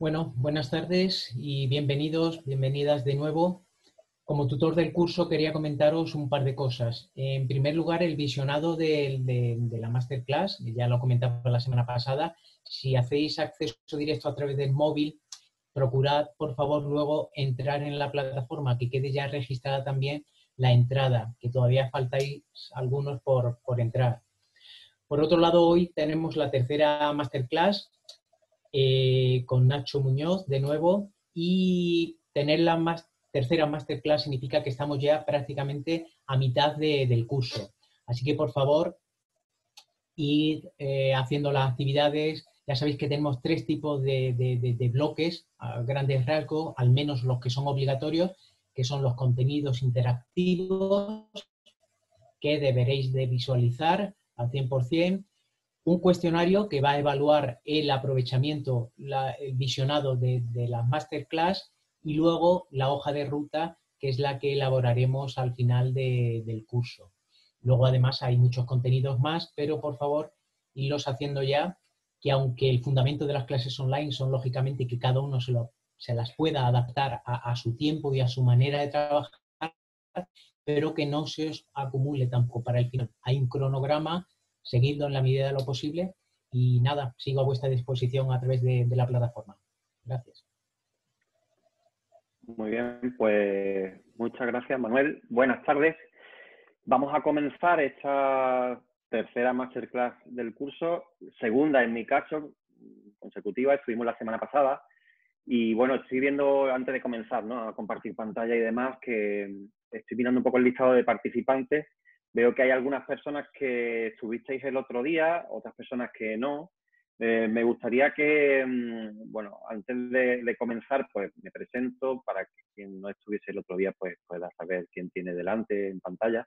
Bueno, buenas tardes y bienvenidos, bienvenidas de nuevo. Como tutor del curso quería comentaros un par de cosas. En primer lugar, el visionado de, la masterclass, ya lo comentaba la semana pasada. Si hacéis acceso directo a través del móvil, procurad por favor luego entrar en la plataforma, que quede ya registrada también la entrada, que todavía faltáis algunos por, por entrar. Por otro lado, hoy tenemos la tercera masterclass eh, con Nacho Muñoz de nuevo y tener la tercera masterclass significa que estamos ya prácticamente a mitad del curso. Así que por favor, ir eh, haciendo las actividades. Ya sabéis que tenemos tres tipos de, bloques, a grandes rasgos, al menos los que son obligatorios, que son los contenidos interactivos que deberéis de visualizar al 100%, un cuestionario que va a evaluar el aprovechamiento, el visionado de, la masterclass y luego la hoja de ruta, que es la que elaboraremos al final del curso. Luego, además, hay muchos contenidos más, pero por favor, irlos haciendo ya, que aunque el fundamento de las clases online son lógicamente que cada uno se las pueda adaptar a, a, su tiempo y a su manera de trabajar, pero que no se os acumule tampoco para el final. Hay un cronograma seguidlo en la medida de lo posible y nada, sigo a vuestra disposición a través de, la plataforma. Gracias. Muy bien, pues muchas gracias Manuel. Buenas tardes. Vamos a comenzar esta tercera masterclass del curso, segunda en mi caso, consecutiva, estuvimos la semana pasada. Y bueno, estoy viendo antes de comenzar ¿no? a compartir pantalla y demás que estoy mirando un poco el listado de participantes Veo que hay algunas personas que estuvisteis el otro día, otras personas que no. Eh, me gustaría que, mm, bueno, antes de, comenzar, pues me presento para que quien no estuviese el otro día, pues pueda saber quién tiene delante en pantalla.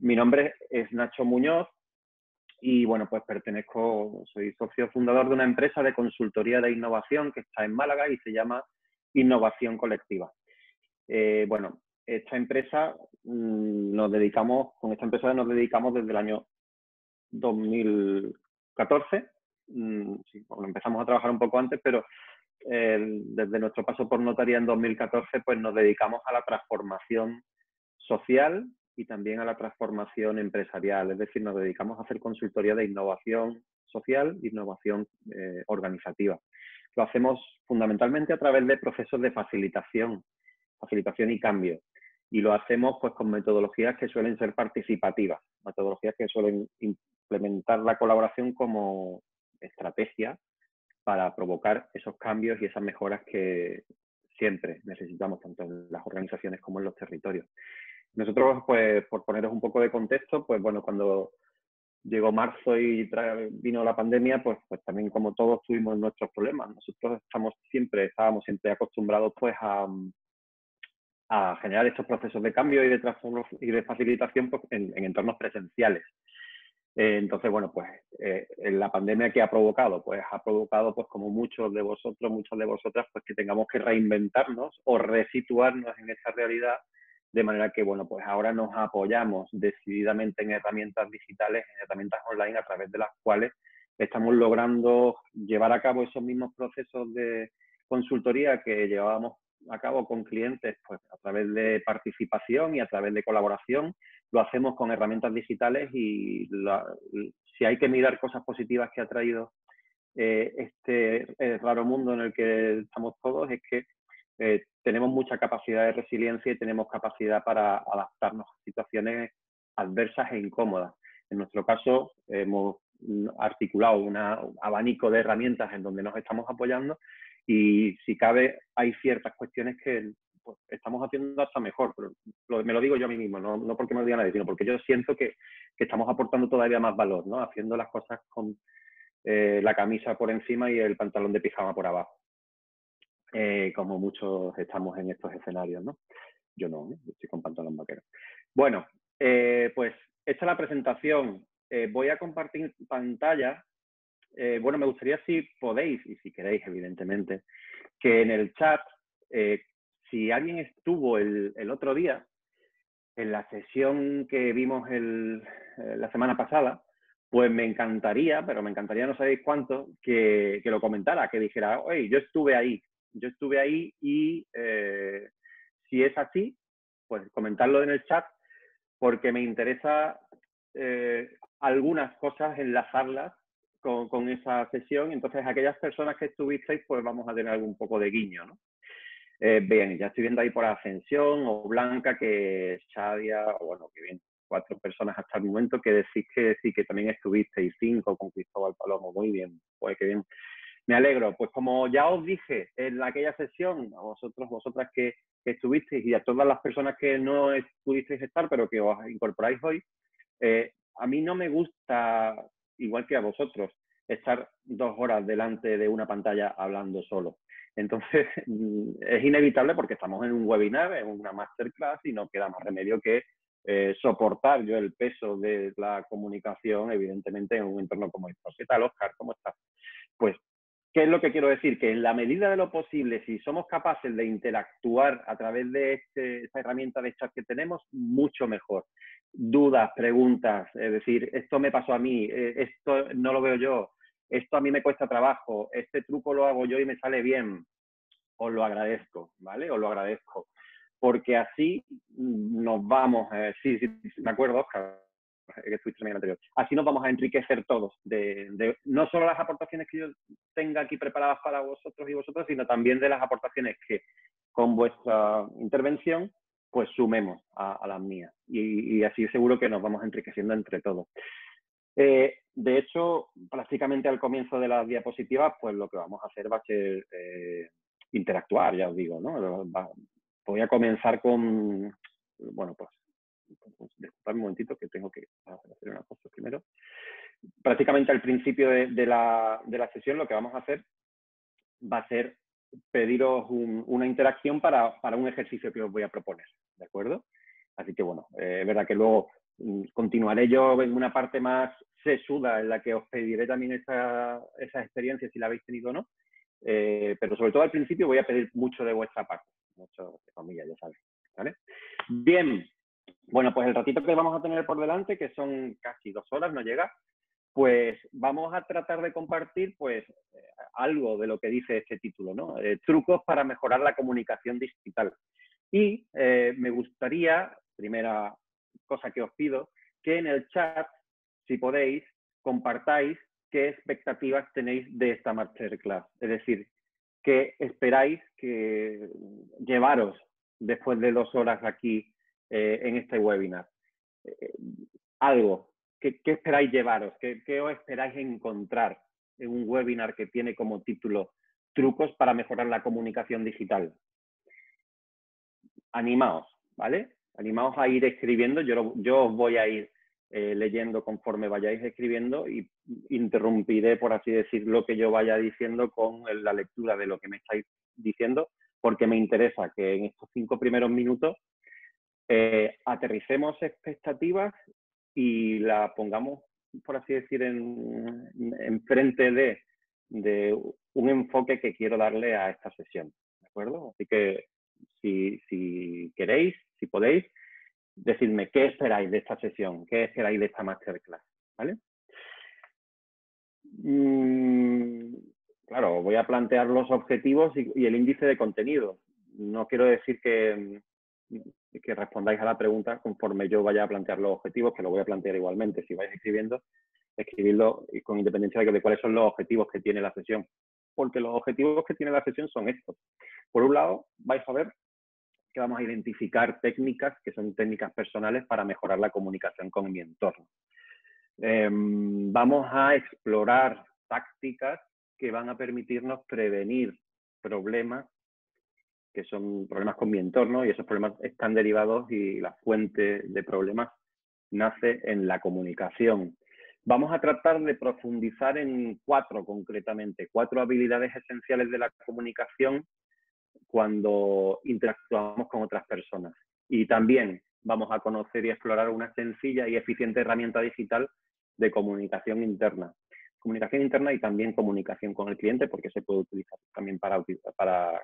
Mi nombre es Nacho Muñoz y, bueno, pues pertenezco, soy socio fundador de una empresa de consultoría de innovación que está en Málaga y se llama Innovación Colectiva. Eh, bueno, esta empresa mm, nos dedicamos, con esta empresa nos dedicamos desde el año 2014. Mm, empezamos a trabajar un poco antes, pero desde nuestro paso por notaría en 2014, pues nos dedicamos a la transformación social y también a la transformación empresarial. Es decir, nos dedicamos a hacer consultoría de innovación social e innovación eh, organizativa. Lo hacemos fundamentalmente a través de procesos de facilitación, facilitación y cambio y lo hacemos pues con metodologías que suelen ser participativas, metodologías que suelen implementar la colaboración como estrategia para provocar esos cambios y esas mejoras que siempre necesitamos, tanto en las organizaciones como en los territorios. Nosotros, pues, por poneros un poco de contexto, pues bueno, cuando llegó marzo y vino la pandemia, pues, pues también como todos tuvimos nuestros problemas. Nosotros estamos siempre, estábamos siempre acostumbrados pues a, a generar estos procesos de cambio y de y de facilitación pues, en, entornos presenciales. Eh, entonces, bueno, pues eh, la pandemia que ha provocado, pues ha provocado, pues como muchos de vosotros, muchas de vosotras, pues que tengamos que reinventarnos o resituarnos en esa realidad de manera que, bueno, pues ahora nos apoyamos decididamente en herramientas digitales, en herramientas online a través de las cuales estamos logrando llevar a cabo esos mismos procesos de consultoría que llevábamos a cabo con clientes pues, a través de participación y a través de colaboración. Lo hacemos con herramientas digitales y si hay que mirar cosas positivas que ha traído eh, este raro mundo en el que estamos todos, es que eh, tenemos mucha capacidad de resiliencia y tenemos capacidad para adaptarnos a situaciones adversas e incómodas. En nuestro caso, hemos articulado un abanico de herramientas en donde nos estamos apoyando y si cabe, hay ciertas cuestiones que pues, estamos haciendo hasta mejor, pero me lo digo yo a mí mismo, no, no porque me lo diga nadie, sino porque yo siento que, que, estamos aportando todavía más valor, ¿no? Haciendo las cosas con eh, la camisa por encima y el pantalón de pijama por abajo. Eh, como muchos estamos en estos escenarios, ¿no? Yo no, ¿eh? estoy con pantalón vaquero. Bueno, pues esta es la presentación. voy a compartir pantalla eh, bueno, me gustaría si podéis, y si queréis, evidentemente, que en el chat, eh, si alguien estuvo el, otro día, en la sesión que vimos eh, la semana pasada, pues me encantaría, pero me encantaría, no sabéis cuánto, que, lo comentara, que dijera, oye, yo estuve ahí, yo estuve ahí y si es así, pues comentarlo en el chat, porque me interesa algunas cosas enlazarlas con, esa sesión. Entonces, aquellas personas que estuvisteis, pues vamos a tener algún poco de guiño, ¿no? Eh, bien, ya estoy viendo ahí por Ascensión o Blanca que Shadia, o bueno, que bien, cuatro personas hasta el momento que decís que sí, que también estuvisteis, cinco con Cristóbal Palomo, muy bien, pues qué bien. Me alegro, pues como ya os dije en aquella sesión, a vosotros, vosotras que, estuvisteis y a todas las personas que no pudisteis estar, pero que os incorporáis hoy, eh, a mí no me gusta, igual que a vosotros, estar dos horas delante de una pantalla hablando solo. Entonces, es inevitable porque estamos en un webinar, en una masterclass y no queda más remedio que eh, soportar yo el peso de la comunicación, evidentemente, en un entorno como esto. ¿Qué tal, Oscar? ¿Cómo estás? Pues, ¿qué es lo que quiero decir? Que en la medida de lo posible, si somos capaces de interactuar a través de este, esta herramienta de chat que tenemos, mucho mejor. Dudas, preguntas, es decir, esto me pasó a mí, eh, esto no lo veo yo, esto a mí me cuesta trabajo, este truco lo hago yo y me sale bien, os lo agradezco, ¿vale? Os lo agradezco. Porque así nos vamos, eh, sí, sí, me acuerdo, Oscar, que estuviste en el anterior, así nos vamos a enriquecer todos, de, no solo las aportaciones que yo tenga aquí preparadas para vosotros y vosotros, sino también de las aportaciones que con vuestra intervención pues sumemos a, las mías. Y, así seguro que nos vamos enriqueciendo entre todos. Eh, de hecho, prácticamente al comienzo de las diapositivas, pues lo que vamos a hacer va a ser eh, interactuar, ya os digo, ¿no? voy a comenzar con, bueno, pues disculpad un momentito que tengo que hacer una cosa primero. Prácticamente al principio de, la, sesión lo que vamos a hacer va a ser pediros una interacción para, un ejercicio que os voy a proponer, ¿de acuerdo? Así que bueno, eh, es verdad que luego Mm, continuaré yo en una parte más sesuda en la que os pediré también esa, esa experiencia si la habéis tenido o no. Eh, pero sobre todo al principio voy a pedir mucho de vuestra parte, mucho de familia, ya sabéis. Bien, bueno, pues el ratito que vamos a tener por delante, que son casi dos horas, no llega, pues vamos a tratar de compartir pues eh, algo de lo que dice este título, ¿no? Eh, trucos para mejorar la comunicación digital. Y me gustaría, primera cosa que os pido, que en el chat, si podéis, compartáis qué expectativas tenéis de esta masterclass. Es decir, qué esperáis que llevaros después de dos horas aquí eh, en este webinar. Eh, algo, ¿qué, esperáis llevaros? ¿Qué, ¿Qué os esperáis encontrar en un webinar que tiene como título Trucos para mejorar la comunicación digital? Animaos, ¿vale? animaos a ir escribiendo, yo, os voy a ir eh, leyendo conforme vayáis escribiendo y interrumpiré, por así decir, lo que yo vaya diciendo con la lectura de lo que me estáis diciendo, porque me interesa que en estos cinco primeros minutos eh, aterricemos expectativas y la pongamos, por así decir, en, en frente de, un enfoque que quiero darle a esta sesión. ¿De acuerdo? Así que si, si queréis, si podéis, decidme qué esperáis de esta sesión, qué esperáis de esta masterclass, ¿vale? Mm, claro, voy a plantear los objetivos y, el índice de contenido. No quiero decir que, que respondáis a la pregunta conforme yo vaya a plantear los objetivos, que lo voy a plantear igualmente. Si vais escribiendo, escribirlo con independencia de, cuáles son los objetivos que tiene la sesión. Porque los objetivos que tiene la sesión son estos. Por un lado, vais a ver que vamos a identificar técnicas que son técnicas personales para mejorar la comunicación con mi entorno. Em, vamos a explorar tácticas que van a permitirnos prevenir problemas que son problemas con mi entorno y esos problemas están derivados y la fuente de problemas nace en la comunicación. Vamos a tratar de profundizar en cuatro concretamente, cuatro habilidades esenciales de la comunicación cuando interactuamos con otras personas. Y también vamos a conocer y explorar una sencilla y eficiente herramienta digital de comunicación interna. Comunicación interna y también comunicación con el cliente, porque se puede utilizar también para, para,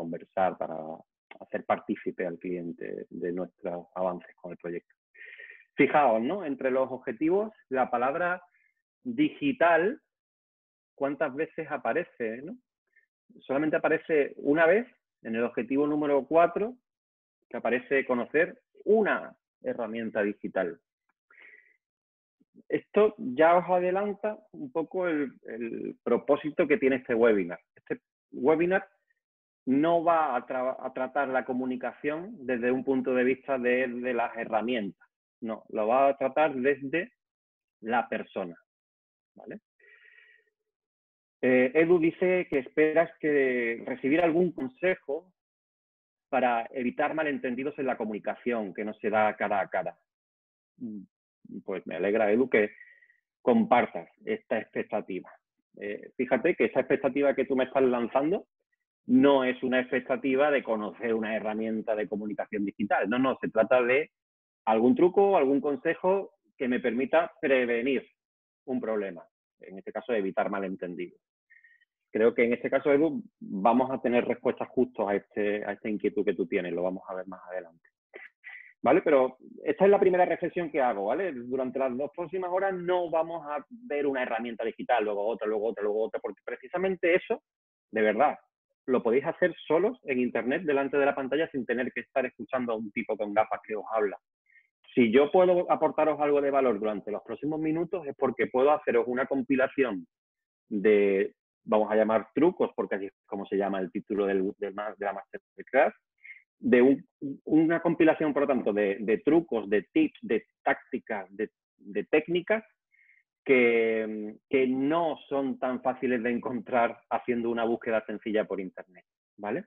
conversar, para hacer partícipe al cliente de nuestros avances con el proyecto. fijaos, ¿no? Entre los objetivos, la palabra digital, ¿cuántas veces aparece? ¿no? Solamente aparece una vez en el objetivo número 4, que aparece conocer una herramienta digital. Esto ya os adelanta un poco el, propósito que tiene este webinar. Este webinar no va a, tratar la comunicación desde un punto de vista de, las herramientas, no, lo va a tratar desde la persona. Eh, Edu dice que esperas que recibir algún consejo para evitar malentendidos en la comunicación que no se da cara a cara. Mm, pues me alegra, Edu, que compartas esta expectativa. Eh, fíjate que esa expectativa que tú me estás lanzando no es una expectativa de conocer una herramienta de comunicación digital. No, no, se trata de algún truco, algún consejo que me permita prevenir un problema. En este caso, evitar malentendidos. Creo que en este caso, Edu, vamos a tener respuestas justas a, este, a esta inquietud que tú tienes. Lo vamos a ver más adelante. ¿Vale? Pero esta es la primera reflexión que hago, ¿vale? Durante las dos próximas horas no vamos a ver una herramienta digital, luego otra, luego otra, luego otra, porque precisamente eso, de verdad, lo podéis hacer solos en Internet delante de la pantalla sin tener que estar escuchando a un tipo con gafas que os habla. Si yo puedo aportaros algo de valor durante los próximos minutos es porque puedo haceros una compilación de, vamos a llamar trucos, porque así es como se llama el título del, de la Masterclass, de una compilación, por lo tanto, de, trucos, de tips, de tácticas, de, técnicas que, no son tan fáciles de encontrar haciendo una búsqueda sencilla por Internet, ¿vale?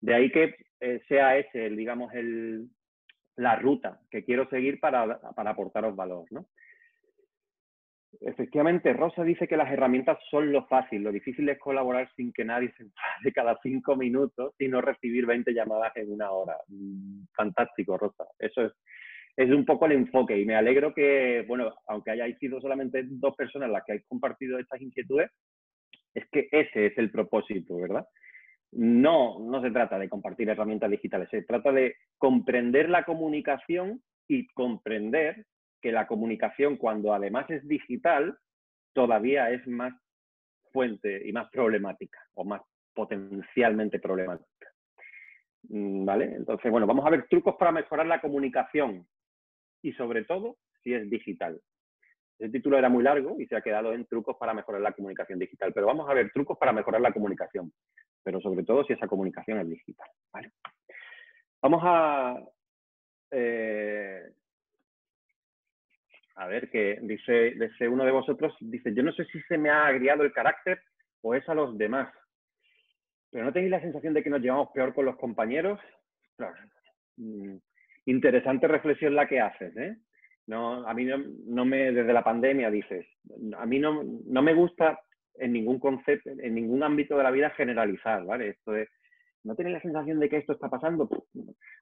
De ahí que eh, sea ese, digamos, el, la ruta que quiero seguir para, para aportaros valor, ¿no? Efectivamente, Rosa dice que las herramientas son lo fácil, lo difícil es colaborar sin que nadie se enfade cada cinco minutos y no recibir 20 llamadas en una hora. Mm, fantástico, Rosa. Eso es, es un poco el enfoque y me alegro que, bueno, aunque hayáis sido solamente dos personas las que hayáis compartido estas inquietudes, es que ese es el propósito, ¿verdad? No, no se trata de compartir herramientas digitales, se trata de comprender la comunicación y comprender que la comunicación, cuando además es digital, todavía es más fuente y más problemática o más potencialmente problemática. Mm, ¿Vale? Entonces, bueno, vamos a ver trucos para mejorar la comunicación y sobre todo si es digital. El título era muy largo y se ha quedado en trucos para mejorar la comunicación digital, pero vamos a ver trucos para mejorar la comunicación, pero sobre todo si esa comunicación es digital. Vamos a eh, a ver, que dice, dice uno de vosotros, dice, yo no sé si se me ha agriado el carácter o es a los demás, pero ¿no tenéis la sensación de que nos llevamos peor con los compañeros? Mm, interesante reflexión la que haces, ¿eh? No, a mí no, me, desde la pandemia dices, a mí no, no me gusta en ningún concepto, en ningún ámbito de la vida generalizar, ¿vale? Esto es, ¿No tenéis la sensación de que esto está pasando?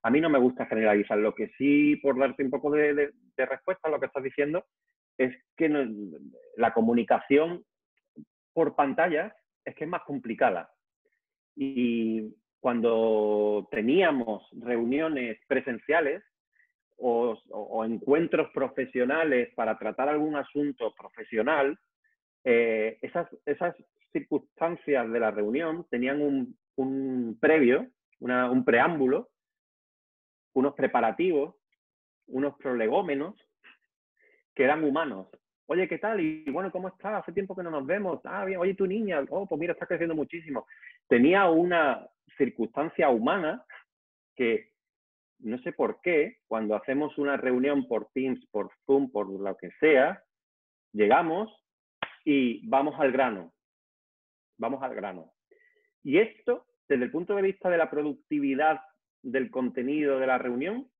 A mí no me gusta generalizar. Lo que sí, por darte un poco de, respuesta a lo que estás diciendo, es que la comunicación por pantallas es que es más complicada. Y cuando teníamos reuniones presenciales o, encuentros profesionales para tratar algún asunto profesional, eh, esas, esas circunstancias de la reunión tenían un, un previo, un preámbulo, unos preparativos, unos prolegómenos que eran humanos. Oye, ¿qué tal? Y bueno, ¿cómo estás? Hace tiempo que no nos vemos. Ah, bien, oye, tu niña, oh, pues mira, está creciendo muchísimo. Tenía una circunstancia humana que no sé por qué, cuando hacemos una reunión por Teams, por Zoom, por lo que sea, llegamos y vamos al grano. Vamos al grano. Y esto desde el punto de vista de la productividad del contenido de la reunión,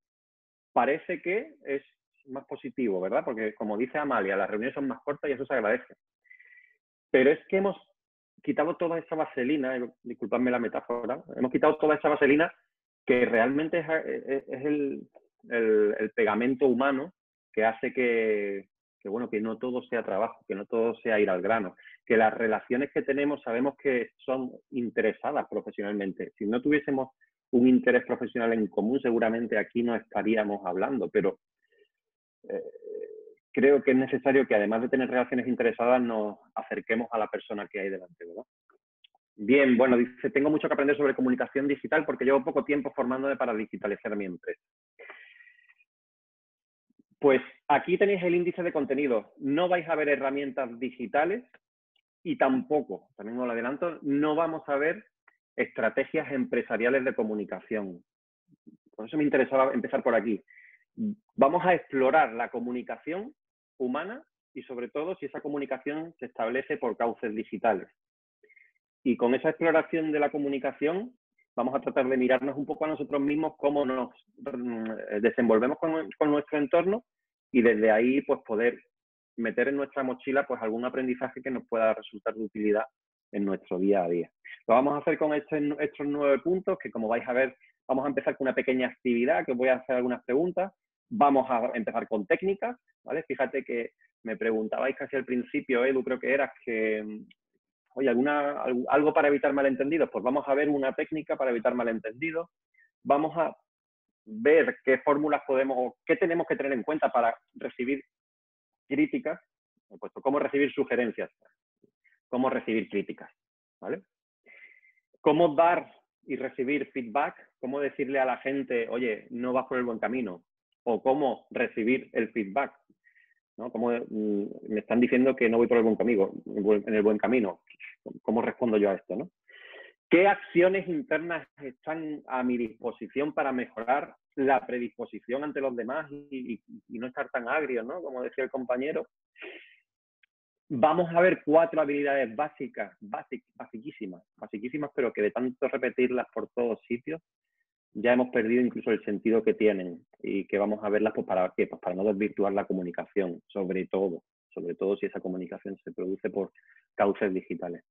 parece que es más positivo, ¿verdad? Porque como dice Amalia, las reuniones son más cortas y eso se agradece. Pero es que hemos quitado toda esa vaselina, disculpadme la metáfora, hemos quitado toda esa vaselina que realmente es, el, pegamento humano que hace que, que, bueno, que no todo sea trabajo, que no todo sea ir al grano, que las relaciones que tenemos sabemos que son interesadas profesionalmente. Si no tuviésemos un interés profesional en común, seguramente aquí no estaríamos hablando, pero eh, creo que es necesario que además de tener relaciones interesadas nos acerquemos a la persona que hay delante, ¿verdad? Bien, bueno, dice, tengo mucho que aprender sobre comunicación digital porque llevo poco tiempo formándome para digitalizar mi empresa. Pues aquí tenéis el índice de contenido. No vais a ver herramientas digitales y tampoco, también os lo adelanto, no vamos a ver estrategias empresariales de comunicación. Por eso me interesaba empezar por aquí. Vamos a explorar la comunicación humana y sobre todo si esa comunicación se establece por cauces digitales. Y con esa exploración de la comunicación vamos a tratar de mirarnos un poco a nosotros mismos, cómo nos mm, desenvolvemos con, nuestro entorno y desde ahí pues poder meter en nuestra mochila pues algún aprendizaje que nos pueda resultar de utilidad en nuestro día a día. Lo vamos a hacer con estos, estos nueve puntos que como vais a ver vamos a empezar con una pequeña actividad que os voy a hacer algunas preguntas. Vamos a empezar con técnicas, ¿vale? Fíjate que me preguntabais casi al principio, Edu, creo que era que oye, alguna, algo para evitar malentendidos, pues vamos a ver una técnica para evitar malentendidos, vamos a ver qué fórmulas podemos, qué tenemos que tener en cuenta para recibir críticas, puesto cómo recibir sugerencias, cómo recibir críticas, ¿vale? Cómo dar y recibir feedback, cómo decirle a la gente, oye, no vas por el buen camino, o cómo recibir el feedback, ¿no? Como mm, me están diciendo que no voy por el buen camino, en el buen camino. ¿Cómo respondo yo a esto, no? ¿Qué acciones internas están a mi disposición para mejorar la predisposición ante los demás y, no estar tan agrio, ¿no? Como decía el compañero. Vamos a ver cuatro habilidades básicas, basic, basiquísimas, basiquísimas, pero que de tanto repetirlas por todos sitios, ya hemos perdido incluso el sentido que tienen y que vamos a verlas pues, para qué, pues para no desvirtuar la comunicación, sobre todo, sobre todo si esa comunicación se produce por causas digitales.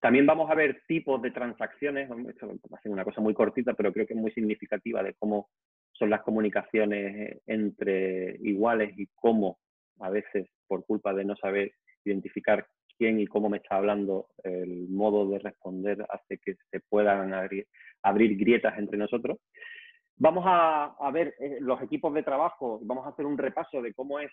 También vamos a ver tipos de transacciones, esto va a ser una cosa muy cortita, pero creo que es muy significativa de cómo son las comunicaciones entre iguales y cómo a veces por culpa de no saber identificar quién y cómo me está hablando, el modo de responder hace que se puedan abrir, grietas entre nosotros. Vamos a, ver eh, los equipos de trabajo, vamos a hacer un repaso de cómo es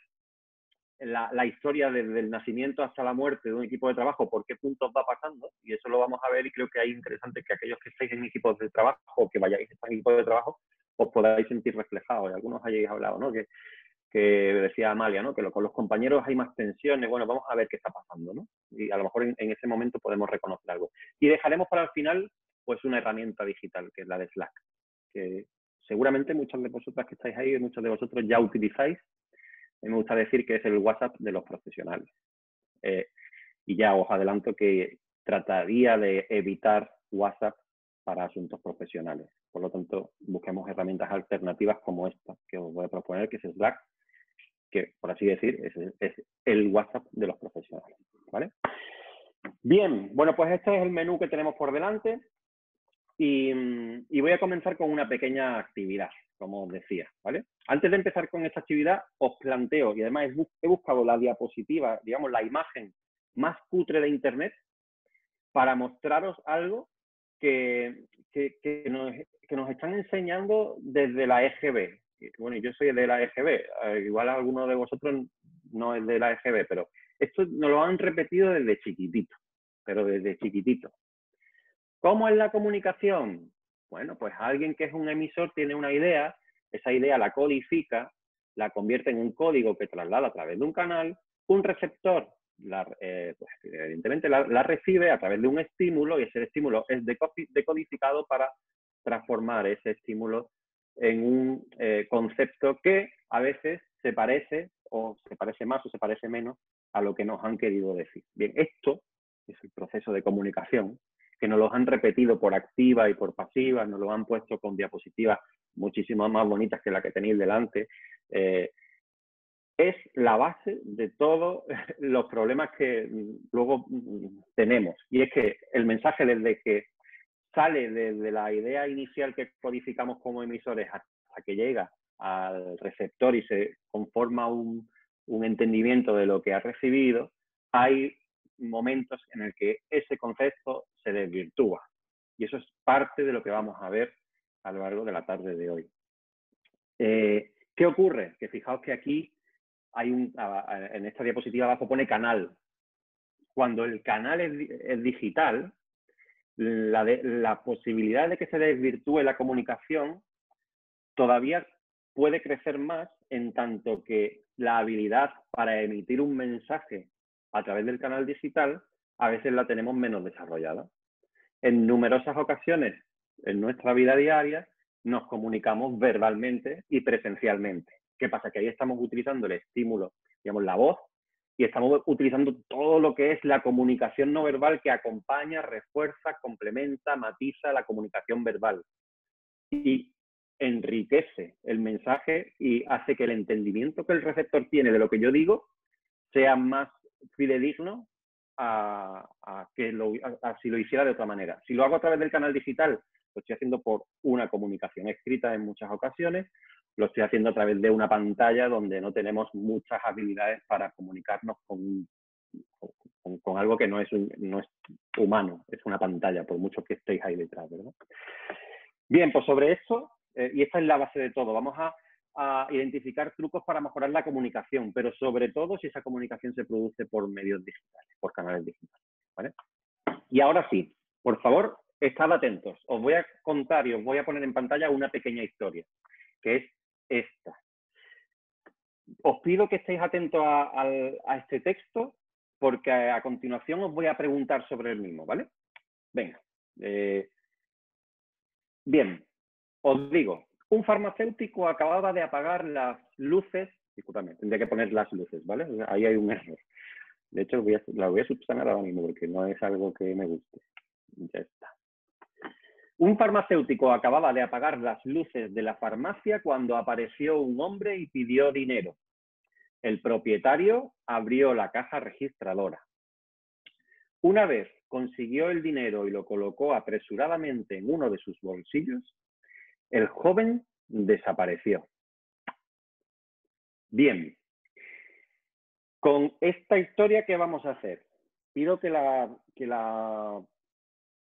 la, historia desde el nacimiento hasta la muerte de un equipo de trabajo, por qué puntos va pasando, y eso lo vamos a ver y creo que es interesante que aquellos que estéis en equipos de trabajo o que vayáis en equipos de trabajo, os podáis sentir reflejados. Y algunos hayáis hablado, ¿no? Que decía Amalia, ¿no? Que con los compañeros hay más tensiones. Bueno, vamos a ver qué está pasando, ¿no? Y a lo mejor en, ese momento podemos reconocer algo. Y dejaremos para el final, pues, una herramienta digital, que es la de Slack, que seguramente muchas de vosotras que estáis ahí, muchos de vosotros ya utilizáis me gusta decir que es el WhatsApp de los profesionales. Eh, y ya os adelanto que trataría de evitar WhatsApp para asuntos profesionales. Por lo tanto, busquemos herramientas alternativas como esta que os voy a proponer, que es Slack, que por así decir es, el WhatsApp de los profesionales. ¿vale? Bien, bueno, pues este es el menú que tenemos por delante y, voy a comenzar con una pequeña actividad como os decía, ¿vale? Antes de empezar con esta actividad, os planteo, y además he buscado la diapositiva, digamos, la imagen más cutre de Internet para mostraros algo que, nos, que nos están enseñando desde la EGB. Bueno, yo soy de la EGB, eh, igual alguno de vosotros no es de la EGB, pero esto nos lo han repetido desde chiquitito, pero desde chiquitito. ¿Cómo es la comunicación? Bueno, pues alguien que es un emisor tiene una idea, esa idea la codifica, la convierte en un código que traslada a través de un canal, un receptor, eh, pues, evidentemente la, recibe a través de un estímulo y ese estímulo es decodificado para transformar ese estímulo en un eh, concepto que a veces se parece o se parece más o se parece menos a lo que nos han querido decir. Bien, esto es el proceso de comunicación que nos los han repetido por activa y por pasiva, nos lo han puesto con diapositivas muchísimo más bonitas que la que tenéis delante. Eh, es la base de todos los problemas que luego tenemos. Y es que el mensaje desde que sale desde la idea inicial que codificamos como emisores hasta que llega al receptor y se conforma un, entendimiento de lo que ha recibido, hay momentos en el que ese concepto se desvirtúa. Y eso es parte de lo que vamos a ver a lo largo de la tarde de hoy. Eh, ¿Qué ocurre? Que fijaos que aquí hay un, en esta diapositiva abajo pone canal. Cuando el canal es, digital, la, posibilidad de que se desvirtúe la comunicación todavía puede crecer más en tanto que la habilidad para emitir un mensaje a través del canal digital a veces la tenemos menos desarrollada. En numerosas ocasiones en nuestra vida diaria nos comunicamos verbalmente y presencialmente. ¿Qué pasa? Que ahí estamos utilizando el estímulo, digamos, la voz, y estamos utilizando todo lo que es la comunicación no verbal que acompaña, refuerza, complementa, matiza la comunicación verbal. Y enriquece el mensaje y hace que el entendimiento que el receptor tiene de lo que yo digo sea más fidedigno a, que si lo hiciera de otra manera. Si lo hago a través del canal digital, lo estoy haciendo por una comunicación escrita en muchas ocasiones, lo estoy haciendo a través de una pantalla donde no tenemos muchas habilidades para comunicarnos con, con, algo que no es, no es humano, es una pantalla, por mucho que estéis ahí detrás, ¿verdad? Bien, pues sobre eso, eh, y esta es la base de todo, vamos a, a, identificar trucos para mejorar la comunicación, pero sobre todo si esa comunicación se produce por medios digitales, por canales digitales, ¿vale? Y ahora sí, por favor, estad atentos. Os voy a contar y os voy a poner en pantalla una pequeña historia, que es esta. Os pido que estéis atentos a, este texto porque a, continuación os voy a preguntar sobre el mismo, ¿vale? Venga. Eh, bien, os digo, un farmacéutico acababa de apagar las luces, discúlpame, tendría que poner las luces, ¿vale? Ahí hay un error. De hecho, la voy a subsanar ahora mismo porque no es algo que me guste. Ya está. Un farmacéutico acababa de apagar las luces de la farmacia cuando apareció un hombre y pidió dinero. El propietario abrió la caja registradora. Una vez consiguió el dinero y lo colocó apresuradamente en uno de sus bolsillos, el joven desapareció. Bien, con esta historia, ¿qué vamos a hacer? Pido que la, que la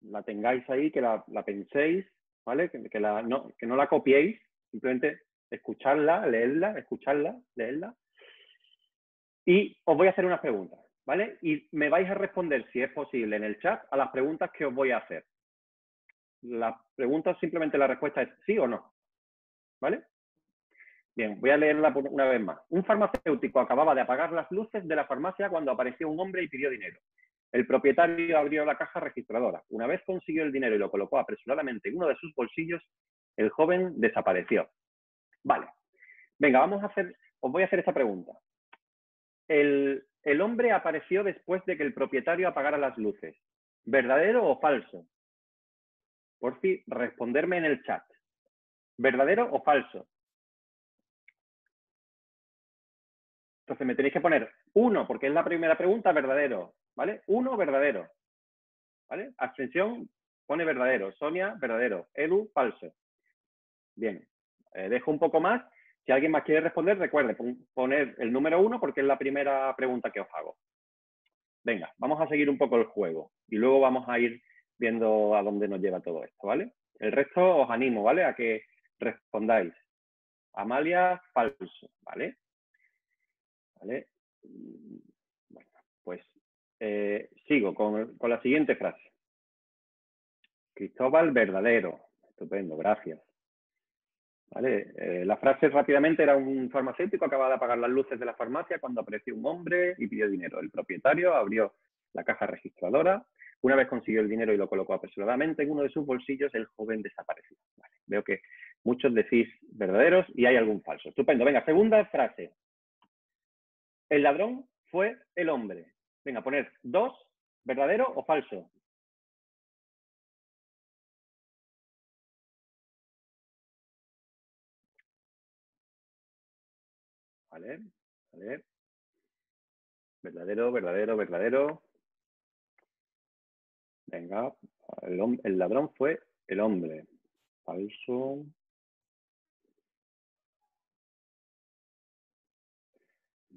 la tengáis ahí, que la, penséis, ¿vale? Que, la, no, que no la copiéis, simplemente escucharla, leerla, escucharla, leerla. Y os voy a hacer unas preguntas, ¿vale? Y me vais a responder, si es posible, en el chat a las preguntas que os voy a hacer. La pregunta simplemente la respuesta es sí o no, ¿vale? Bien, voy a leerla una vez más. Un farmacéutico acababa de apagar las luces de la farmacia cuando apareció un hombre y pidió dinero. El propietario abrió la caja registradora. Una vez consiguió el dinero y lo colocó apresuradamente en uno de sus bolsillos, el joven desapareció. Vale. Venga, vamos a hacer, os voy a hacer esta pregunta. El, el hombre apareció después de que el propietario apagara las luces. ¿Verdadero o falso? Por fin, responderme en el chat. ¿Verdadero o falso? Entonces me tenéis que poner uno, porque es la primera pregunta, verdadero. ¿vale? Uno, verdadero, ¿vale? Abstención, pone verdadero. Sonia, verdadero. Edu, falso. Bien, eh, dejo un poco más. Si alguien más quiere responder, recuerde poner el número uno porque es la primera pregunta que os hago. Venga, vamos a seguir un poco el juego y luego vamos a ir viendo a dónde nos lleva todo esto, ¿vale? El resto os animo, ¿vale? A que respondáis. Amalia, falso, ¿vale? ¿Vale? Bueno, pues eh, sigo con, la siguiente frase. Cristóbal verdadero. Estupendo, gracias. ¿Vale? Eh, la frase rápidamente era un farmacéutico acababa de apagar las luces de la farmacia cuando apareció un hombre y pidió dinero. El propietario abrió la caja registradora. Una vez consiguió el dinero y lo colocó apresuradamente en uno de sus bolsillos, el joven desapareció. Veo que muchos decís verdaderos y hay algún falso. Estupendo. Venga, segunda frase. El ladrón fue el hombre. Venga, poner dos, verdadero o falso. Vale, vale. Verdadero, verdadero, verdadero. Venga, el, el ladrón fue el hombre. Falso.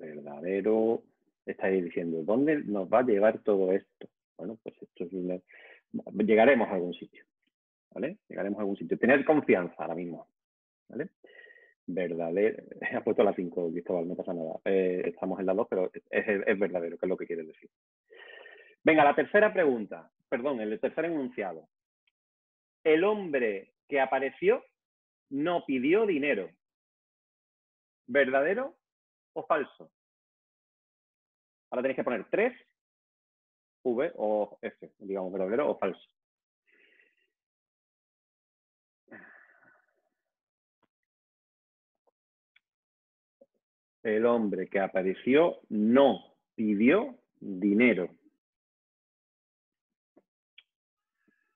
Verdadero estáis diciendo, ¿dónde nos va a llevar todo esto? Bueno, pues esto es una... Llegaremos a algún sitio, ¿vale? Llegaremos a algún sitio. Tener confianza ahora mismo, ¿vale? verdadero. Ha puesto la 5, Cristóbal, no pasa nada. Eh, estamos en la 2, pero es, verdadero, que es lo que quiere decir. Venga, la tercera pregunta, perdón, el tercer enunciado. El hombre que apareció no pidió dinero. ¿Verdadero o falso? Ahora tenéis que poner 3, V o F, digamos, verdadero o falso. El hombre que apareció no pidió dinero.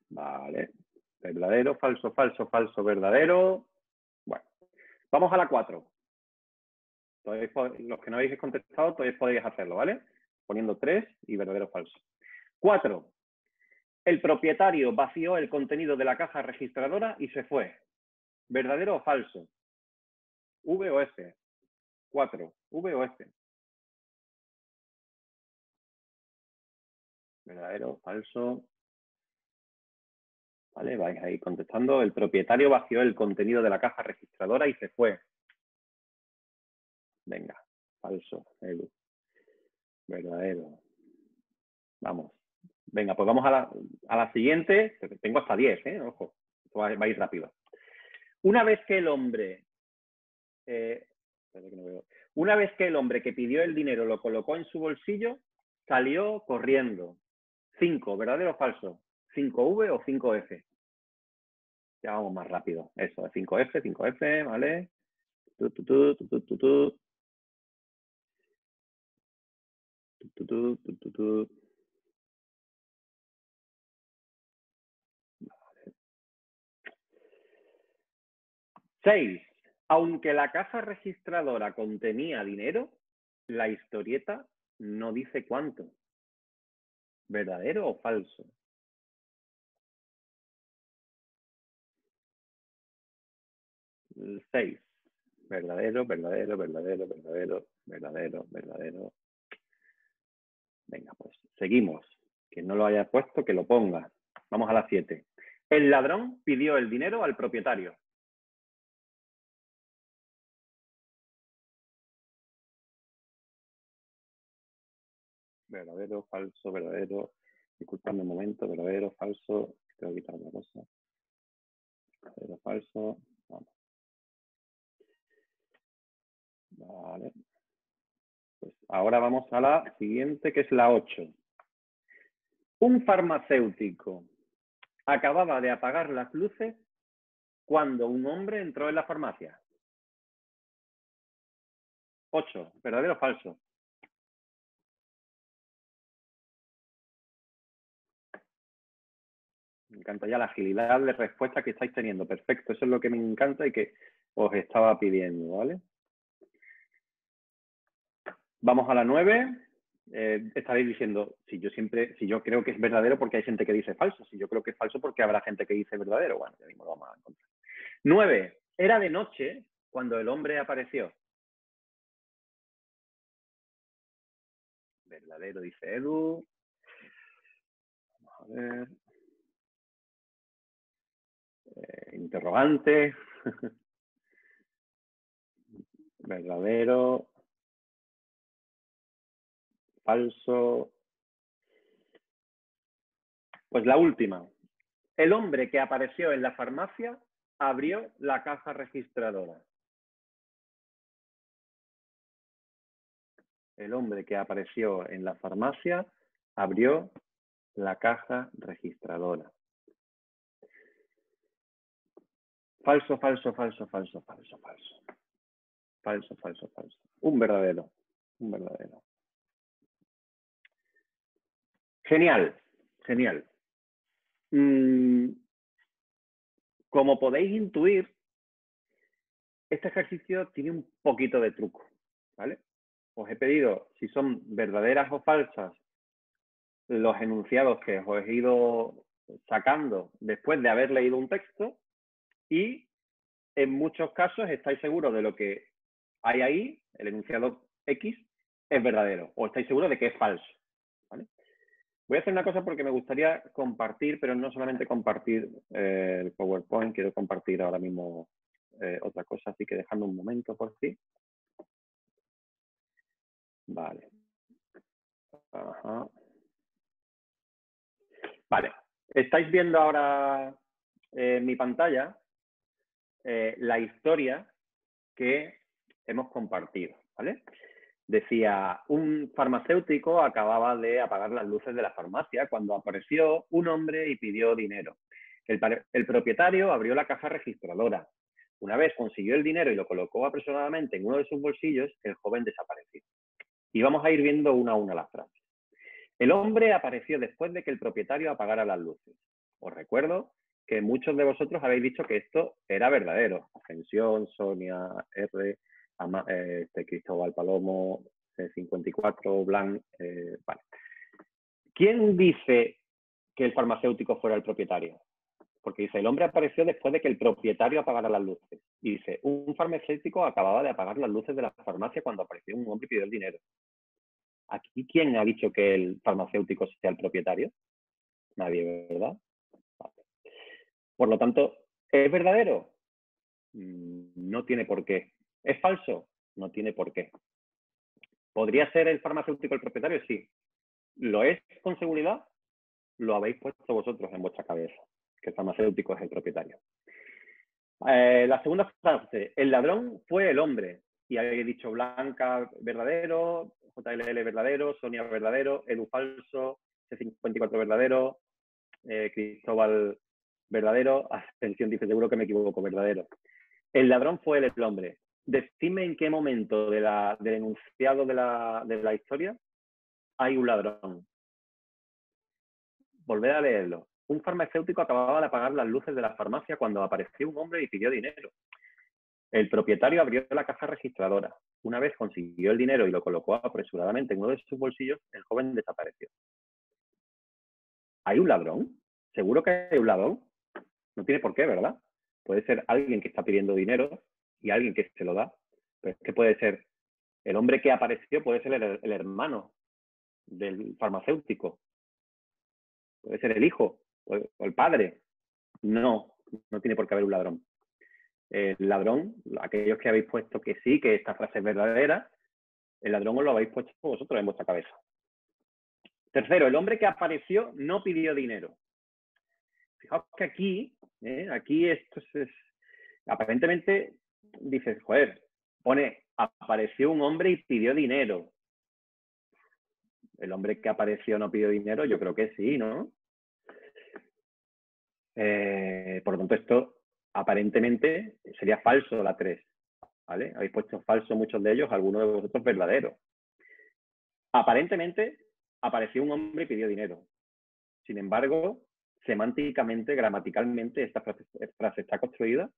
Vale. Verdadero, falso, falso, falso, verdadero. Bueno, vamos a la 4. Los que no habéis contestado, todavía podéis hacerlo, ¿vale? Poniendo 3 y verdadero, falso. 4. El propietario vació el contenido de la caja registradora y se fue. ¿Verdadero o falso? V o F. 4. V o F. Verdadero, falso. ¿Vale? Vais ahí contestando. El propietario vació el contenido de la caja registradora y se fue. Venga, falso, Edu. Verdadero. Vamos. Venga, pues vamos a la, a la siguiente. Tengo hasta 10, ¿eh? Ojo, va, a ir rápido. Una vez que el hombre... Eh, una vez que el hombre que pidió el dinero lo colocó en su bolsillo, salió corriendo. 5, ¿verdadero o falso? 5V o 5F. Ya vamos más rápido. Eso, 5F, 5F, ¿vale? Tu, tu, tu, tu. Seis. Aunque la caja registradora contenía dinero, la historieta no dice cuánto. ¿Verdadero o falso? 6. Verdadero, verdadero, verdadero, verdadero, verdadero, verdadero. Venga, pues seguimos. Quien no lo haya puesto, que lo ponga. Vamos a las 7. El ladrón pidió el dinero al propietario. Verdadero, falso, verdadero. Disculpadme un momento, verdadero, falso. Tengo que quitar una cosa. Verdadero, falso. Vamos. Vale. Pues ahora vamos a la siguiente, que es la 8. Un farmacéutico acababa de apagar las luces cuando un hombre entró en la farmacia. 8. ¿Verdadero o falso? Me encanta ya la agilidad de respuesta que estáis teniendo. Perfecto, eso es lo que me encanta y que os estaba pidiendo, ¿vale? Vamos a la 9. Eh, estaréis diciendo, si yo siempre, si yo creo que es verdadero porque hay gente que dice falso, si yo creo que es falso porque habrá gente que dice verdadero. Bueno, ya mismo lo vamos a encontrar. 9. Era de noche cuando el hombre apareció. Verdadero, dice Edu. Vamos a ver. Eh, interrogante. verdadero falso. Pues la última. El hombre que apareció en la farmacia abrió la caja registradora. El hombre que apareció en la farmacia abrió la caja registradora. Falso, falso, falso, falso, falso, falso. Falso, falso, falso. Un verdadero. Un verdadero. Genial, genial. Mm, como podéis intuir, este ejercicio tiene un poquito de truco, ¿vale? Os he pedido si son verdaderas o falsas los enunciados que os he ido sacando después de haber leído un texto y en muchos casos estáis seguros de lo que hay ahí, el enunciado X, es verdadero o estáis seguros de que es falso. Voy a hacer una cosa porque me gustaría compartir, pero no solamente compartir eh, el PowerPoint, quiero compartir ahora mismo eh, otra cosa, así que dejando un momento por sí. Vale. Vale. Estáis viendo ahora en mi pantalla eh, la historia que hemos compartido, ¿vale? Decía, un farmacéutico acababa de apagar las luces de la farmacia cuando apareció un hombre y pidió dinero. El, propietario abrió la caja registradora. Una vez consiguió el dinero y lo colocó apresuradamente en uno de sus bolsillos, el joven desapareció. Y vamos a ir viendo una a una las frases. El hombre apareció después de que el propietario apagara las luces. Os recuerdo que muchos de vosotros habéis dicho que esto era verdadero. Ascensión, Sonia, R, este, Cristóbal Palomo, 54, Blanc. Eh, vale. ¿Quién dice que el farmacéutico fuera el propietario? Porque dice, el hombre apareció después de que el propietario apagara las luces. Y dice, un farmacéutico acababa de apagar las luces de la farmacia cuando apareció un hombre y pidió el dinero. ¿Aquí quién ha dicho que el farmacéutico sea el propietario? Nadie, ¿verdad? Por lo tanto, ¿es verdadero? Mm, no tiene por qué. ¿Es falso? No tiene por qué. ¿Podría ser el farmacéutico el propietario? Sí. ¿Lo es con seguridad? Lo habéis puesto vosotros en vuestra cabeza, que el farmacéutico es el propietario. Eh, la segunda frase, el ladrón fue el hombre. Y habéis dicho Blanca verdadero, JLL verdadero, Sonia verdadero, Edu falso, C54 verdadero, eh, Cristóbal verdadero, Ascensión dice seguro que me equivoco, verdadero. El ladrón fue el hombre decime en qué momento de la, del enunciado de la, de la historia hay un ladrón. Volver a leerlo. Un farmacéutico acababa de apagar las luces de la farmacia cuando apareció un hombre y pidió dinero. El propietario abrió la caja registradora. Una vez consiguió el dinero y lo colocó apresuradamente en uno de sus bolsillos, el joven desapareció. ¿Hay un ladrón? ¿Seguro que hay un ladrón? No tiene por qué, ¿verdad? Puede ser alguien que está pidiendo dinero y alguien que se lo da. Pero es que puede ser el hombre que apareció, puede ser el, hermano del farmacéutico, puede ser el hijo o el, padre. No, no tiene por qué haber un ladrón. El ladrón, aquellos que habéis puesto que sí, que esta frase es verdadera, el ladrón os lo habéis puesto vosotros en vuestra cabeza. Tercero, el hombre que apareció no pidió dinero. Fijaos que aquí, ¿eh? aquí esto es, aparentemente dices, joder, pone, apareció un hombre y pidió dinero. El hombre que apareció no pidió dinero, yo creo que sí, ¿no? Eh, por lo tanto, esto aparentemente sería falso la 3. ¿Vale? Habéis puesto falso muchos de ellos, algunos de vosotros verdadero. Aparentemente apareció un hombre y pidió dinero. Sin embargo, semánticamente, gramaticalmente, esta frase está construida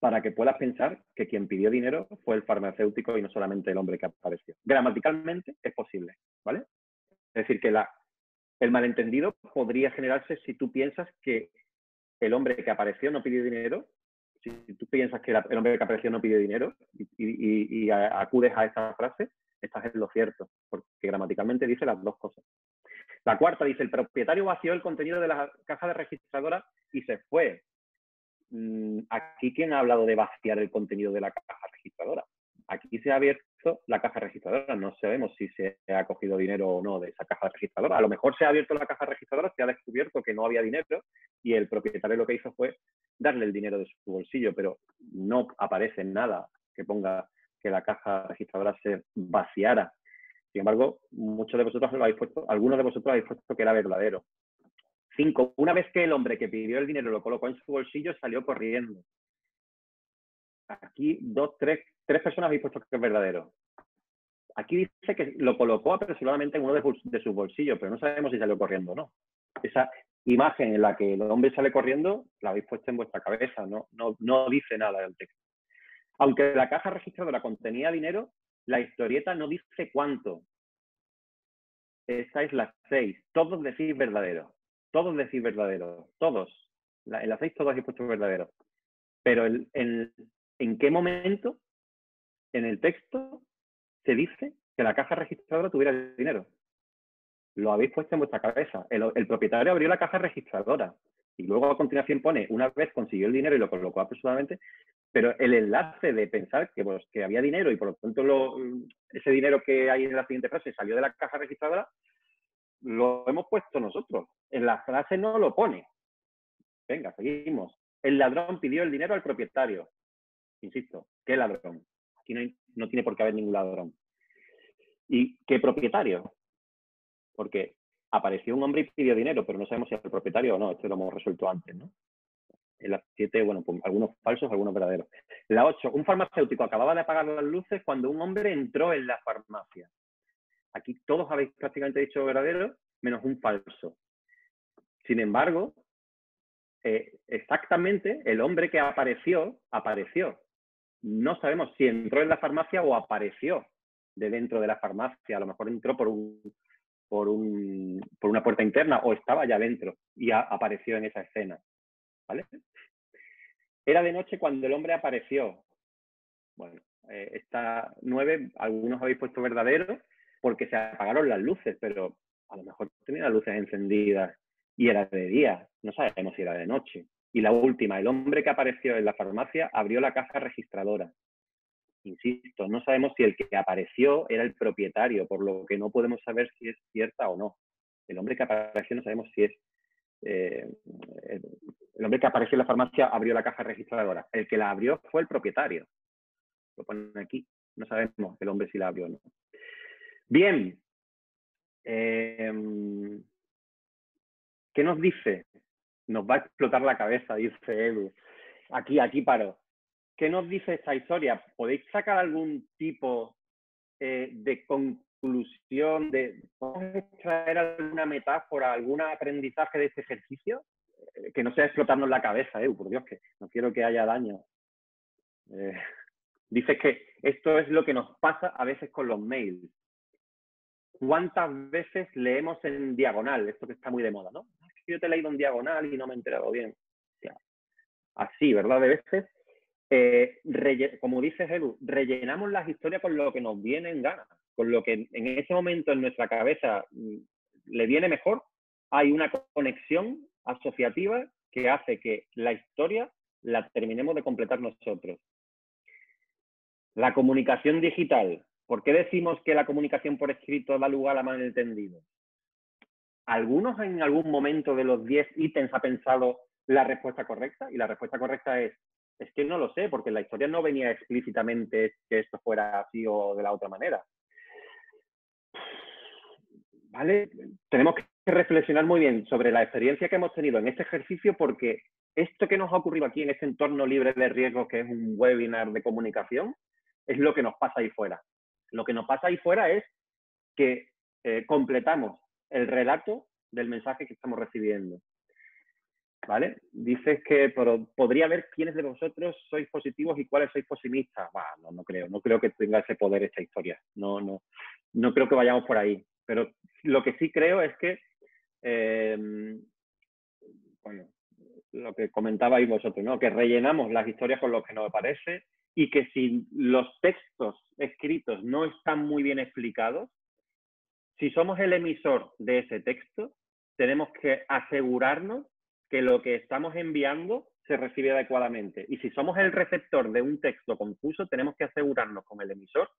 para que puedas pensar que quien pidió dinero fue el farmacéutico y no solamente el hombre que apareció. Gramaticalmente es posible, ¿vale? Es decir, que el malentendido podría generarse si tú piensas que el hombre que apareció no pidió dinero, si tú piensas que el hombre que apareció no pidió dinero y, acudes a esa frase, estás en lo cierto, porque gramaticalmente dice las dos cosas. La cuarta dice, el propietario vació el contenido de la caja de registradora y se fue. Mm, aquí, ¿quién ha hablado de vaciar el contenido de la caja registradora? Aquí se ha abierto la caja registradora. No sabemos si se ha cogido dinero o no de esa caja registradora. A lo mejor se ha abierto la caja registradora, se ha descubierto que no había dinero y el propietario lo que hizo fue darle el dinero de su bolsillo, pero no aparece nada que ponga que la caja registradora se vaciara. Sin embargo, muchos de vosotros lo habéis puesto, algunos de vosotros habéis puesto que era verdadero. Cinco, una vez que el hombre que pidió el dinero lo colocó en su bolsillo, salió corriendo. Aquí dos, tres, tres personas habéis puesto que es verdadero. Aquí dice que lo colocó apresuradamente en uno de, sus bolsillos, pero no sabemos si salió corriendo o no. Esa imagen en la que el hombre sale corriendo la habéis puesto en vuestra cabeza, no, no, no dice nada del texto. Aunque la caja registradora contenía dinero, la historieta no dice cuánto. Esta es la seis. Todos decís verdadero todos decís verdadero, todos. la 6 todos habéis puesto verdadero. Pero en qué momento en el texto se dice que la caja registradora tuviera el dinero. Lo habéis puesto en vuestra cabeza. El, propietario abrió la caja registradora y luego a continuación pone, una vez consiguió el dinero y lo colocó apresuradamente, pero el enlace de pensar que, pues, que había dinero y por lo tanto ese dinero que hay en la siguiente frase salió de la caja registradora, lo hemos puesto nosotros. En la frase no lo pone. Venga, seguimos. El ladrón pidió el dinero al propietario. Insisto, ¿qué ladrón? Aquí no, no tiene por qué haber ningún ladrón. ¿Y qué propietario? Porque apareció un hombre y pidió dinero, pero no sabemos si es el propietario o no. Esto lo hemos resuelto antes, ¿no? En la 7, bueno, pues algunos falsos, algunos verdaderos. La 8, un farmacéutico acababa de apagar las luces cuando un hombre entró en la farmacia. Aquí todos habéis prácticamente dicho verdadero, menos un falso. Sin embargo, eh, exactamente el hombre que apareció, apareció. No sabemos si entró en la farmacia o apareció de dentro de la farmacia. A lo mejor entró por un, por, un, por una puerta interna o estaba ya dentro y apareció en esa escena. ¿Vale? Era de noche cuando el hombre apareció. Bueno, eh, esta nueve, algunos habéis puesto verdadero porque se apagaron las luces, pero a lo mejor tenía las luces encendidas y era de día, no sabemos si era de noche. Y la última, el hombre que apareció en la farmacia abrió la caja registradora insisto, no sabemos si el que apareció era el propietario, por lo que no podemos saber si es cierta o no. El hombre que apareció no sabemos si es... Eh, el, hombre que apareció en la farmacia abrió la caja registradora. El que la abrió fue el propietario. Lo ponen aquí. No sabemos el hombre si la abrió o no. Bien. Em, ¿Qué nos dice? Nos va a explotar la cabeza, dice Edu. Aquí, aquí paro. ¿Qué nos dice esta historia? ¿Podéis sacar algún tipo eh, de conclusión, de ¿podemos extraer alguna metáfora, algún aprendizaje de este ejercicio? Eh, que no sea explotarnos la cabeza, eh, por Dios, que no quiero que haya daño. Eh, dices que esto es lo que nos pasa a veces con los mails. ¿Cuántas veces leemos en diagonal? Esto que está muy de moda, ¿no? yo te he leído en diagonal y no me he enterado bien. así, ¿verdad? De veces eh, como dices Edu, rellenamos las historias con lo que nos viene en gana, con lo que en ese momento en nuestra cabeza mm, le viene mejor, hay una conexión asociativa que hace que la historia la terminemos de completar nosotros. La comunicación digital. ¿Por qué decimos que la comunicación por escrito da lugar a malentendido? ¿Algunos en algún momento de los 10 ítems ha pensado la respuesta correcta? Y la respuesta correcta es es que no lo sé, porque la historia no venía explícitamente que esto fuera así o de la otra manera. ¿Vale? Tenemos que reflexionar muy bien sobre la experiencia que hemos tenido en este ejercicio porque esto que nos ha ocurrido aquí en este entorno libre de riesgos, que es un webinar de comunicación, es lo que nos pasa ahí fuera. Lo que nos pasa ahí fuera es que eh, completamos el relato del mensaje que estamos recibiendo. ¿vale? Dices que podría ver quiénes de vosotros sois positivos y cuáles sois pesimistas. no, no creo, no creo que tenga ese poder esta historia. No, no, no creo que vayamos por ahí. Pero lo que sí creo es que, em, bueno, lo que comentabais vosotros, ¿no? Que rellenamos las historias con lo que nos parece y que si los textos escritos no están muy bien explicados, si somos el emisor de ese texto, tenemos que asegurarnos que lo que estamos enviando se recibe adecuadamente. Y si somos el receptor de un texto confuso, tenemos que asegurarnos con el emisor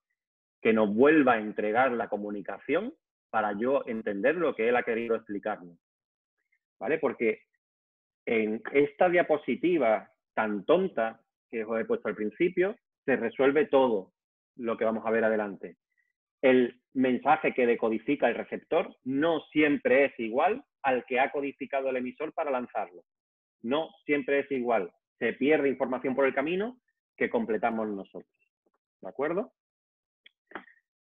que nos vuelva a entregar la comunicación para yo entender lo que él ha querido explicarnos. ¿Vale? Porque en esta diapositiva tan tonta que os he puesto al principio, se resuelve todo lo que vamos a ver adelante. El mensaje que decodifica el receptor no siempre es igual al que ha codificado el emisor para lanzarlo. No siempre es igual. Se pierde información por el camino que completamos nosotros. ¿De acuerdo?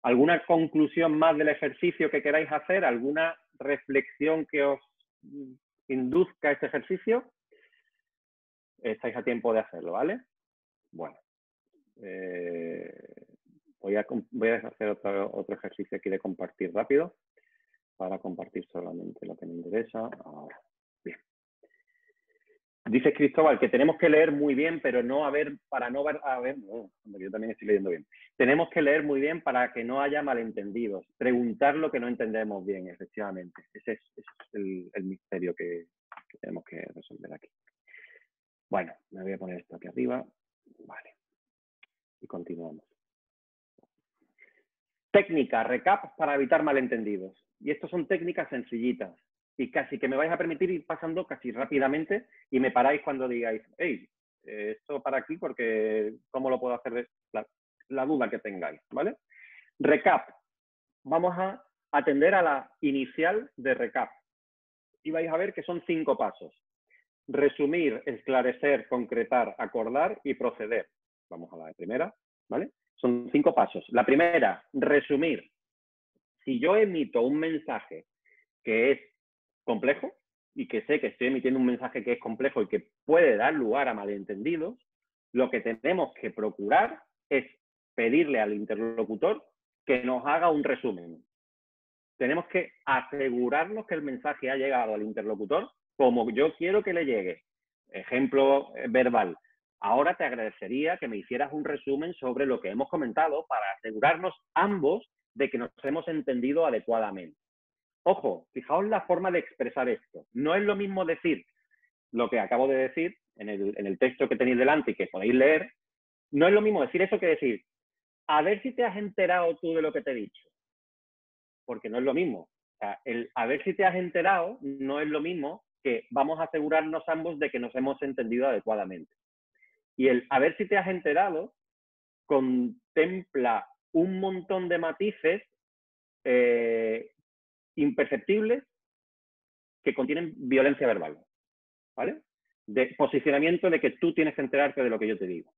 ¿Alguna conclusión más del ejercicio que queráis hacer? ¿Alguna reflexión que os induzca este ejercicio? Estáis a tiempo de hacerlo, ¿vale? Bueno. Eh, voy, a, hacer otro, ejercicio aquí de compartir rápido para compartir solamente lo que me interesa. Bien. Dice Cristóbal que tenemos que leer muy bien, pero no a ver, para no a ver, yo también estoy leyendo bien. Tenemos que leer muy bien para que no haya malentendidos. Preguntar lo que no entendemos bien, efectivamente. Ese es, el, misterio que tenemos que resolver aquí. Bueno, me voy a poner esto aquí arriba. Vale. Y continuamos. Técnica, recap para evitar malentendidos. Y estas son técnicas sencillitas. Y casi que me vais a permitir ir pasando casi rápidamente y me paráis cuando digáis, hey, esto para aquí porque ¿cómo lo puedo hacer? La, la duda que tengáis, ¿vale? Recap. Vamos a atender a la inicial de recap. Y vais a ver que son cinco pasos. Resumir, esclarecer, concretar, acordar y proceder. Vamos a la primera, ¿vale? Son cinco pasos. La primera, resumir. Si yo emito un mensaje que es complejo y que sé que estoy emitiendo un mensaje que es complejo y que puede dar lugar a malentendidos, lo que tenemos que procurar es pedirle al interlocutor que nos haga un resumen. Tenemos que asegurarnos que el mensaje ha llegado al interlocutor como yo quiero que le llegue. Ejemplo eh, verbal. Ahora te agradecería que me hicieras un resumen sobre lo que hemos comentado para asegurarnos ambos de que nos hemos entendido adecuadamente. Ojo, fijaos la forma de expresar esto. No es lo mismo decir lo que acabo de decir en el, en el texto que tenéis delante y que podéis leer. No es lo mismo decir eso que decir, a ver si te has enterado tú de lo que te he dicho. Porque no es lo mismo. O sea, el a ver si te has enterado no es lo mismo que vamos a asegurarnos ambos de que nos hemos entendido adecuadamente. Y el a ver si te has enterado contempla un montón de matices eh, imperceptibles que contienen violencia verbal, ¿vale? De posicionamiento de que tú tienes que enterarte de lo que yo te digo,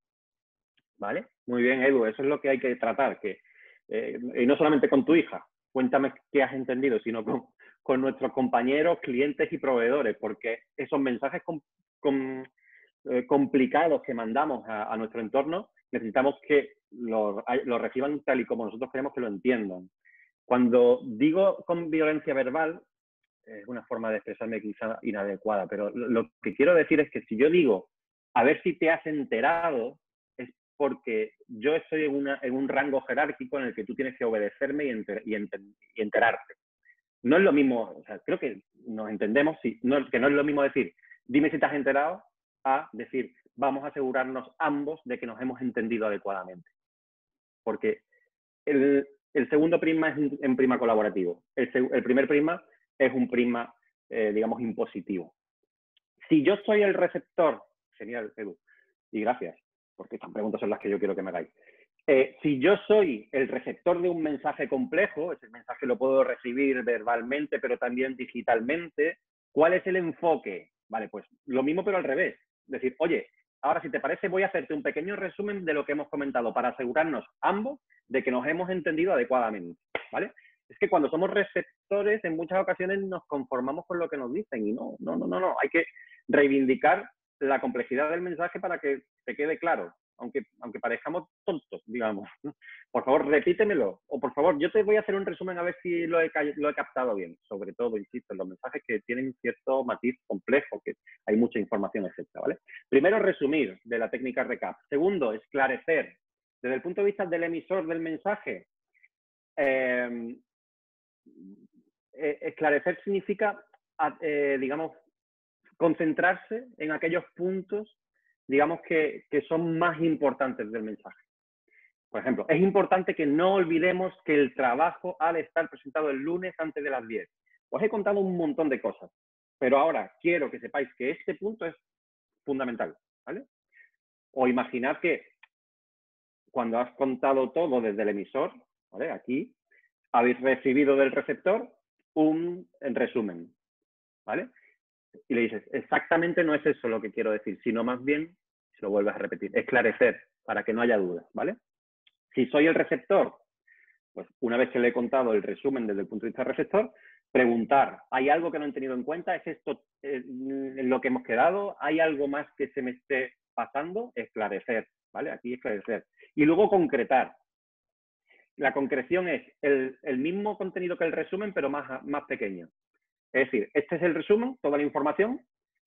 ¿vale? Muy bien, Edu, eso es lo que hay que tratar, que, eh, y no solamente con tu hija, cuéntame qué has entendido, sino con, nuestros compañeros, clientes y proveedores, porque esos mensajes eh, complicados que mandamos a, nuestro entorno, necesitamos que lo, reciban tal y como nosotros queremos que lo entiendan. Cuando digo con violencia verbal, es una forma de expresarme quizá inadecuada, pero lo que quiero decir es que si yo digo, a ver si te has enterado, porque yo estoy en, un rango jerárquico en el que tú tienes que obedecerme y, enterarte. No es lo mismo, o sea, creo que nos entendemos, que no es lo mismo decir, dime si te has enterado, a decir, vamos a asegurarnos ambos de que nos hemos entendido adecuadamente. Porque el, segundo prisma es en prisma colaborativo. El, primer prisma es un prisma, eh, digamos, impositivo. Si yo soy el receptor, genial, Edu, y gracias, porque estas preguntas son las que yo quiero que me hagáis. Eh, si yo soy el receptor de un mensaje complejo, ese mensaje lo puedo recibir verbalmente, pero también digitalmente, ¿cuál es el enfoque? Vale, pues lo mismo, pero al revés decir, oye, ahora si te parece voy a hacerte un pequeño resumen de lo que hemos comentado para asegurarnos ambos de que nos hemos entendido adecuadamente, ¿vale? Es que cuando somos receptores en muchas ocasiones nos conformamos con lo que nos dicen y no, no, no, no, no, hay que reivindicar la complejidad del mensaje para que te quede claro aunque, aunque parezcamos tontos, digamos. Por favor, repítemelo. O por favor, yo te voy a hacer un resumen a ver si lo he, lo he captado bien. Sobre todo, insisto, en los mensajes que tienen cierto matiz complejo, que hay mucha información, etc. ¿vale? Primero, resumir de la técnica recap. Segundo, esclarecer. Desde el punto de vista del emisor del mensaje, em, eh, esclarecer significa, eh, digamos, concentrarse en aquellos puntos digamos que, son más importantes del mensaje. Por ejemplo, es importante que no olvidemos que el trabajo ha de estar presentado el lunes antes de las 10. Os he contado un montón de cosas, pero ahora quiero que sepáis que este punto es fundamental, ¿vale? O imaginad que cuando has contado todo desde el emisor, ¿vale? Aquí, habéis recibido del receptor un resumen, ¿vale? Y le dices, exactamente no es eso lo que quiero decir, sino más bien, si lo vuelves a repetir, esclarecer para que no haya dudas, ¿vale? Si soy el receptor, pues una vez que le he contado el resumen desde el punto de vista receptor, preguntar, ¿hay algo que no he tenido en cuenta? ¿Es esto eh, lo que hemos quedado? ¿Hay algo más que se me esté pasando? Esclarecer, ¿vale? Aquí esclarecer. Y luego concretar. La concreción es el, el mismo contenido que el resumen, pero más, más pequeño. Es decir, este es el resumen, toda la información.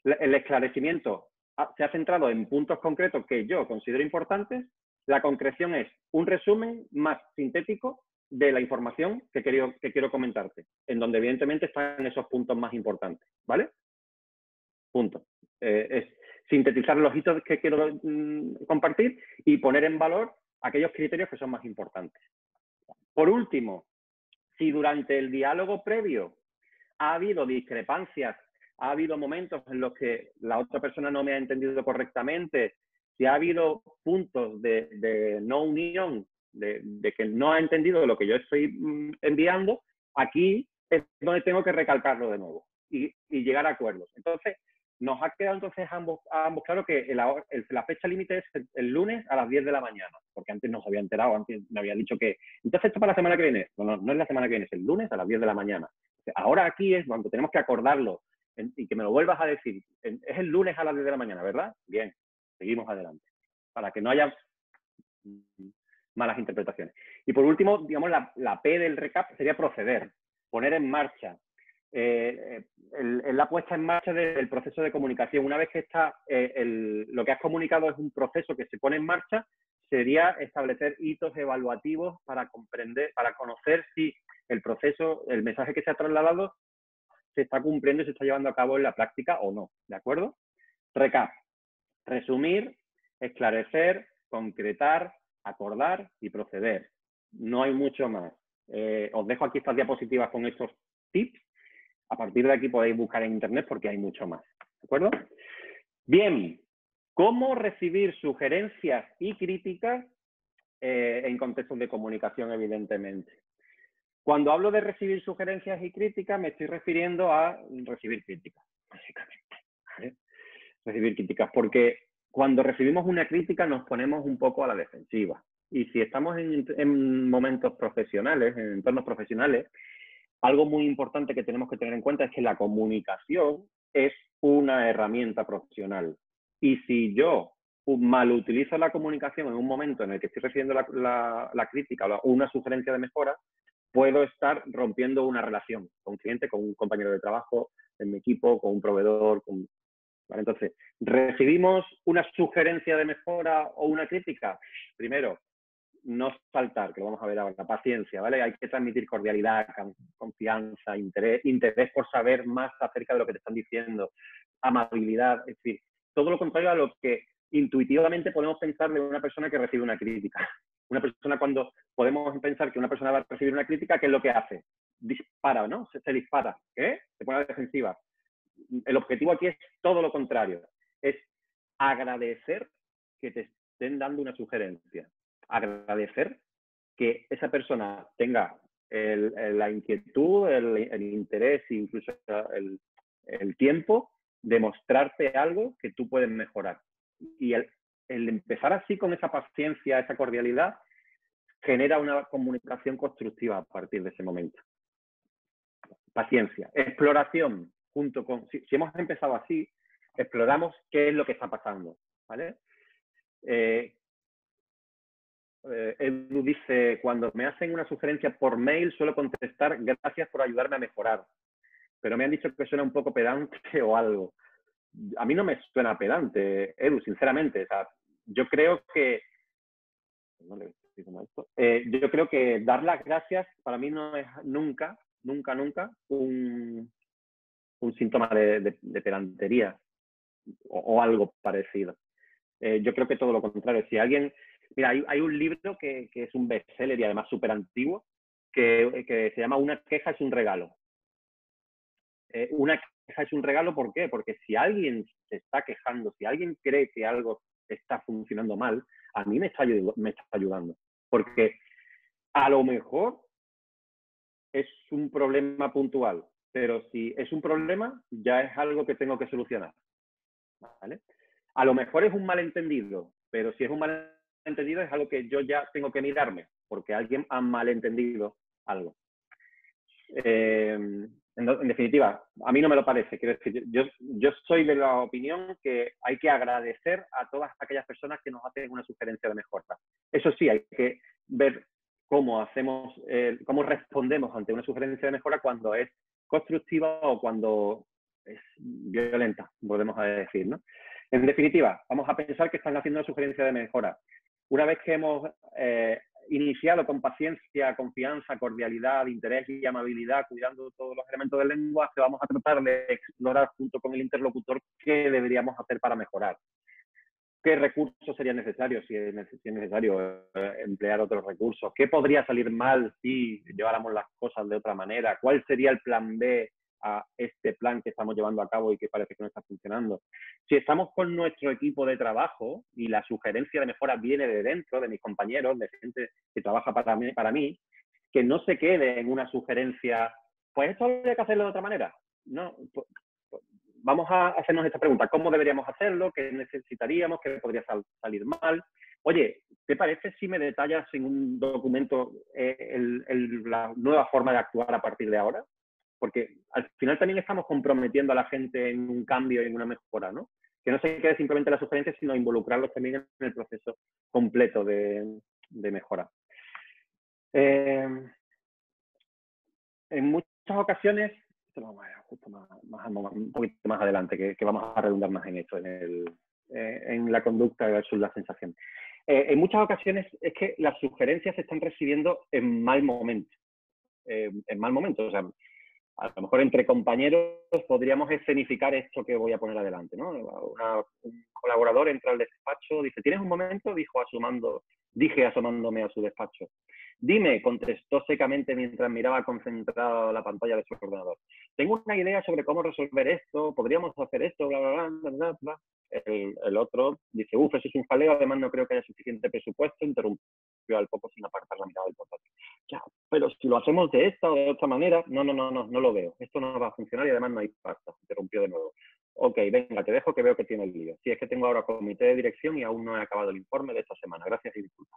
El esclarecimiento se ha centrado en puntos concretos que yo considero importantes. La concreción es un resumen más sintético de la información que quiero, que quiero comentarte, en donde evidentemente están esos puntos más importantes, ¿vale? Punto. Eh, es sintetizar los hitos que quiero mm, compartir y poner en valor aquellos criterios que son más importantes. Por último, si durante el diálogo previo ha habido discrepancias, ha habido momentos en los que la otra persona no me ha entendido correctamente, si ha habido puntos de, no unión, de, que no ha entendido lo que yo estoy mm, enviando, aquí es donde tengo que recalcarlo de nuevo y, llegar a acuerdos. Entonces, nos ha quedado entonces ambos, ambos claro que la fecha límite es el, lunes a las 10 de la mañana, porque antes no se había enterado, antes me había dicho que, entonces esto para la semana que viene, no, no, es la semana que viene, es el lunes a las 10 de la mañana. Ahora aquí es cuando tenemos que acordarlo y que me lo vuelvas a decir, es el lunes a las 10 de la mañana, ¿verdad? Bien, seguimos adelante, para que no haya malas interpretaciones. Y por último, digamos, la, P del recap sería proceder, poner en marcha, eh, la puesta en marcha del proceso de comunicación. Una vez que está, eh, lo que has comunicado es un proceso que se pone en marcha, sería establecer hitos evaluativos para comprender, para conocer si el proceso, el mensaje que se ha trasladado se está cumpliendo y se está llevando a cabo en la práctica o no. ¿De acuerdo? Recap. Resumir, esclarecer, concretar, acordar y proceder. No hay mucho más. Eh, os dejo aquí estas diapositivas con estos tips a partir de aquí podéis buscar en Internet porque hay mucho más. ¿De acuerdo? Bien, ¿cómo recibir sugerencias y críticas eh, en contextos de comunicación, evidentemente? Cuando hablo de recibir sugerencias y críticas, me estoy refiriendo a recibir críticas, básicamente. Recibir críticas, porque cuando recibimos una crítica nos ponemos un poco a la defensiva. Y si estamos en momentos profesionales, en entornos profesionales, algo muy importante que tenemos que tener en cuenta es que la comunicación es una herramienta profesional. Y si yo mal utilizo la comunicación en un momento en el que estoy recibiendo la, crítica o una sugerencia de mejora, puedo estar rompiendo una relación con un cliente, con un compañero de trabajo, en mi equipo, con un proveedor. Entonces, ¿recibimos una sugerencia de mejora o una crítica? Primero, no saltar, que lo vamos a ver ahora, paciencia, ¿vale? Hay que transmitir cordialidad, confianza, interés, interés por saber más acerca de lo que te están diciendo, amabilidad, es decir, todo lo contrario a lo que intuitivamente podemos pensar de una persona que recibe una crítica. Una persona cuando podemos pensar que una persona va a recibir una crítica, ¿qué es lo que hace? Dispara, ¿no? Se, dispara. ¿Qué? Se pone a la defensiva. El objetivo aquí es todo lo contrario. Es agradecer que te estén dando una sugerencia agradecer que esa persona tenga la inquietud, el, interés, incluso el, tiempo de mostrarte algo que tú puedes mejorar. Y el, empezar así con esa paciencia, esa cordialidad, genera una comunicación constructiva a partir de ese momento. Paciencia. Exploración, junto con, si, hemos empezado así, exploramos qué es lo que está pasando, ¿vale? Eh, eh, Edu dice, cuando me hacen una sugerencia por mail suelo contestar gracias por ayudarme a mejorar. Pero me han dicho que suena un poco pedante o algo. A mí no me suena pedante, Edu, sinceramente. yo creo que... Eh, yo creo que dar las gracias para mí no es nunca, nunca, nunca un, un síntoma de, pedantería o, algo parecido. Eh, yo creo que todo lo contrario. Si alguien Mira, hay, un libro que, es un bestseller y además súper antiguo, que, se llama Una queja es un regalo. Eh, una queja es un regalo, ¿por qué? Porque si alguien se está quejando, si alguien cree que algo está funcionando mal, a mí me está, me está ayudando. Porque a lo mejor es un problema puntual, pero si es un problema, ya es algo que tengo que solucionar. ¿vale? A lo mejor es un malentendido, pero si es un malentendido, entendido es algo que yo ya tengo que mirarme, porque alguien ha malentendido algo. Eh, en, definitiva, a mí no me lo parece. Yo, soy de la opinión que hay que agradecer a todas aquellas personas que nos hacen una sugerencia de mejora. Eso sí, hay que ver cómo hacemos, eh, cómo respondemos ante una sugerencia de mejora cuando es constructiva o cuando es violenta, podemos decir, ¿no? En definitiva, vamos a pensar que están haciendo una sugerencia de mejora. Una vez que hemos eh, iniciado con paciencia, confianza, cordialidad, interés y amabilidad, cuidando todos los elementos del lenguaje, vamos a tratar de explorar junto con el interlocutor qué deberíamos hacer para mejorar. qué recursos serían necesarios, si es necesario eh, emplear otros recursos, qué podría salir mal si lleváramos las cosas de otra manera, cuál sería el plan B a este plan que estamos llevando a cabo y que parece que no está funcionando. Si estamos con nuestro equipo de trabajo y la sugerencia de mejora viene de dentro, de mis compañeros, de gente que trabaja para mí, para mí que no se quede en una sugerencia, pues esto habría que hacerlo de otra manera. No, vamos a hacernos esta pregunta, ¿cómo deberíamos hacerlo? ¿Qué necesitaríamos? ¿Qué podría salir mal? Oye, ¿te parece si me detallas en un documento eh, la nueva forma de actuar a partir de ahora? Porque al final también estamos comprometiendo a la gente en un cambio y en una mejora, ¿no? Que no se quede simplemente la sugerencia, sino involucrarlos también en el proceso completo de, mejora. Eh, en muchas ocasiones, esto lo vamos a ver justo un poquito más adelante, que, vamos a redundar más en esto, en, eh, la conducta versus la sensación. Eh, en muchas ocasiones es que las sugerencias se están recibiendo en mal momento. en mal momento. O sea, a lo mejor entre compañeros podríamos escenificar esto que voy a poner adelante, un colaborador entra al despacho, dice, ¿tienes un momento? Dijo asomando, dije asomándome a su despacho. Dime, contestó secamente mientras miraba concentrado la pantalla de su ordenador. Tengo una idea sobre cómo resolver esto, podríamos hacer esto, bla, bla, bla, bla, bla. El, el otro dice, uff, eso es un jaleo, además no creo que haya suficiente presupuesto, interrumpió al poco sin apartar la mirada del portátil. Ya, pero si lo hacemos de esta o de otra manera, no, no, no, no, no lo veo. Esto no va a funcionar y además no hay pasta. Interrumpió de nuevo. Ok, venga, te dejo que veo que tiene el lío. Si es que tengo ahora comité de dirección y aún no he acabado el informe de esta semana. Gracias y disculpa.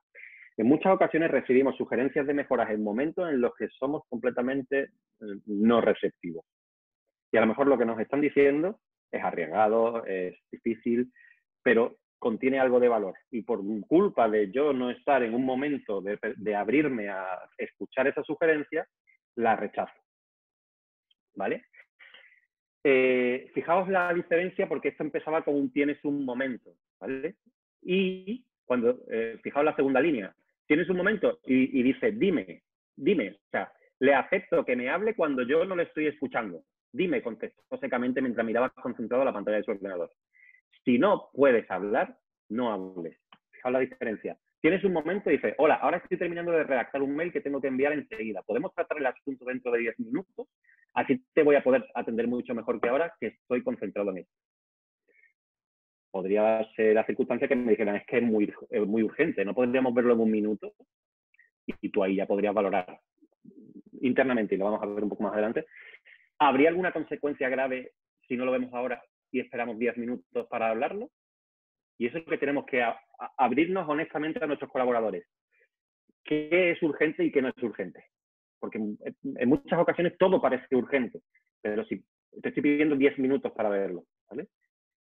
En muchas ocasiones recibimos sugerencias de mejoras en momentos en los que somos completamente eh, no receptivos. Y a lo mejor lo que nos están diciendo es arriesgado, es difícil, pero contiene algo de valor. Y por culpa de yo no estar en un momento de, abrirme a escuchar esa sugerencia, la rechazo. ¿Vale? Eh, fijaos la diferencia porque esto empezaba con un tienes un momento, ¿vale? Y cuando, eh, fijaos la segunda línea, tienes un momento y, y, dice, dime, dime, o sea, le acepto que me hable cuando yo no le estoy escuchando. Dime, contestó secamente mientras miraba concentrado la pantalla de su ordenador. Si no puedes hablar, no hables. Fijaos la diferencia. Tienes un momento y dices, hola, ahora estoy terminando de redactar un mail que tengo que enviar enseguida. ¿Podemos tratar el asunto dentro de 10 minutos? Así te voy a poder atender mucho mejor que ahora que estoy concentrado en esto. Podría ser la circunstancia que me dijeran, es que es muy, muy urgente, no podríamos verlo en un minuto. Y tú ahí ya podrías valorar internamente, y lo vamos a ver un poco más adelante, ¿habría alguna consecuencia grave si no lo vemos ahora y esperamos 10 minutos para hablarlo. Y eso es lo que tenemos que abrirnos honestamente a nuestros colaboradores. ¿Qué es urgente y qué no es urgente? Porque en, muchas ocasiones todo parece urgente, pero si te estoy pidiendo 10 minutos para verlo, ¿vale?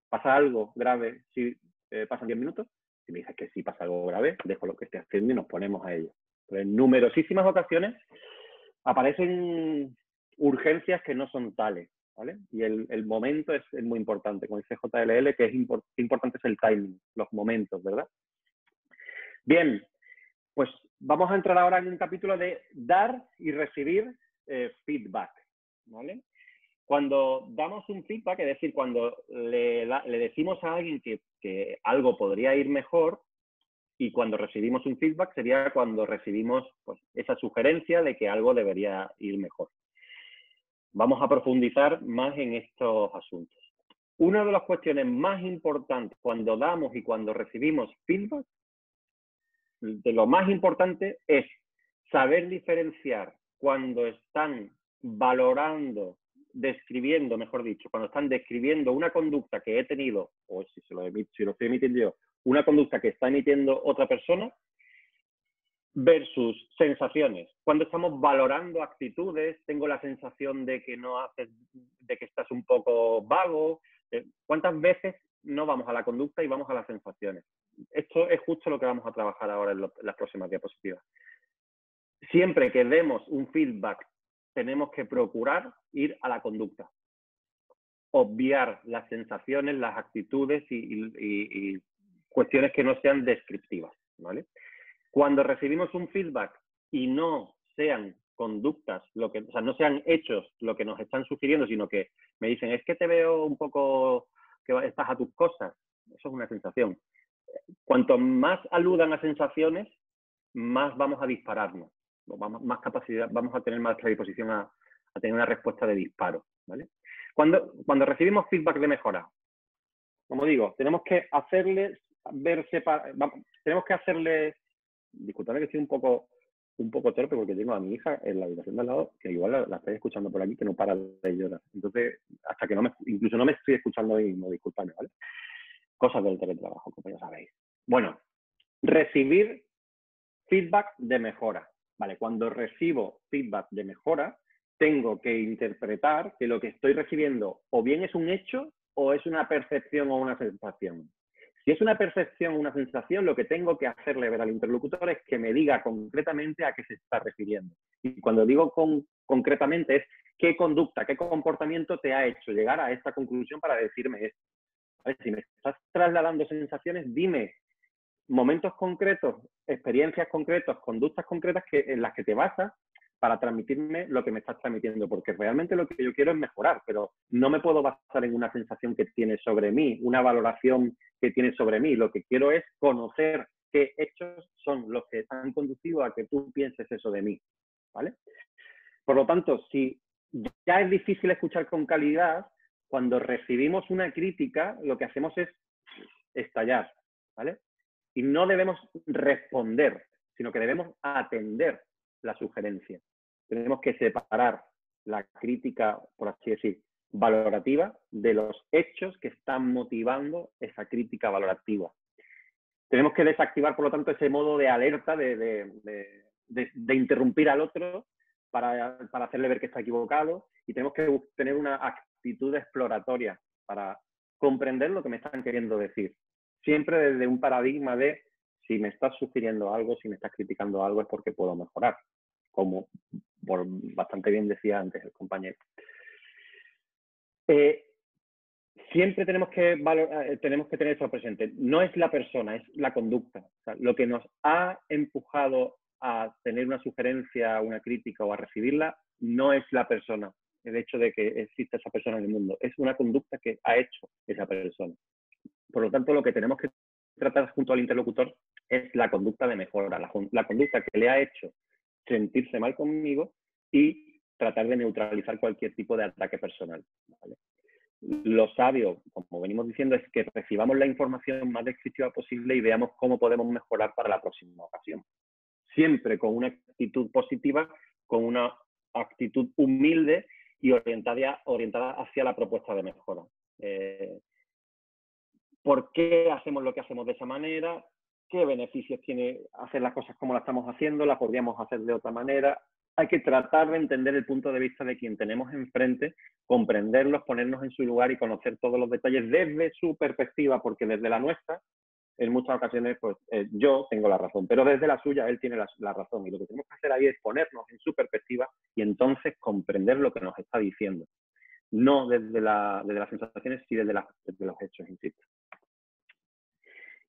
¿Pasa algo grave si eh, pasan 10 minutos? Si me dices que sí pasa algo grave, dejo lo que esté haciendo y nos ponemos a ello. en numerosísimas ocasiones aparecen urgencias que no son tales. Y el, momento es, muy importante, como dice JLL, que es importante es el timing, los momentos, ¿verdad? Bien, pues vamos a entrar ahora en un capítulo de dar y recibir eh, feedback, ¿vale? Cuando damos un feedback, es decir, cuando le, decimos a alguien que, que, algo podría ir mejor, y cuando recibimos un feedback sería cuando recibimos pues, esa sugerencia de que algo debería ir mejor vamos a profundizar más en estos asuntos. Una de las cuestiones más importantes cuando damos y cuando recibimos feedback, de lo más importante es saber diferenciar cuando están valorando, describiendo, mejor dicho, cuando están describiendo una conducta que he tenido, o si, se lo, si lo estoy emitiendo yo, una conducta que está emitiendo otra persona, versus sensaciones. Cuando estamos valorando actitudes, tengo la sensación de que no haces, de que estás un poco vago. Eh, ¿Cuántas veces no vamos a la conducta y vamos a las sensaciones? Esto es justo lo que vamos a trabajar ahora en, las próximas diapositivas. Siempre que demos un feedback, tenemos que procurar ir a la conducta. Obviar las sensaciones, las actitudes y, y cuestiones que no sean descriptivas. ¿vale? Cuando recibimos un feedback y no sean conductas, lo que, o sea, no sean hechos lo que nos están sugiriendo, sino que me dicen, es que te veo un poco que estás a tus cosas, eso es una sensación. Cuanto más aludan a sensaciones, más vamos a dispararnos, más capacidad, vamos a tener más predisposición a, tener una respuesta de disparo. ¿vale? Cuando, cuando recibimos feedback de mejora, como digo, tenemos que hacerles verse, tenemos que hacerles, disculpadme que estoy un poco un poco torpe porque tengo a mi hija en la habitación de al lado, que igual la, estoy escuchando por aquí, que no para de llorar. Entonces, hasta que no me, incluso no me estoy escuchando ahí mismo, disculpadme, ¿vale? Cosas del teletrabajo, como ya sabéis. Bueno, recibir feedback de mejora. Vale, cuando recibo feedback de mejora, tengo que interpretar que lo que estoy recibiendo o bien es un hecho o es una percepción o una sensación. Si es una percepción una sensación, lo que tengo que hacerle ver al interlocutor es que me diga concretamente a qué se está refiriendo. Y cuando digo con, concretamente es qué conducta, qué comportamiento te ha hecho llegar a esta conclusión para decirme esto. si me estás trasladando sensaciones, dime momentos concretos, experiencias concretas, conductas concretas en las que te basas para transmitirme lo que me estás transmitiendo, porque realmente lo que yo quiero es mejorar, pero no me puedo basar en una sensación que tiene sobre mí, una valoración que tiene sobre mí. Lo que quiero es conocer qué hechos son los que han conducido a que tú pienses eso de mí, ¿vale? Por lo tanto, si ya es difícil escuchar con calidad, cuando recibimos una crítica, lo que hacemos es estallar, ¿vale? Y no debemos responder, sino que debemos atender la sugerencia. Tenemos que separar la crítica, por así decir, valorativa de los hechos que están motivando esa crítica valorativa. Tenemos que desactivar, por lo tanto, ese modo de alerta, de, interrumpir al otro para, para, hacerle ver que está equivocado y tenemos que tener una actitud exploratoria para comprender lo que me están queriendo decir. Siempre desde un paradigma de si me estás sugiriendo algo, si me estás criticando algo es porque puedo mejorar como por bastante bien decía antes el compañero. Eh, siempre tenemos que, eh, tenemos que tener eso presente. No es la persona, es la conducta. lo que nos ha empujado a tener una sugerencia, una crítica o a recibirla, no es la persona, el hecho de que exista esa persona en el mundo. Es una conducta que ha hecho esa persona. Por lo tanto, lo que tenemos que tratar junto al interlocutor es la conducta de mejora, la conducta que le ha hecho sentirse mal conmigo y tratar de neutralizar cualquier tipo de ataque personal. Lo sabio, como venimos diciendo, es que recibamos la información más descriptiva posible y veamos cómo podemos mejorar para la próxima ocasión. Siempre con una actitud positiva, con una actitud humilde y orientada, orientada hacia la propuesta de mejora. Eh, ¿Por qué hacemos lo que hacemos de esa manera? Qué beneficios tiene hacer las cosas como las estamos haciendo, las podríamos hacer de otra manera. Hay que tratar de entender el punto de vista de quien tenemos enfrente, comprenderlos, ponernos en su lugar y conocer todos los detalles desde su perspectiva, porque desde la nuestra, en muchas ocasiones, pues eh, yo tengo la razón, pero desde la suya él tiene la, razón. Y lo que tenemos que hacer ahí es ponernos en su perspectiva y entonces comprender lo que nos está diciendo. No desde, la, desde las sensaciones, sino desde, desde los hechos, insisto.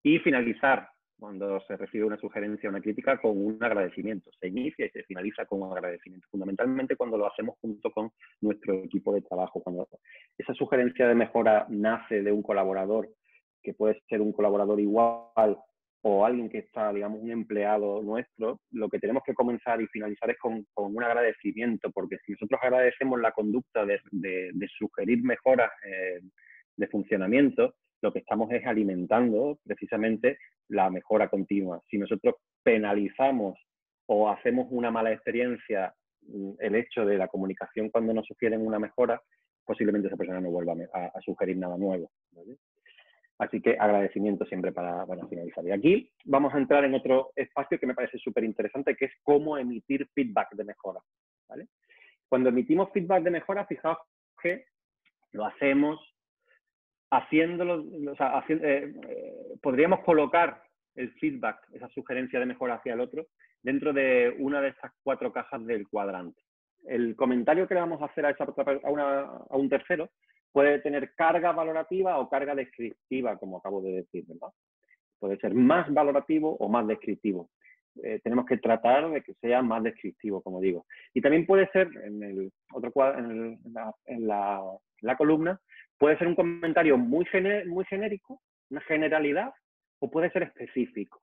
Y finalizar, cuando se recibe una sugerencia una crítica con un agradecimiento. Se inicia y se finaliza con un agradecimiento, fundamentalmente cuando lo hacemos junto con nuestro equipo de trabajo. Cuando esa sugerencia de mejora nace de un colaborador, que puede ser un colaborador igual o alguien que está, digamos, un empleado nuestro, lo que tenemos que comenzar y finalizar es con, un agradecimiento, porque si nosotros agradecemos la conducta de, sugerir mejoras eh, de funcionamiento, lo que estamos es alimentando precisamente la mejora continua. Si nosotros penalizamos o hacemos una mala experiencia mm, el hecho de la comunicación cuando nos sugieren una mejora, posiblemente esa persona no vuelva a, sugerir nada nuevo. Así que agradecimiento siempre para, finalizar. Y aquí vamos a entrar en otro espacio que me parece súper interesante, que es cómo emitir feedback de mejora. Cuando emitimos feedback de mejora, fijaos que lo hacemos haciéndolo, o sea, eh, eh, podríamos colocar el feedback, esa sugerencia de mejora hacia el otro, dentro de una de estas cuatro cajas del cuadrante. El comentario que le vamos a hacer a, esa, a, un tercero puede tener carga valorativa o carga descriptiva, como acabo de decir, ¿verdad? Puede ser más valorativo o más descriptivo. Eh, tenemos que tratar de que sea más descriptivo, como digo. Y también puede ser, en el otro cuadro, en, en la columna, Puede ser un comentario muy, genérico, una generalidad, o puede ser específico.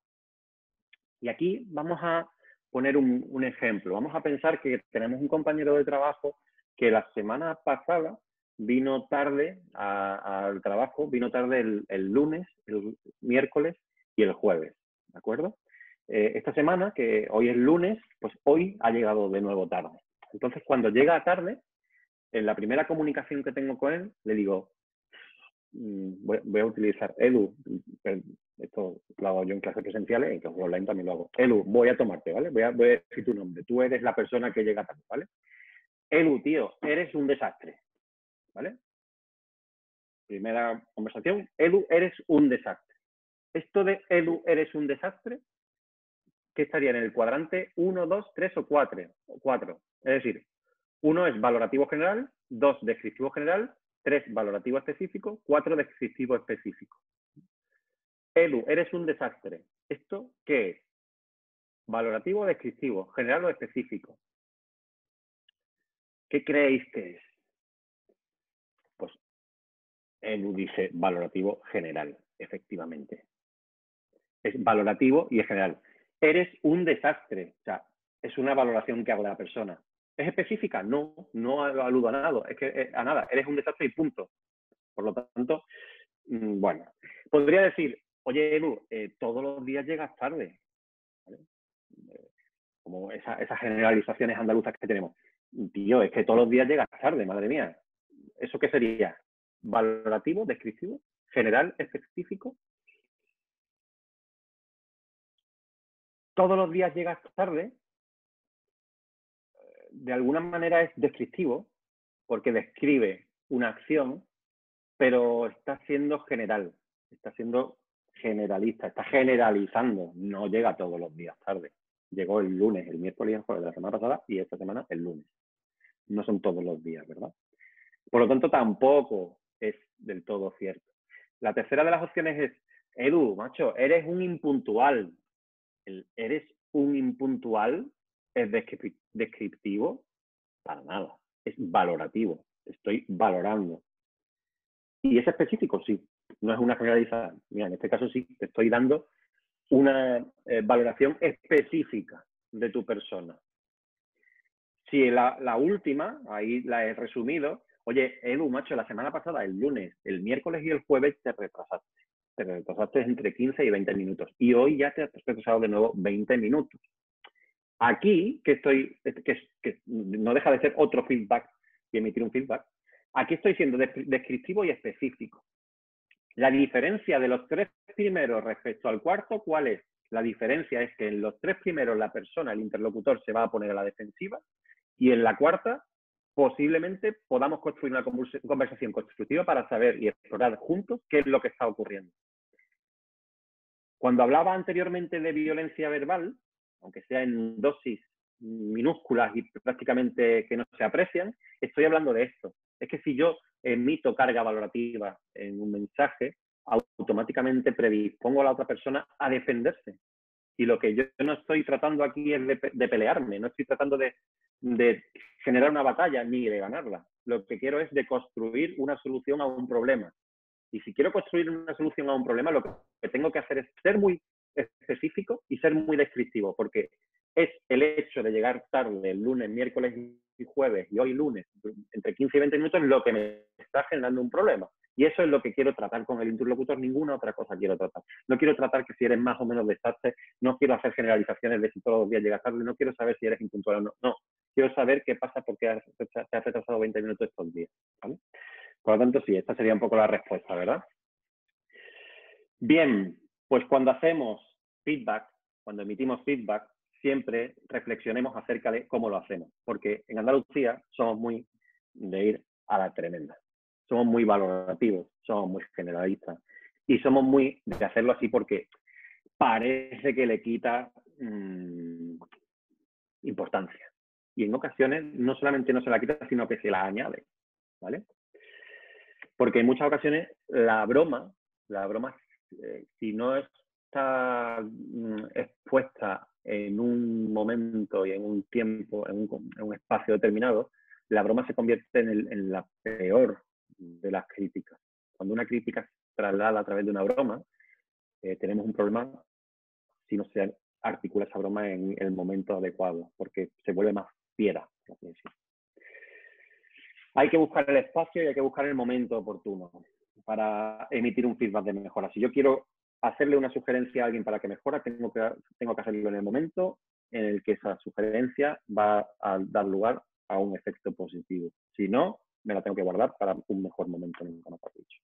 Y aquí vamos a poner un, ejemplo. Vamos a pensar que tenemos un compañero de trabajo que la semana pasada vino tarde al trabajo, vino tarde el, lunes, el miércoles y el jueves, ¿de acuerdo? Eh, esta semana, que hoy es lunes, pues hoy ha llegado de nuevo tarde. Entonces, cuando llega tarde, en la primera comunicación que tengo con él, le digo, mm, voy, a utilizar Edu, esto lo hago yo en clases presenciales, en clases online también lo hago. Edu, voy a tomarte, ¿vale? Voy a, voy a decir tu nombre. Tú eres la persona que llega tarde, ¿vale? Edu, tío, eres un desastre, ¿vale? Primera conversación, Edu, eres un desastre. Esto de Edu, eres un desastre, ¿qué estaría en el cuadrante 1, 2, 3 o 4? 4. Es decir, uno es valorativo general, dos descriptivo general, tres valorativo específico, cuatro descriptivo específico. Edu, eres un desastre. ¿Esto qué es? ¿Valorativo o descriptivo? ¿General o específico? ¿Qué creéis que es? Pues Edu dice valorativo general, efectivamente. Es valorativo y es general. Eres un desastre. O sea, es una valoración que hago de la persona. ¿Es específica? No, no aludo a nada. Es que eh, a nada, eres un desastre y punto. Por lo tanto, mm, bueno, podría decir, oye Edu, eh, todos los días llegas tarde. Eh, como esas generalizaciones andaluzas que tenemos. Tío, es que todos los días llegas tarde, madre mía. ¿Eso qué sería? ¿Valorativo, descriptivo, general, específico? Todos los días llegas tarde, de alguna manera es descriptivo, porque describe una acción, pero está siendo general, está siendo generalista, está generalizando, no llega todos los días tarde. Llegó el lunes, el miércoles el jueves de la semana pasada y esta semana el lunes. No son todos los días, ¿verdad? Por lo tanto, tampoco es del todo cierto. La tercera de las opciones es, Edu, macho, eres un impuntual. Eres un impuntual es descriptivo para nada, es valorativo, estoy valorando. Y es específico, sí, no es una generalización. Mira, en este caso sí, te estoy dando una eh, valoración específica de tu persona. Si la, la, última, ahí la he resumido, oye, Edu, macho, la semana pasada, el lunes, el miércoles y el jueves te retrasaste. Te retrasaste entre 15 y 20 minutos. Y hoy ya te has retrasado de nuevo 20 minutos. Aquí, que estoy, que, no deja de ser otro feedback y emitir un feedback, aquí estoy siendo descriptivo y específico. La diferencia de los tres primeros respecto al cuarto, ¿cuál es? La diferencia es que en los tres primeros la persona, el interlocutor, se va a poner a la defensiva y en la cuarta posiblemente podamos construir una conversación constructiva para saber y explorar juntos qué es lo que está ocurriendo. Cuando hablaba anteriormente de violencia verbal, aunque sea en dosis minúsculas y prácticamente que no se aprecian, estoy hablando de esto. Es que si yo emito carga valorativa en un mensaje, automáticamente predispongo a la otra persona a defenderse. Y lo que yo no estoy tratando aquí es de, pelearme, no estoy tratando de, de, generar una batalla ni de ganarla. Lo que quiero es de construir una solución a un problema. Y si quiero construir una solución a un problema, lo que tengo que hacer es ser muy específico y ser muy descriptivo, porque es el hecho de llegar tarde el lunes, miércoles y jueves y hoy lunes, entre 15 y 20 minutos, lo que me está generando un problema. Y eso es lo que quiero tratar con el interlocutor, ninguna otra cosa quiero tratar. No quiero tratar que si eres más o menos desastre, no quiero hacer generalizaciones de si todos los días llegas tarde, no quiero saber si eres impuntual o no. No, quiero saber qué pasa porque te has retrasado 20 minutos estos días. Por lo tanto, sí, esta sería un poco la respuesta, ¿verdad? Bien, pues cuando hacemos feedback, cuando emitimos feedback, siempre reflexionemos acerca de cómo lo hacemos, porque en Andalucía somos muy de ir a la tremenda. Somos muy valorativos, somos muy generalistas y somos muy de hacerlo así porque parece que le quita mm, importancia. Y en ocasiones no solamente no se la quita, sino que se la añade, ¿vale? Porque en muchas ocasiones la broma, la broma eh, si no está mm, expuesta en un momento y en un tiempo, en un, espacio determinado, la broma se convierte en, la peor de las críticas. Cuando una crítica se traslada a través de una broma, eh, tenemos un problema si no se articula esa broma en el momento adecuado, porque se vuelve más fiera. Hay que buscar el espacio y hay que buscar el momento oportuno para emitir un feedback de mejora. Si yo quiero hacerle una sugerencia a alguien para que mejora, tengo que, tengo que hacerlo en el momento en el que esa sugerencia va a dar lugar a un efecto positivo. Si no, me la tengo que guardar para un mejor momento, nunca dicho.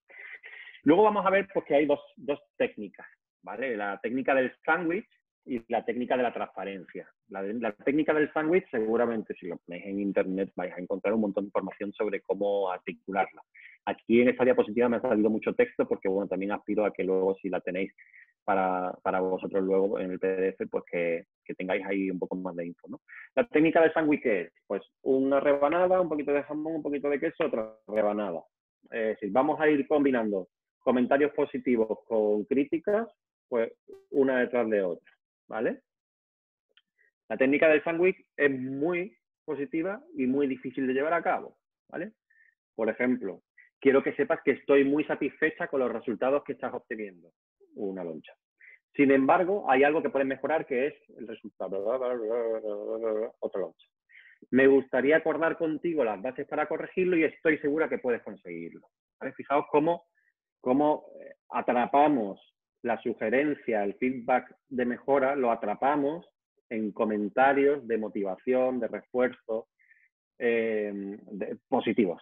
Luego vamos a ver pues, que hay dos, dos técnicas, ¿vale? La técnica del sándwich y la técnica de la transparencia. La, la técnica del sándwich, seguramente si lo ponéis en internet vais a encontrar un montón de información sobre cómo articularla. Aquí en esta diapositiva me ha salido mucho texto porque bueno, también aspiro a que luego si la tenéis para, para vosotros luego en el PDF, pues que, que, tengáis ahí un poco más de info. ¿no? La técnica del sándwich, ¿qué es? Pues una rebanada, un poquito de jamón, un poquito de queso, otra rebanada. Es vamos a ir combinando comentarios positivos con críticas, pues una detrás de otra. ¿vale? La técnica del sándwich es muy positiva y muy difícil de llevar a cabo, ¿vale? Por ejemplo, quiero que sepas que estoy muy satisfecha con los resultados que estás obteniendo, una loncha. Sin embargo, hay algo que puedes mejorar que es el resultado, otra loncha. Me gustaría acordar contigo las bases para corregirlo y estoy segura que puedes conseguirlo. Fijaos cómo, cómo eh, atrapamos la sugerencia, el feedback de mejora, lo atrapamos en comentarios de motivación, de refuerzo, eh, positivos.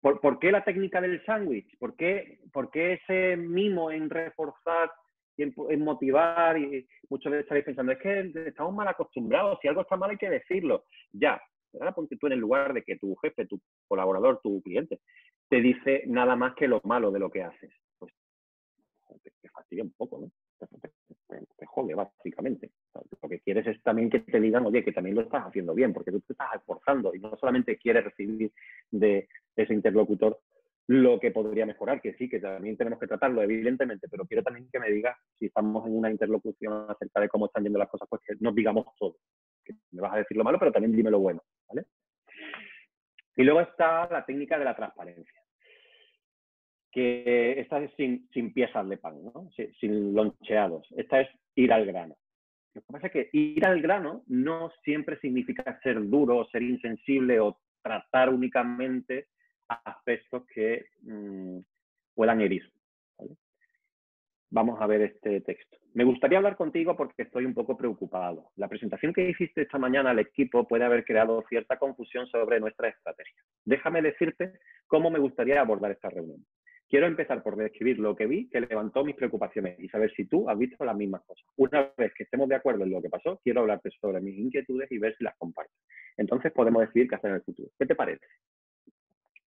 ¿Por, qué la técnica del sándwich? ¿Por qué, ese mimo en reforzar y en, motivar? Y muchas veces estaréis pensando, es que estamos mal acostumbrados, si algo está mal hay que decirlo. Ya, ahora ponte tú en el lugar de que tu jefe, tu colaborador, tu cliente, te dice nada más que lo malo de lo que haces te, fastidia un poco, ¿no? Te, jode, básicamente. Lo que quieres es también que te digan, oye, que también lo estás haciendo bien, porque tú te estás esforzando y no solamente quieres recibir de ese interlocutor lo que podría mejorar, que sí, que también tenemos que tratarlo, evidentemente, pero quiero también que me diga, si estamos en una interlocución acerca de cómo están yendo las cosas, pues que nos digamos todo. Que me vas a decir lo malo, pero también dime lo bueno, ¿vale? Y luego está la técnica de la transparencia que esta es sin, piezas de pan, ¿no? sin, loncheados. Esta es ir al grano. Lo que pasa es que ir al grano no siempre significa ser duro, ser insensible o tratar únicamente aspectos que mm, puedan herir. Vamos a ver este texto. Me gustaría hablar contigo porque estoy un poco preocupado. La presentación que hiciste esta mañana al equipo puede haber creado cierta confusión sobre nuestra estrategia. Déjame decirte cómo me gustaría abordar esta reunión. Quiero empezar por describir lo que vi que levantó mis preocupaciones y saber si tú has visto las mismas cosas. Una vez que estemos de acuerdo en lo que pasó, quiero hablarte sobre mis inquietudes y ver si las compartes. Entonces podemos decidir qué hacer en el futuro. ¿Qué te parece?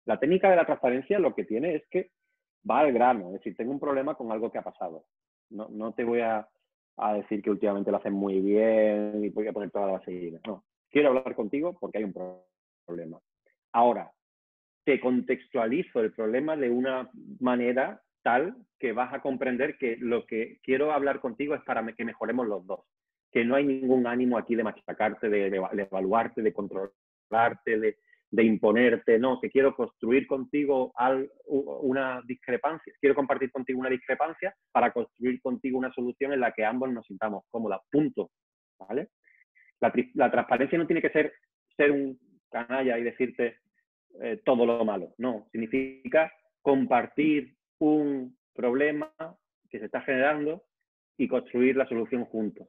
La técnica de la transparencia lo que tiene es que va al grano, es decir, tengo un problema con algo que ha pasado. No, no te voy a, decir que últimamente lo hacen muy bien y voy a poner toda la base No, quiero hablar contigo porque hay un problema. Ahora, te contextualizo el problema de una manera tal que vas a comprender que lo que quiero hablar contigo es para que mejoremos los dos. Que no hay ningún ánimo aquí de machacarte, de, evaluarte, de controlarte, de, imponerte. No, que quiero construir contigo una discrepancia. Quiero compartir contigo una discrepancia para construir contigo una solución en la que ambos nos sintamos cómodos. Punto. ¿Vale? La, la transparencia no tiene que ser ser un canalla y decirte eh, todo lo malo. No, significa compartir un problema que se está generando y construir la solución juntos,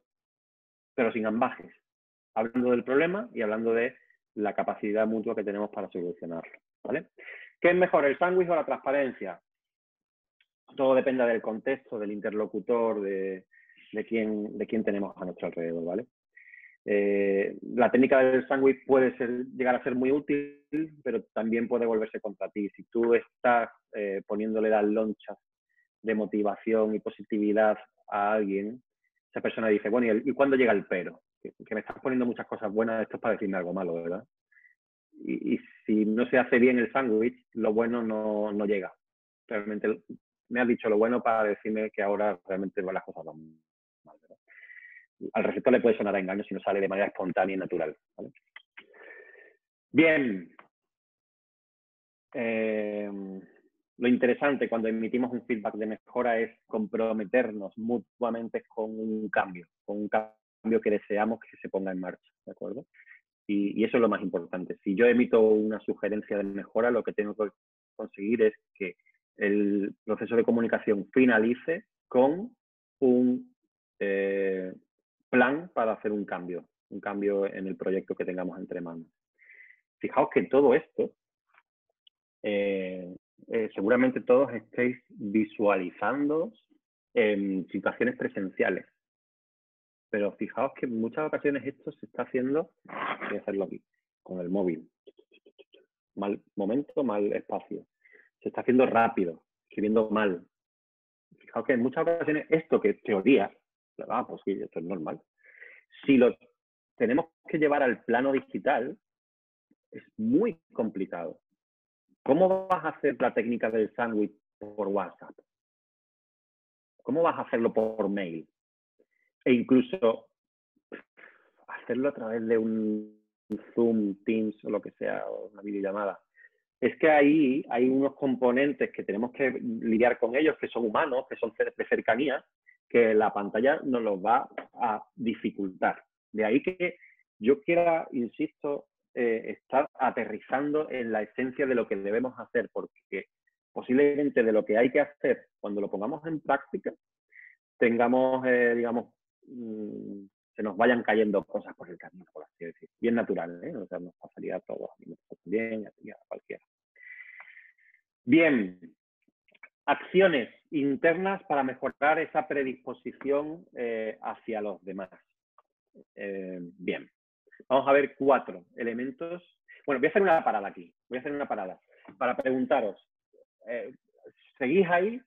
pero sin ambajes, hablando del problema y hablando de la capacidad mutua que tenemos para solucionarlo. ¿vale? ¿Qué es mejor, el sándwich o la transparencia? Todo depende del contexto, del interlocutor, de, de, quién, de quién tenemos a nuestro alrededor. ¿vale? Eh, la técnica del sándwich puede ser, llegar a ser muy útil, pero también puede volverse contra ti. Si tú estás eh, poniéndole las lonchas de motivación y positividad a alguien, esa persona dice, bueno, ¿y, cuándo llega el pero? Que, me estás poniendo muchas cosas buenas, esto es para decirme algo malo, ¿verdad? Y, si no se hace bien el sándwich, lo bueno no, no, llega. Realmente me has dicho lo bueno para decirme que ahora realmente las cosas van. Al receptor le puede sonar a engaño si no sale de manera espontánea y natural. Bien. Eh, lo interesante cuando emitimos un feedback de mejora es comprometernos mutuamente con un cambio, con un cambio que deseamos que se ponga en marcha, ¿de acuerdo? Y, eso es lo más importante. Si yo emito una sugerencia de mejora, lo que tengo que conseguir es que el proceso de comunicación finalice con un eh, plan para hacer un cambio, un cambio en el proyecto que tengamos entre manos. Fijaos que todo esto, eh, eh, seguramente todos estéis visualizando en situaciones presenciales. Pero fijaos que en muchas ocasiones esto se está haciendo, voy a hacerlo aquí, con el móvil. Mal momento, mal espacio. Se está haciendo rápido, escribiendo mal. Fijaos que en muchas ocasiones esto que teoría, ah, pues sí, esto es normal. Si lo tenemos que llevar al plano digital, es muy complicado. ¿Cómo vas a hacer la técnica del sándwich por WhatsApp? ¿Cómo vas a hacerlo por mail? E incluso hacerlo a través de un Zoom, Teams o lo que sea, o una videollamada. Es que ahí hay unos componentes que tenemos que lidiar con ellos, que son humanos, que son de cercanía, que la pantalla nos los va a dificultar. De ahí que yo quiera, insisto, eh, estar aterrizando en la esencia de lo que debemos hacer, porque posiblemente de lo que hay que hacer cuando lo pongamos en práctica, tengamos, eh, digamos, mm, se nos vayan cayendo cosas por el camino, por así decir. Bien natural, ¿eh? O nos pasaría a todos, a también, a cualquiera. Bien, acciones internas para mejorar esa predisposición eh, hacia los demás. bien, Vamos a ver cuatro elementos. Bueno, voy a hacer una parada aquí. Voy a hacer una parada para preguntaros. Eh, ¿Seguís ahí?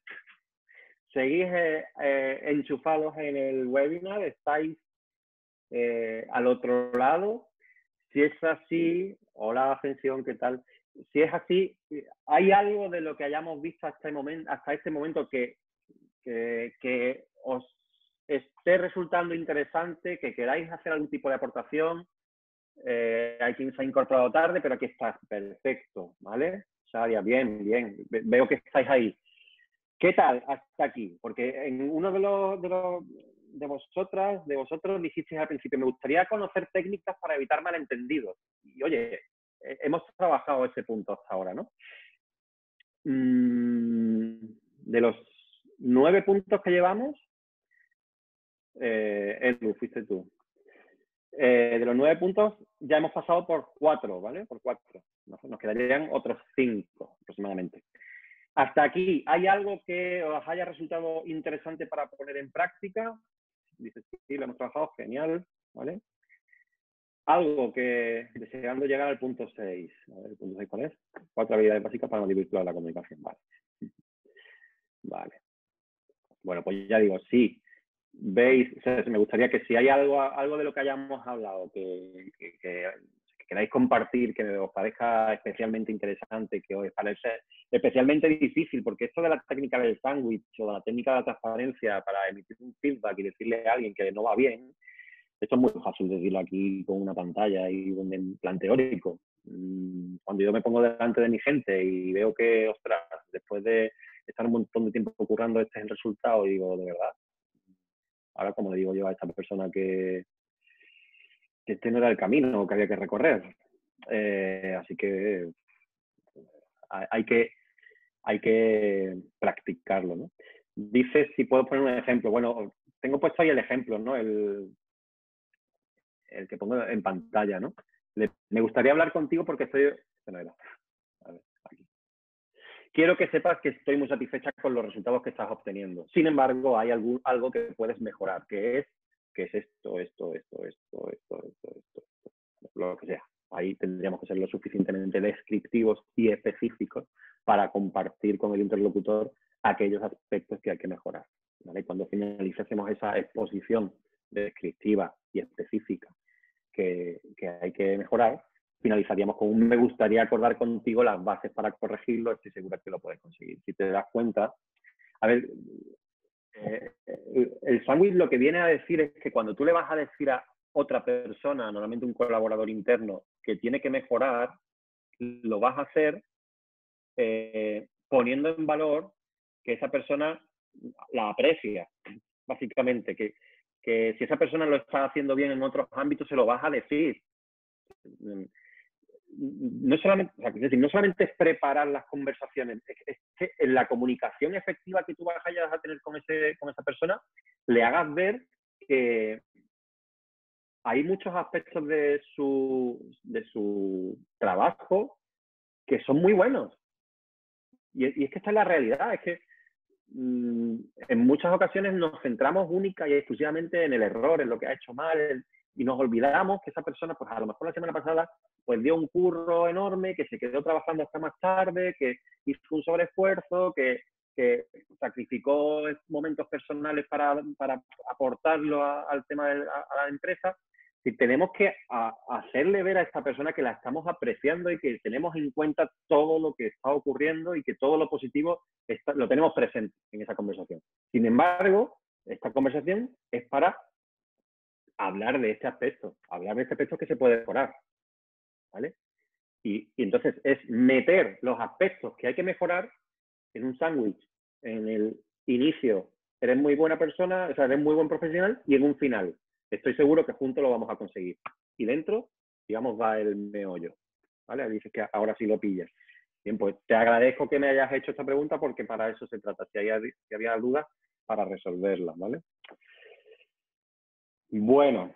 ¿Seguís eh, eh, enchufados en el webinar? ¿Estáis al otro lado? Si es así, hola Ascensión, ¿qué tal? Si es así, ¿hay algo de lo que hayamos visto hasta, el momento, hasta este momento que, os esté resultando interesante, que queráis hacer algún tipo de aportación? Eh, hay quien se ha incorporado tarde, pero aquí está, perfecto, ¿vale? Sharia, bien, bien, veo que estáis ahí. ¿Qué tal hasta aquí? Porque en uno de los, de, los, de vosotras, de vosotros dijisteis al principio, me gustaría conocer técnicas para evitar malentendidos. Y oye, eh, hemos trabajado ese punto hasta ahora, ¿no? Mm, de los nueve puntos que llevamos, eh, Edu, fuiste tú. Eh, de los nueve puntos ya hemos pasado por cuatro, ¿vale? Por cuatro. Nos quedarían otros cinco aproximadamente. Hasta aquí, ¿hay algo que os haya resultado interesante para poner en práctica? Dice, sí, lo hemos trabajado, genial, ¿vale? Algo que, deseando llegar al punto 6. ¿El punto 6 cuál es? Cuatro habilidades básicas para virtual la comunicación, vale. Vale. Bueno, pues ya digo, sí, veis, me gustaría que si hay algo, algo de lo que hayamos hablado que, queráis compartir, que os parezca especialmente interesante, que os parece especialmente difícil, porque esto de la técnica del sándwich o de la técnica de la transparencia para emitir un feedback y decirle a alguien que no va bien, esto es muy fácil decirlo aquí con una pantalla y un plan teórico. Mm, cuando yo me pongo delante de mi gente y veo que, ostras, después de estar un montón de tiempo currando este es el resultado, digo, de verdad, ahora como le digo yo a esta persona que, este no era el camino que había que recorrer. Eh, así que hay que hay que practicarlo, ¿no? Dice si puedo poner un ejemplo. Bueno, tengo puesto ahí el ejemplo, ¿no? El, el que pongo en pantalla, ¿no? me gustaría hablar contigo porque estoy... Quiero que sepas que estoy muy satisfecha con los resultados que estás obteniendo. Sin embargo, hay algún, algo que puedes mejorar, que es, que es esto, esto, esto, esto, esto, esto, esto, lo que sea. Ahí tendríamos que ser lo suficientemente descriptivos y específicos para compartir con el interlocutor aquellos aspectos que hay que mejorar. ¿vale? Cuando finalicemos esa exposición descriptiva y específica que, hay que mejorar, finalizaríamos con un me gustaría acordar contigo las bases para corregirlo, estoy segura que lo puedes conseguir. Si te das cuenta, a ver, eh, el sándwich lo que viene a decir es que cuando tú le vas a decir a otra persona, normalmente un colaborador interno, que tiene que mejorar, lo vas a hacer eh, poniendo en valor que esa persona la aprecia, básicamente, que, que si esa persona lo está haciendo bien en otros ámbitos, se lo vas a decir. No solamente, es decir, no solamente es preparar las conversaciones, es que en la comunicación efectiva que tú vayas a tener con, ese, con esa persona, le hagas ver que hay muchos aspectos de su, de su trabajo que son muy buenos. Y, y es que esta es la realidad, es que Mm, en muchas ocasiones nos centramos única y exclusivamente en el error, en lo que ha hecho mal, y nos olvidamos que esa persona, pues a lo mejor la semana pasada, pues dio un curro enorme, que se quedó trabajando hasta más tarde, que hizo un sobreesfuerzo, que, que sacrificó momentos personales para, para aportarlo al tema de a la empresa si tenemos que hacerle ver a esta persona que la estamos apreciando y que tenemos en cuenta todo lo que está ocurriendo y que todo lo positivo lo tenemos presente en esa conversación. Sin embargo, esta conversación es para hablar de este aspecto, hablar de este aspecto que se puede mejorar. ¿Vale? Y, y entonces es meter los aspectos que hay que mejorar en un sándwich, en el inicio, eres muy buena persona, o sea, eres muy buen profesional, y en un final, estoy seguro que juntos lo vamos a conseguir. Y dentro, digamos, va el meollo. ¿Vale? Dices que ahora sí lo pillas. Bien, pues te agradezco que me hayas hecho esta pregunta porque para eso se trata. Si, si había dudas, para resolverlas, ¿vale? Bueno,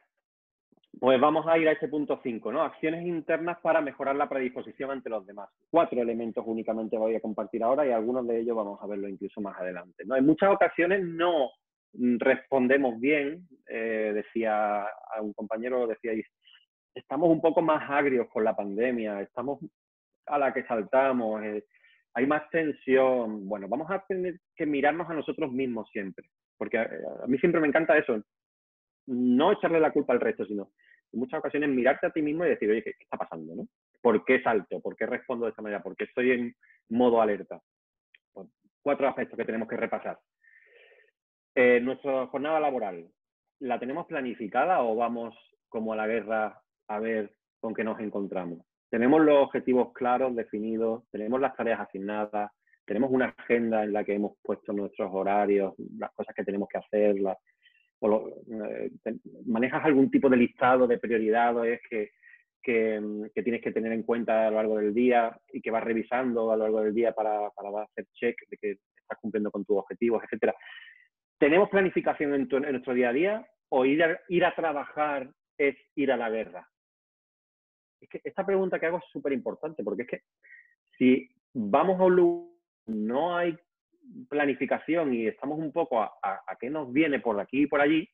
pues vamos a ir a ese punto 5, ¿no? Acciones internas para mejorar la predisposición ante los demás. Cuatro elementos únicamente voy a compartir ahora y algunos de ellos vamos a verlo incluso más adelante. ¿no? En muchas ocasiones no respondemos bien, eh, decía a un compañero, decía, estamos un poco más agrios con la pandemia, estamos a la que saltamos, eh, hay más tensión. Bueno, vamos a tener que mirarnos a nosotros mismos siempre, porque a, mí siempre me encanta eso, no echarle la culpa al resto, sino en muchas ocasiones mirarte a ti mismo y decir, oye, ¿qué, está pasando? ¿no? ¿Por qué salto? ¿Por qué respondo de esta manera? ¿Por qué estoy en modo alerta? Cuatro aspectos que tenemos que repasar. Eh, nuestra jornada laboral, ¿la tenemos planificada o vamos como a la guerra a ver con qué nos encontramos? Tenemos los objetivos claros, definidos, tenemos las tareas asignadas, tenemos una agenda en la que hemos puesto nuestros horarios, las cosas que tenemos que hacer, eh, manejas algún tipo de listado de prioridades que, que, tienes que tener en cuenta a lo largo del día y que vas revisando a lo largo del día para, para hacer check de que estás cumpliendo con tus objetivos, etcétera. ¿Tenemos planificación en, nuestro día a día o ir a, ir a trabajar es ir a la guerra? Es que esta pregunta que hago es súper importante porque es que si vamos a un lugar no hay planificación y estamos un poco a, a, qué nos viene por aquí y por allí,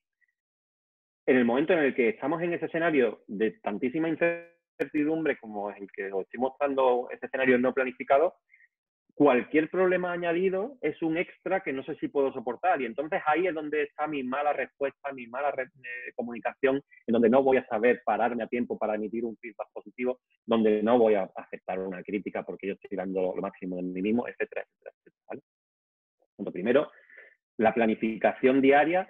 en el momento en el que estamos en ese escenario de tantísima incertidumbre como el que os estoy mostrando, ese escenario no planificado, cualquier problema añadido es un extra que no sé si puedo soportar. Y entonces ahí es donde está mi mala respuesta, mi mala eh, comunicación, en donde no voy a saber pararme a tiempo para emitir un feedback positivo, donde no voy a aceptar una crítica porque yo estoy dando lo máximo de mí mismo, etcétera, etcétera, etcétera. Primero, la planificación diaria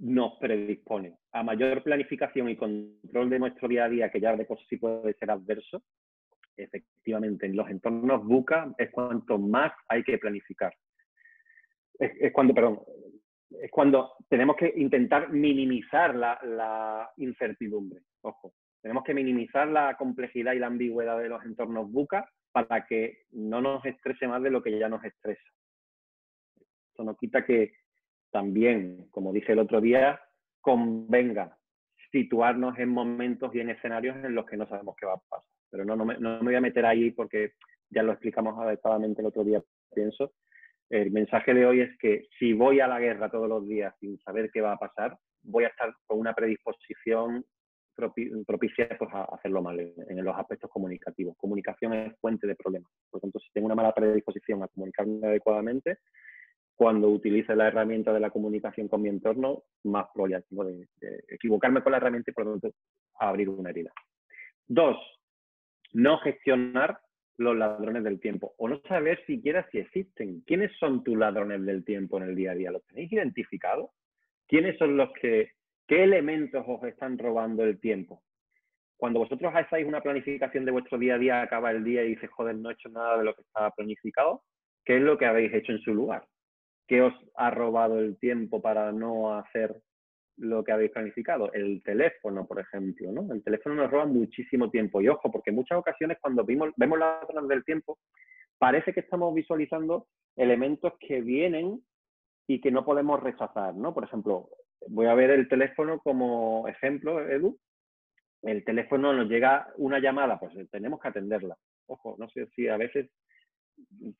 nos predispone a mayor planificación y control de nuestro día a día, que ya de por sí puede ser adverso, efectivamente, en los entornos buca es cuanto más hay que planificar. Es, cuando, perdón, es cuando tenemos que intentar minimizar la, incertidumbre. Ojo, tenemos que minimizar la complejidad y la ambigüedad de los entornos buca para que no nos estrese más de lo que ya nos estresa. Eso no quita que también, como dije el otro día, convenga situarnos en momentos y en escenarios en los que no sabemos qué va a pasar pero no, no, me, no me voy a meter ahí porque ya lo explicamos adecuadamente el otro día, pienso. El mensaje de hoy es que si voy a la guerra todos los días sin saber qué va a pasar, voy a estar con una predisposición propicia pues, a hacerlo mal en, los aspectos comunicativos. Comunicación es fuente de problemas. Por lo tanto, si tengo una mala predisposición a comunicarme adecuadamente, cuando utilice la herramienta de la comunicación con mi entorno, más probabilidad tengo de, de, equivocarme con la herramienta y por lo tanto abrir una herida. Dos, no gestionar los ladrones del tiempo o no saber siquiera si existen. ¿Quiénes son tus ladrones del tiempo en el día a día? ¿Los tenéis identificados? ¿Quiénes son los que, qué elementos os están robando el tiempo? Cuando vosotros hacéis una planificación de vuestro día a día, acaba el día y dices, joder, no he hecho nada de lo que estaba planificado, ¿qué es lo que habéis hecho en su lugar? ¿Qué os ha robado el tiempo para no hacer lo que habéis planificado? El teléfono, por ejemplo, ¿no? El teléfono nos roba muchísimo tiempo. Y ojo, porque en muchas ocasiones cuando vimos, vemos las zonas del tiempo, parece que estamos visualizando elementos que vienen y que no podemos rechazar, ¿no? Por ejemplo, voy a ver el teléfono como ejemplo, Edu. El teléfono nos llega una llamada, pues tenemos que atenderla. Ojo, no sé si a veces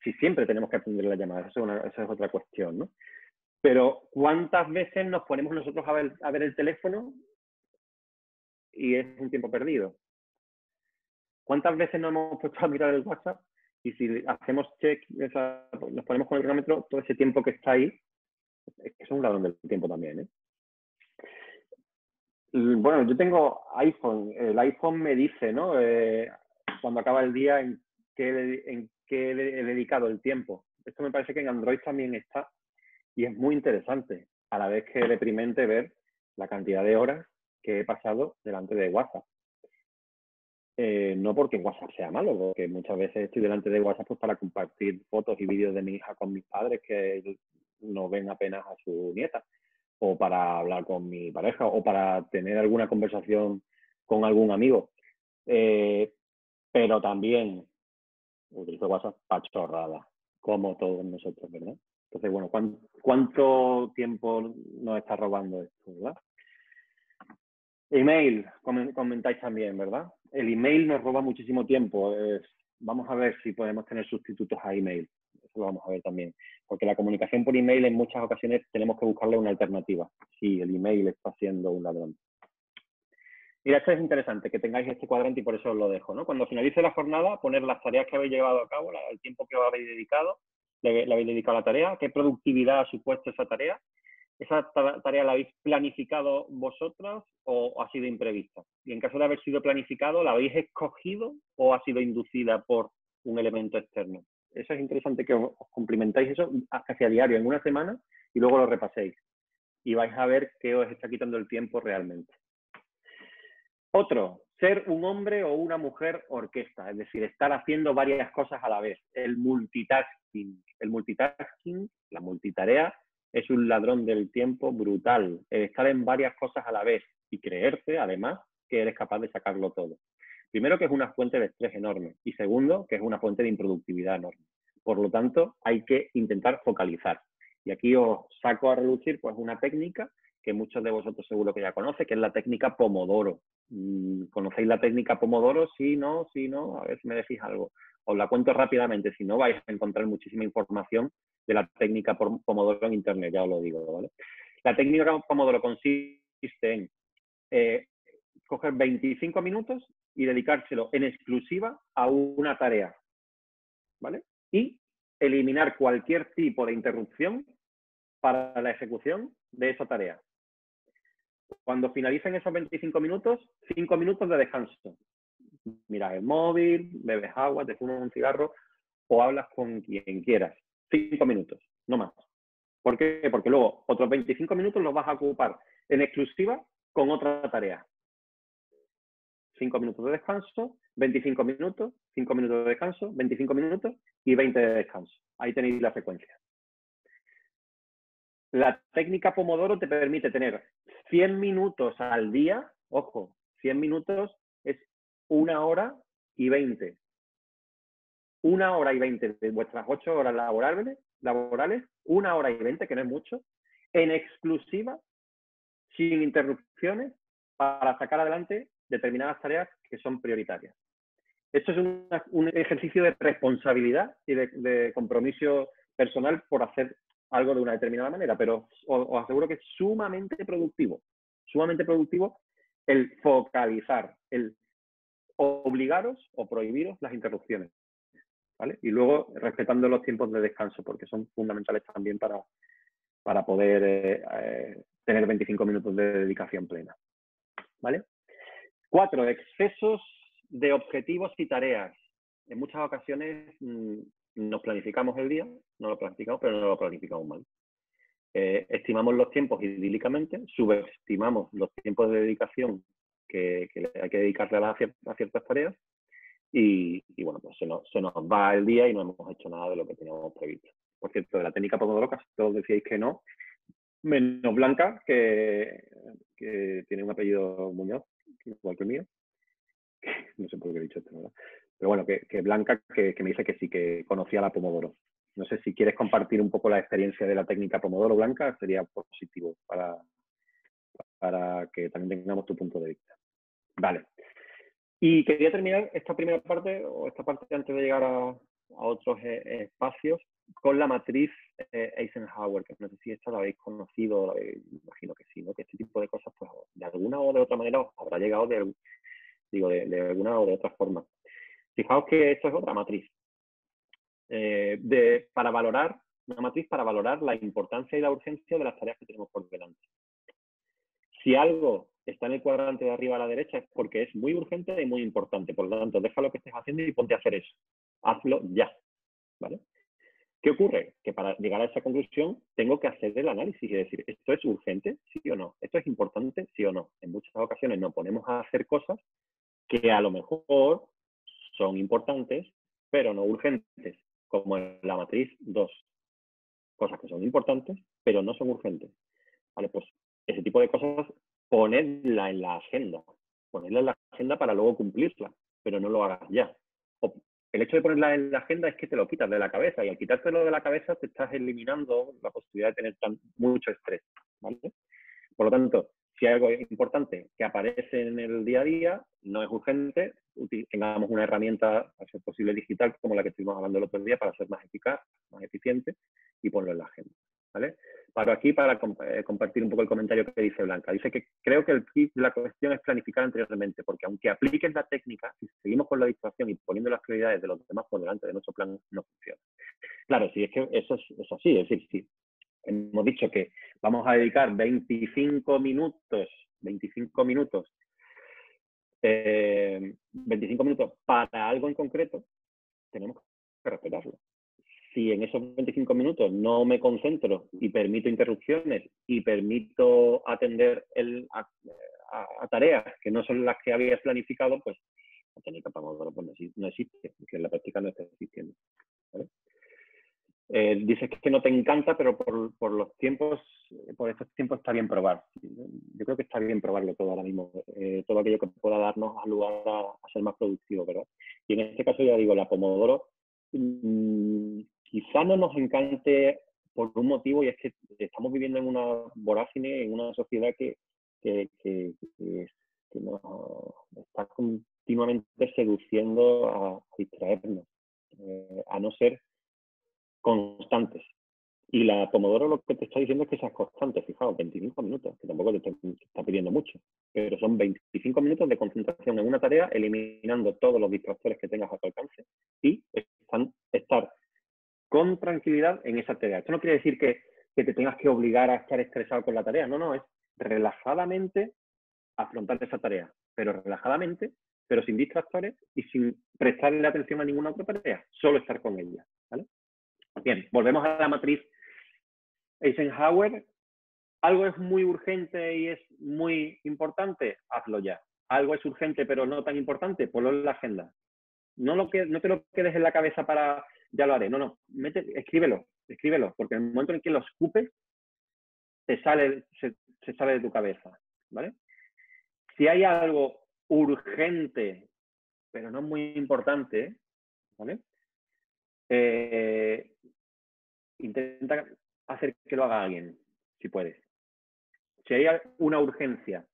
si siempre tenemos que atender la llamada, esa es, otra cuestión, ¿no? Pero ¿cuántas veces nos ponemos nosotros a ver, el teléfono y es un tiempo perdido? ¿Cuántas veces nos hemos puesto a mirar el WhatsApp y si hacemos check, nos ponemos con el cronómetro, todo ese tiempo que está ahí, es un ladrón del tiempo también, ¿eh? Bueno, yo tengo iPhone. El iPhone me dice, ¿no? Eh, cuando acaba el día en qué, que he dedicado el tiempo. Esto me parece que en Android también está y es muy interesante, a la vez que deprimente ver la cantidad de horas que he pasado delante de WhatsApp. Eh, no porque WhatsApp sea malo, porque muchas veces estoy delante de WhatsApp pues, para compartir fotos y vídeos de mi hija con mis padres que no ven apenas a su nieta, o para hablar con mi pareja, o para tener alguna conversación con algún amigo. Eh, pero también utilizo WhatsApp para como todos nosotros, ¿verdad? Entonces, bueno, ¿cuánto, tiempo nos está robando esto, verdad? Email, comentáis también, ¿verdad? El email nos roba muchísimo tiempo. vamos a ver si podemos tener sustitutos a email. Eso lo vamos a ver también. Porque la comunicación por email en muchas ocasiones tenemos que buscarle una alternativa. Si el email está siendo un ladrón. Mira, esto es interesante, que tengáis este cuadrante y por eso os lo dejo. Cuando finalice la jornada, poner las tareas que habéis llevado a cabo, el tiempo que os habéis dedicado, le, habéis dedicado a la tarea, qué productividad ha supuesto esa tarea. ¿Esa tarea la habéis planificado vosotros o ha sido imprevista? Y en caso de haber sido planificado, ¿la habéis escogido o ha sido inducida por un elemento externo? Eso es interesante que os, cumplimentáis eso hacia diario, en una semana, y luego lo repaséis. Y vais a ver qué os está quitando el tiempo realmente. Otro, ser un hombre o una mujer orquesta, es decir, estar haciendo varias cosas a la vez. El El multitasking, la multitarea, es un ladrón del tiempo brutal. El estar en varias cosas a la vez y creerte, además, que eres capaz de sacarlo todo. Primero, que es una fuente de estrés enorme. Y segundo, que es una fuente de improductividad enorme. Por lo tanto, hay que intentar focalizar. Y aquí os saco a relucir pues, una técnica que muchos de vosotros seguro que ya conocen, que es la técnica Pomodoro. Mm, ¿Conocéis la técnica Pomodoro? Sí, no, sí, no, a ver si me decís algo. Os la cuento rápidamente, si no vais a encontrar muchísima información de la técnica Pomodoro en Internet, ya os lo digo. La técnica Pomodoro consiste en eh, coger 25 minutos y dedicárselo en exclusiva a una tarea, ¿vale? Y eliminar cualquier tipo de interrupción para la ejecución de esa tarea. Cuando finalicen esos 25 minutos, 5 minutos de descanso. Miras el móvil, bebes agua, te fumas un cigarro o hablas con quien quieras. 5 minutos, no más. ¿Por qué? Porque luego otros 25 minutos los vas a ocupar en exclusiva con otra tarea. 5 minutos de descanso, 25 minutos, 5 minutos de descanso, 25 minutos y 20 de descanso. Ahí tenéis la secuencia. La técnica Pomodoro te permite tener 100 minutos al día, ojo, 100 minutos una hora y 20. Una hora y 20 de vuestras 8 horas laborales, laborales, una hora y 20, que no es mucho, en exclusiva, sin interrupciones, para sacar adelante determinadas tareas que son prioritarias. Esto es un ejercicio de responsabilidad y de compromiso personal por hacer algo de una determinada manera, pero os, aseguro que es sumamente productivo, sumamente productivo el focalizar, el obligaros o prohibiros las interrupciones. ¿vale? Y luego respetando los tiempos de descanso, porque son fundamentales también para, para poder eh, eh, tener 25 minutos de dedicación plena. ¿Vale? Cuatro, excesos de objetivos y tareas. En muchas ocasiones mm, nos planificamos el día, no lo planificamos, pero no lo planificamos mal. Eh, estimamos los tiempos idílicamente, subestimamos los tiempos de dedicación que, hay que dedicarle a, ciertas tareas y, bueno, pues se nos, se nos va el día y no hemos hecho nada de lo que teníamos previsto. Por cierto, de la técnica Pomodoro casi todos decíais que no, menos Blanca, que, tiene un apellido Muñoz, igual que el mío. No sé por qué he dicho esto, ¿verdad? Pero bueno, que, que Blanca que, que, me dice que sí, que conocía la Pomodoro. No sé si quieres compartir un poco la experiencia de la técnica Pomodoro Blanca, sería positivo para, para que también tengamos tu punto de vista. Vale. Y quería terminar esta primera parte, o esta parte antes de llegar a, otros eh, espacios, con la matriz eh, Eisenhower, que no sé si esta la habéis conocido, imagino que sí, ¿no? que este tipo de cosas, pues de alguna o de otra manera os habrá llegado de, digo, de, alguna o de otra forma. Fijaos que esto es otra matriz. Eh, para valorar, una matriz para valorar la importancia y la urgencia de las tareas que tenemos por delante. Si algo está en el cuadrante de arriba a la derecha es porque es muy urgente y muy importante. Por lo tanto, deja lo que estés haciendo y ponte a hacer eso. Hazlo ya. ¿Qué ocurre? Que para llegar a esa conclusión tengo que hacer el análisis y decir, ¿esto es urgente? ¿Sí o no? ¿Esto es importante? ¿Sí o no? En muchas ocasiones nos ponemos a hacer cosas que a lo mejor son importantes, pero no urgentes, como en la matriz 2. Cosas que son importantes, pero no son urgentes. Vale, pues ese tipo de cosas, ponedla en la agenda. Ponedla en la agenda para luego cumplirla, pero no lo hagas ya el hecho de ponerla en la agenda es que te lo quitas de la cabeza y al quitártelo de la cabeza te estás eliminando la posibilidad de tener mucho estrés. Por lo tanto, si hay algo importante que aparece en el día a día, no es urgente, tengamos una herramienta, a ser posible digital, como la que estuvimos hablando el otro día, para ser más eficaz, más eficiente y ponerlo en la agenda. ¿Vale? Paro aquí para eh, compartir un poco el comentario que dice Blanca. Dice que creo que la cuestión es planificar anteriormente, porque aunque apliques la técnica, si seguimos con la distracción y poniendo las prioridades de los demás por delante de nuestro plan, no funciona. Claro, sí, es que eso es, así, es decir, si hemos dicho que vamos a dedicar 25 minutos, 25 minutos, 25 eh, minutos para algo en concreto, tenemos que respetarlo si en esos 25 minutos no me concentro y permito interrupciones y permito atender el, a, tareas que no son las que habías planificado, pues la técnica Pomodoro pues, no, existe, que en la práctica no está existiendo. Eh, dices que no te encanta, pero por, los tiempos, por estos tiempos está bien probar. Yo creo que está bien probarlo todo ahora mismo, eh, todo aquello que pueda darnos al lugar a, ser más productivo, ¿verdad? Y en este caso ya digo, la Pomodoro mm, quizá no nos encante por un motivo y es que estamos viviendo en una vorágine, en una sociedad que, nos está continuamente seduciendo a distraernos, eh, a no ser constantes. Y la Pomodoro lo que te está diciendo es que seas constante, fijaos, 25 minutos, que tampoco te está pidiendo mucho, pero son 25 minutos de concentración en una tarea, eliminando todos los distractores que tengas a tu alcance y están, estar con tranquilidad en esa tarea. Esto no quiere decir que, te tengas que obligar a estar estresado con la tarea, no, no, es relajadamente afrontar esa tarea, pero relajadamente, pero sin distractores y sin prestarle atención a ninguna otra tarea, solo estar con ella. Bien, volvemos a la matriz Eisenhower. Algo es muy urgente y es muy importante, hazlo ya. Algo es urgente pero no tan importante, ponlo en la agenda. No, lo que, no te lo quedes en la cabeza para ya lo haré. No, no, mete, escríbelo, escríbelo, porque en el momento en que lo escupes, te sale, se, sale de tu cabeza, ¿vale? Si hay algo urgente, pero no muy importante, ¿vale? Eh, intenta hacer que lo haga alguien, si puedes. Si hay una urgencia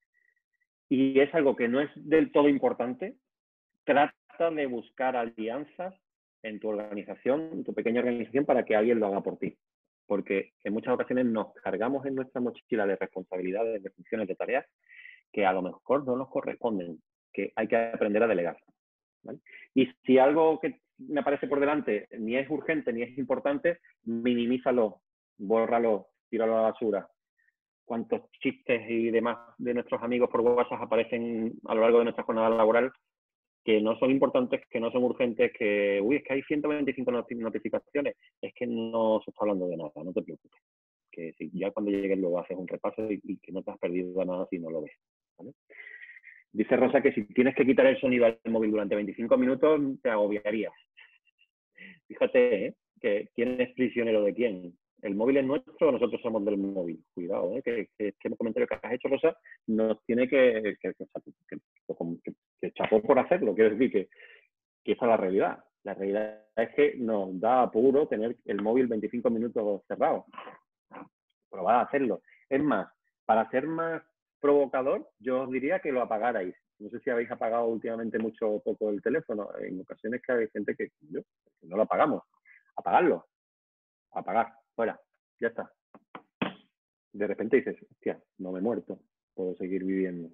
y es algo que no es del todo importante, trata de buscar alianzas en tu organización, en tu pequeña organización, para que alguien lo haga por ti. Porque en muchas ocasiones nos cargamos en nuestra mochila de responsabilidades, de funciones, de tareas que a lo mejor no nos corresponden, que hay que aprender a delegar. Y si algo que me aparece por delante ni es urgente ni es importante, minimízalo, bórralo, tíralo a la basura. Cuántos chistes y demás de nuestros amigos por WhatsApp aparecen a lo largo de nuestra jornada laboral que no son importantes, que no son urgentes, que, uy, es que hay 125 notificaciones, es que no se está hablando de nada, no te preocupes. Que si ya cuando llegues luego haces un repaso y, que no te has perdido nada si no lo ves. Dice Rosa que si tienes que quitar el sonido al móvil durante 25 minutos, te agobiarías. Fíjate, ¿eh? que quién es prisionero de quién. ¿El móvil es nuestro nosotros somos del móvil? Cuidado, ¿eh? que, este comentario que has hecho, Rosa, nos tiene que, que, que, chapó por hacerlo. Quiero decir que, que esa es la realidad. La realidad es que nos da apuro tener el móvil 25 minutos cerrado. Probad a hacerlo. Es más, para ser más provocador, yo os diría que lo apagarais. No sé si habéis apagado últimamente mucho o poco el teléfono. En ocasiones que hay gente que, yo, que no lo apagamos. Apagarlo. Apagar. Fuera. Ya está. De repente dices, hostia, no me he muerto. Puedo seguir viviendo.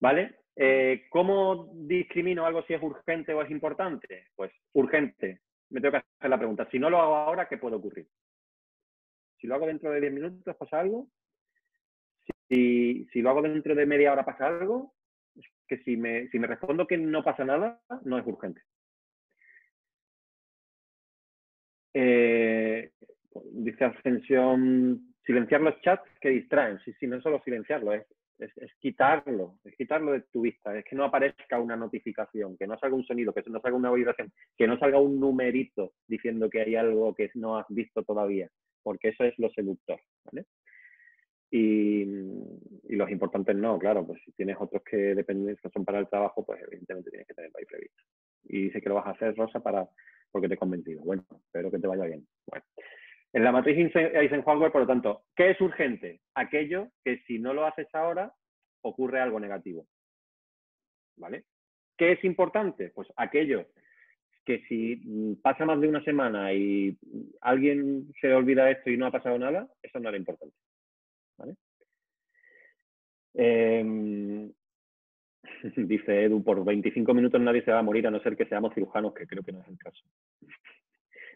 ¿Vale? Eh, ¿Cómo discrimino algo si es urgente o es importante? Pues urgente. Me tengo que hacer la pregunta. Si no lo hago ahora, ¿qué puede ocurrir? Si lo hago dentro de 10 minutos, ¿pasa algo? Si, si lo hago dentro de media hora, ¿pasa algo? que si me, si me respondo que no pasa nada, no es urgente. Eh, dice Ascensión, silenciar los chats que distraen. Sí, sí, no solo silenciarlo, es es, quitarlo, es quitarlo de tu vista, es que no aparezca una notificación, que no salga un sonido, que no salga una vibración, que no salga un numerito diciendo que hay algo que no has visto todavía, porque eso es lo seductor, ¿vale? Y, los importantes no, claro, pues si tienes otros que dependen, que son para el trabajo, pues evidentemente tienes que tenerlo ahí previsto. Y dice que lo vas a hacer, Rosa, para, porque te he convencido. Bueno, espero que te vaya bien. Bueno. En la matriz Eisenhower, por lo tanto, ¿qué es urgente? Aquello que si no lo haces ahora, ocurre algo negativo. ¿Vale? ¿Qué es importante? Pues aquello que si pasa más de una semana y alguien se olvida esto y no ha pasado nada, eso no era importante. ¿Vale? Em, dice Edu, por 25 minutos nadie se va a morir a no ser que seamos cirujanos, que creo que no es el caso.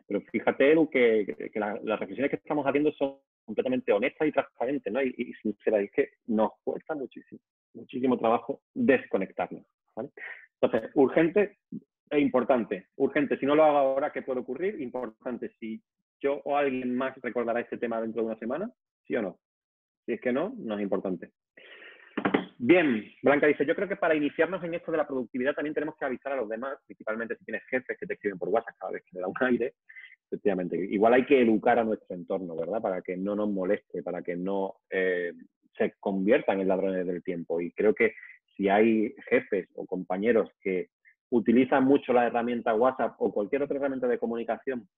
Pero fíjate, Edu, que, las reflexiones que estamos haciendo son completamente honestas y transparentes, ¿no? Y, y sinceras. es que nos cuesta muchísimo, muchísimo trabajo desconectarnos, ¿vale? Entonces, urgente e importante. Urgente, si no lo hago ahora, ¿qué puede ocurrir? Importante, si yo o alguien más recordará este tema dentro de una semana, ¿sí o no? Si es que no, no es importante. Bien, Blanca dice, yo creo que para iniciarnos en esto de la productividad también tenemos que avisar a los demás, principalmente si tienes jefes que te escriben por WhatsApp cada vez que le da un aire, efectivamente. Igual hay que educar a nuestro entorno, ¿verdad? Para que no nos moleste, para que no eh, se conviertan en ladrones del tiempo. Y creo que si hay jefes o compañeros que utilizan mucho la herramienta WhatsApp o cualquier otra herramienta de comunicación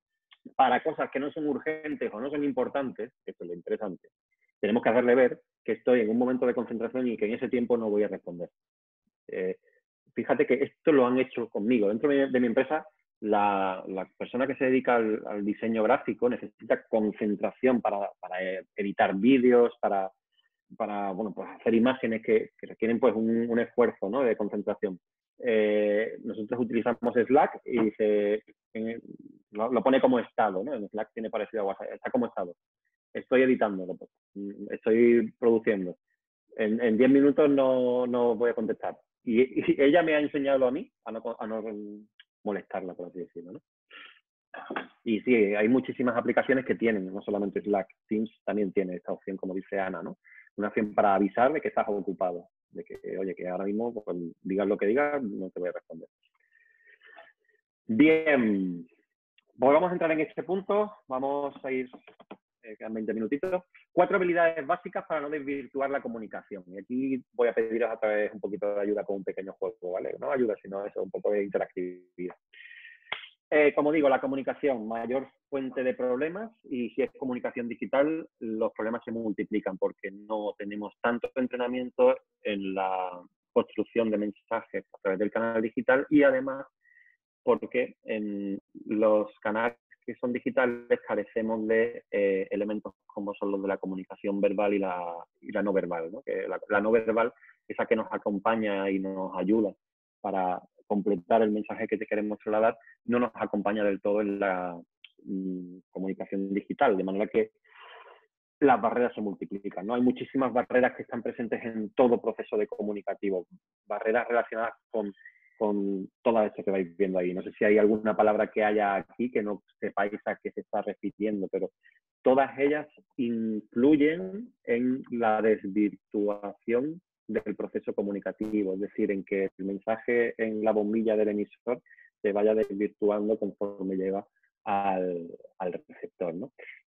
para cosas que no son urgentes o no son importantes, esto es lo interesante, tenemos que hacerle ver que estoy en un momento de concentración y que en ese tiempo no voy a responder. Eh, fíjate que esto lo han hecho conmigo. Dentro de mi empresa, la, persona que se dedica al, diseño gráfico necesita concentración para, editar vídeos, para, bueno, pues hacer imágenes que, requieren pues un, esfuerzo ¿no? de concentración. Eh, nosotros utilizamos Slack y lo, pone como estado. En Slack tiene parecido a WhatsApp, está como estado estoy editando, estoy produciendo. En 10 minutos no, no, voy a contestar. Y, ella me ha enseñado a mí a no, molestarla, por así decirlo. ¿no? Y sí, hay muchísimas aplicaciones que tienen, no solamente Slack, Teams también tiene esta opción, como dice Ana, ¿no? Una opción para avisar de que estás ocupado, de que, oye, que ahora mismo, pues, digas lo que digas, no te voy a responder. Bien, volvamos a entrar en este punto, vamos a ir quedan 20 minutitos. Cuatro habilidades básicas para no desvirtuar la comunicación. Y aquí voy a pediros a través un poquito de ayuda con un pequeño juego, ¿vale? No ayuda, sino eso, un poco de interactividad. Eh, como digo, la comunicación, mayor fuente de problemas y si es comunicación digital, los problemas se multiplican porque no tenemos tanto entrenamiento en la construcción de mensajes a través del canal digital y además porque en los canales que son digitales carecemos de eh, elementos como son los de la comunicación verbal y la, y la no verbal. la, no verbal, esa que nos acompaña y nos ayuda para completar el mensaje que te queremos trasladar, no nos acompaña del todo en la mm, comunicación digital, de manera que las barreras se multiplican. ¿no? Hay muchísimas barreras que están presentes en todo proceso de comunicativo, barreras relacionadas con con todo esto que vais viendo ahí. No sé si hay alguna palabra que haya aquí que no sepáis a qué se está repitiendo, pero todas ellas influyen en la desvirtuación del proceso comunicativo, es decir, en que el mensaje en la bombilla del emisor se vaya desvirtuando conforme llega al, receptor.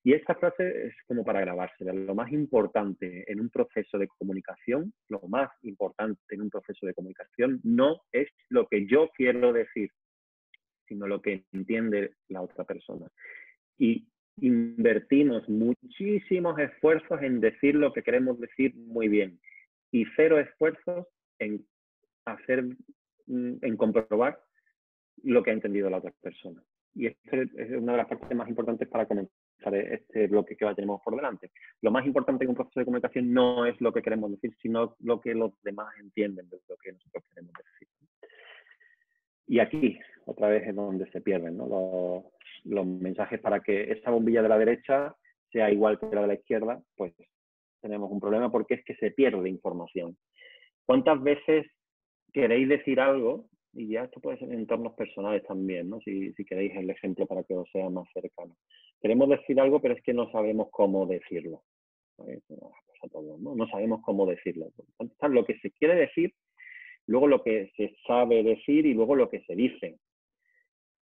Y esta frase es como para grabársela. Lo más importante en un proceso de comunicación, lo más importante en un proceso de comunicación no es lo que yo quiero decir, sino lo que entiende la otra persona. Y invertimos muchísimos esfuerzos en decir lo que queremos decir muy bien y cero esfuerzos en hacer, mm, en comprobar lo que ha entendido la otra persona. Y esto es una de las partes más importantes para comenzar este bloque que tenemos por delante. Lo más importante en un proceso de comunicación no es lo que queremos decir, sino lo que los demás entienden de lo que nosotros queremos decir. Y aquí, otra vez, es donde se pierden los, los mensajes para que esa bombilla de la derecha sea igual que la de la izquierda, pues tenemos un problema porque es que se pierde información. ¿Cuántas veces queréis decir algo y ya esto puede ser en entornos personales también, ¿no? Si, queréis el ejemplo para que os sea más cercano. Queremos decir algo, pero es que no sabemos cómo decirlo. ¿no? ¿no? sabemos cómo decirlo. Está lo que se quiere decir, luego lo que se sabe decir y luego lo que se dice.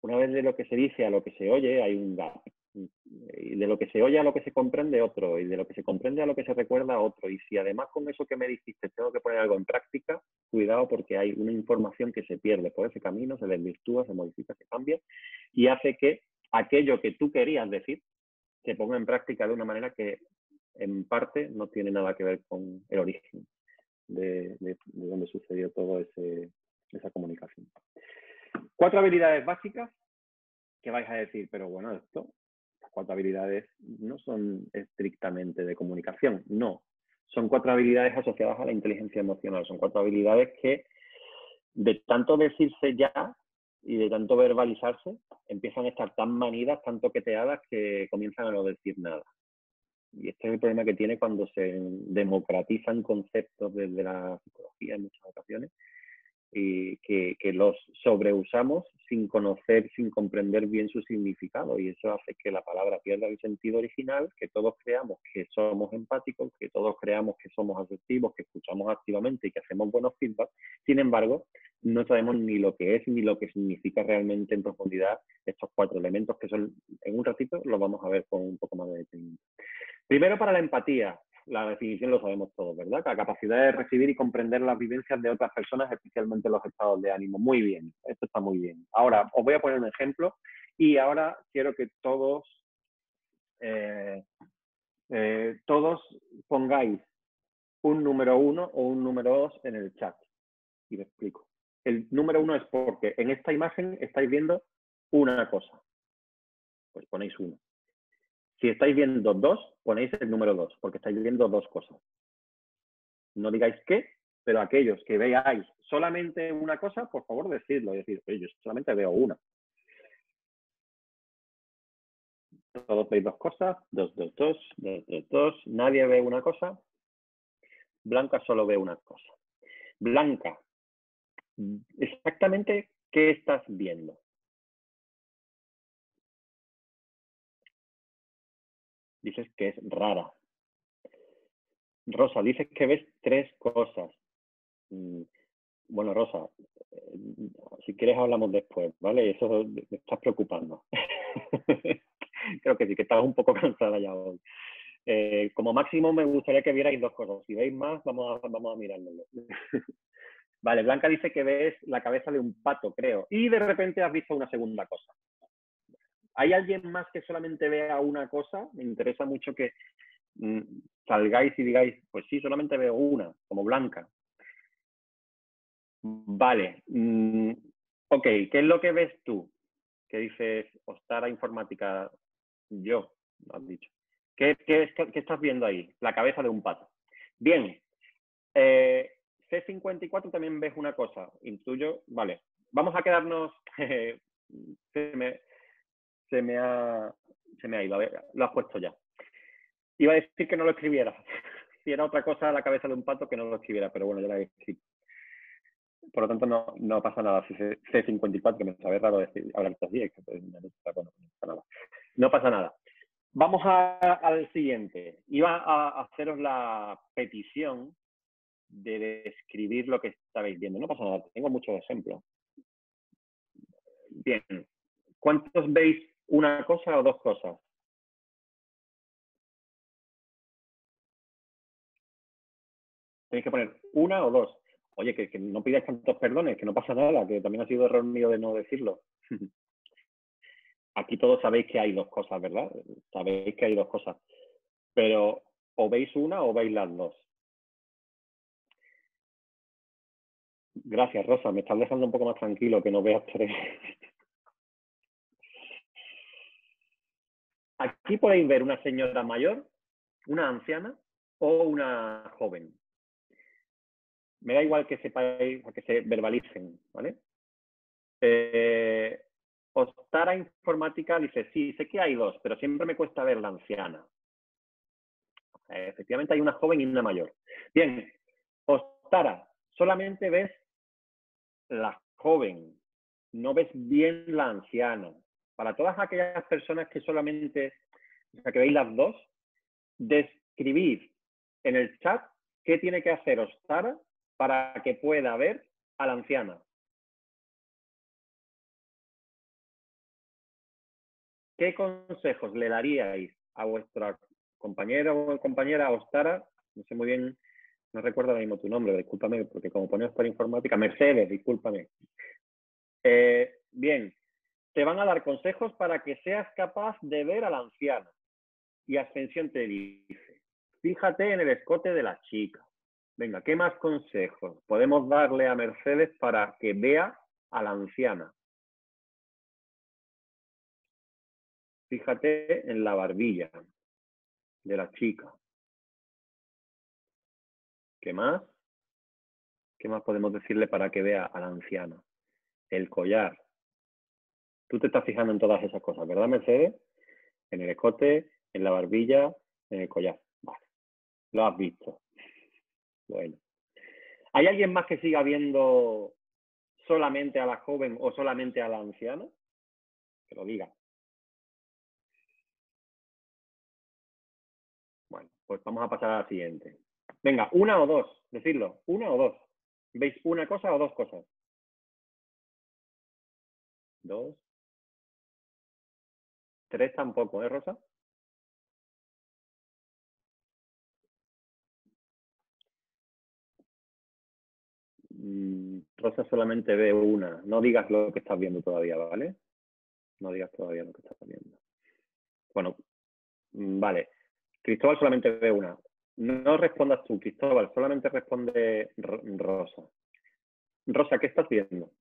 Una vez de lo que se dice a lo que se oye hay un gap y de lo que se oye a lo que se comprende otro, y de lo que se comprende a lo que se recuerda otro. Y si además con eso que me dijiste tengo que poner algo en práctica, cuidado porque hay una información que se pierde por ese camino, se desvirtúa, se modifica, se cambia, y hace que aquello que tú querías decir se ponga en práctica de una manera que en parte no tiene nada que ver con el origen de, de, donde sucedió toda esa comunicación. Cuatro habilidades básicas que vais a decir, pero bueno, esto cuatro habilidades no son estrictamente de comunicación, no. Son cuatro habilidades asociadas a la inteligencia emocional, son cuatro habilidades que de tanto decirse ya y de tanto verbalizarse, empiezan a estar tan manidas, tan toqueteadas, que comienzan a no decir nada. Y este es el problema que tiene cuando se democratizan conceptos desde la psicología en muchas ocasiones que, los sobreusamos sin conocer, sin comprender bien su significado. Y eso hace que la palabra pierda el sentido original, que todos creamos que somos empáticos, que todos creamos que somos afectivos, que escuchamos activamente y que hacemos buenos feedback. Sin embargo, no sabemos ni lo que es ni lo que significa realmente en profundidad estos cuatro elementos que son, en un ratito, los vamos a ver con un poco más de detenimiento. Primero, para la empatía la definición lo sabemos todos, ¿verdad? La capacidad de recibir y comprender las vivencias de otras personas, especialmente los estados de ánimo. Muy bien, esto está muy bien. Ahora, os voy a poner un ejemplo y ahora quiero que todos, eh, eh, todos pongáis un número uno o un número dos en el chat. Y me explico. El número uno es porque en esta imagen estáis viendo una cosa. Pues ponéis uno. Si estáis viendo dos, ponéis el número dos, porque estáis viendo dos cosas. No digáis qué, pero aquellos que veáis solamente una cosa, por favor decidlo. Es decir, yo solamente veo una. Todos veis dos cosas, dos, dos, dos, dos, dos, dos. Nadie ve una cosa. Blanca solo ve una cosa. Blanca, exactamente qué estás viendo. Dices que es rara. Rosa, dices que ves tres cosas. Mm, bueno, Rosa, eh, si quieres hablamos después, ¿vale? Eso me estás preocupando. Creo que sí, que estás un poco cansada ya hoy. Eh, como máximo me gustaría que vierais dos cosas. Si veis más, vamos a, vamos a vale, Blanca dice que ves la cabeza de un pato, creo. Y de repente has visto una segunda cosa. ¿Hay alguien más que solamente vea una cosa? Me interesa mucho que mm, salgáis y digáis, pues sí, solamente veo una, como blanca. Vale. Mm, ok, ¿qué es lo que ves tú? ¿Qué dices, Ostara Informática, yo, lo has dicho. ¿Qué, estás viendo ahí? La cabeza de un pato. Bien. Eh, C54 también ves una cosa. Intuyo, vale. Vamos a quedarnos. se me ha, se me ha ido, lo has puesto ya. Iba a decir que no lo escribiera. si era otra cosa a la cabeza de un pato, que no lo escribiera, pero bueno, ya la he escrito. Por lo tanto, no, no pasa nada. Si C54, me sabe raro decir, hablar estos días, no pasa nada. No pasa nada. Vamos al siguiente. Iba a haceros la petición de describir lo que estabais viendo. No pasa nada, tengo muchos ejemplos. Bien, ¿cuántos veis una cosa o dos cosas? Tenéis que poner una o dos. Oye, que, no pidáis tantos perdones, que no pasa nada, que también ha sido error mío de no decirlo. Aquí todos sabéis que hay dos cosas, ¿verdad? Sabéis que hay dos cosas. Pero o veis una o veis las dos. Gracias, Rosa. Me estás dejando un poco más tranquilo que no veas tres. Aquí podéis ver una señora mayor, una anciana o una joven. Me da igual que sepáis, que se verbalicen, ¿vale? Eh, Ostara Informática dice, sí, sé que hay dos, pero siempre me cuesta ver la anciana. Efectivamente hay una joven y una mayor. Bien, Ostara, solamente ves la joven, no ves bien la anciana. Para todas aquellas personas que solamente, o sea, que veis las dos, describir en el chat qué tiene que hacer Ostara para que pueda ver a la anciana. ¿Qué consejos le daríais a vuestra compañera o compañera Ostara? No sé muy bien, no recuerdo ahora mismo tu nombre, discúlpame, porque como pones por informática, Mercedes, discúlpame. Eh, bien, te van a dar consejos para que seas capaz de ver a la anciana. Y Ascensión te dice, fíjate en el escote de la chica. Venga, ¿qué más consejos podemos darle a Mercedes para que vea a la anciana? Fíjate en la barbilla de la chica. ¿Qué más? ¿Qué más podemos decirle para que vea a la anciana? El collar. Tú te estás fijando en todas esas cosas, ¿verdad, Mercedes? En el escote, en la barbilla, en el collar. Vale. Lo has visto. Bueno. ¿Hay alguien más que siga viendo solamente a la joven o solamente a la anciana? Que lo diga. Bueno, pues vamos a pasar a la siguiente. Venga, una o dos, decirlo, una o dos. ¿Veis una cosa o dos cosas? Dos. Tres tampoco, ¿eh, Rosa? Mm, Rosa solamente ve una. No digas lo que estás viendo todavía, ¿vale? No digas todavía lo que estás viendo. Bueno, mm, vale. Cristóbal solamente ve una. No respondas tú, Cristóbal, solamente responde Rosa. Rosa, ¿qué estás viendo?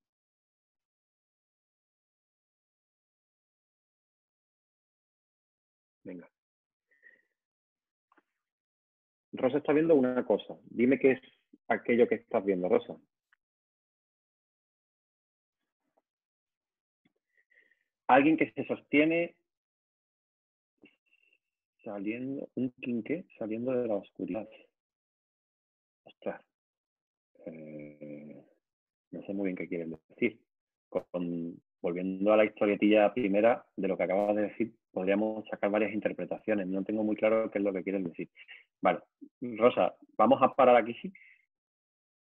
Venga. Rosa está viendo una cosa. Dime qué es aquello que estás viendo, Rosa. Alguien que se sostiene saliendo, un quinqué saliendo de la oscuridad. Ostras. Eh, no sé muy bien qué quieren decir. Volviendo a la historietilla primera de lo que acabas de decir, podríamos sacar varias interpretaciones. No tengo muy claro qué es lo que quieren decir. Vale, Rosa, vamos a parar aquí.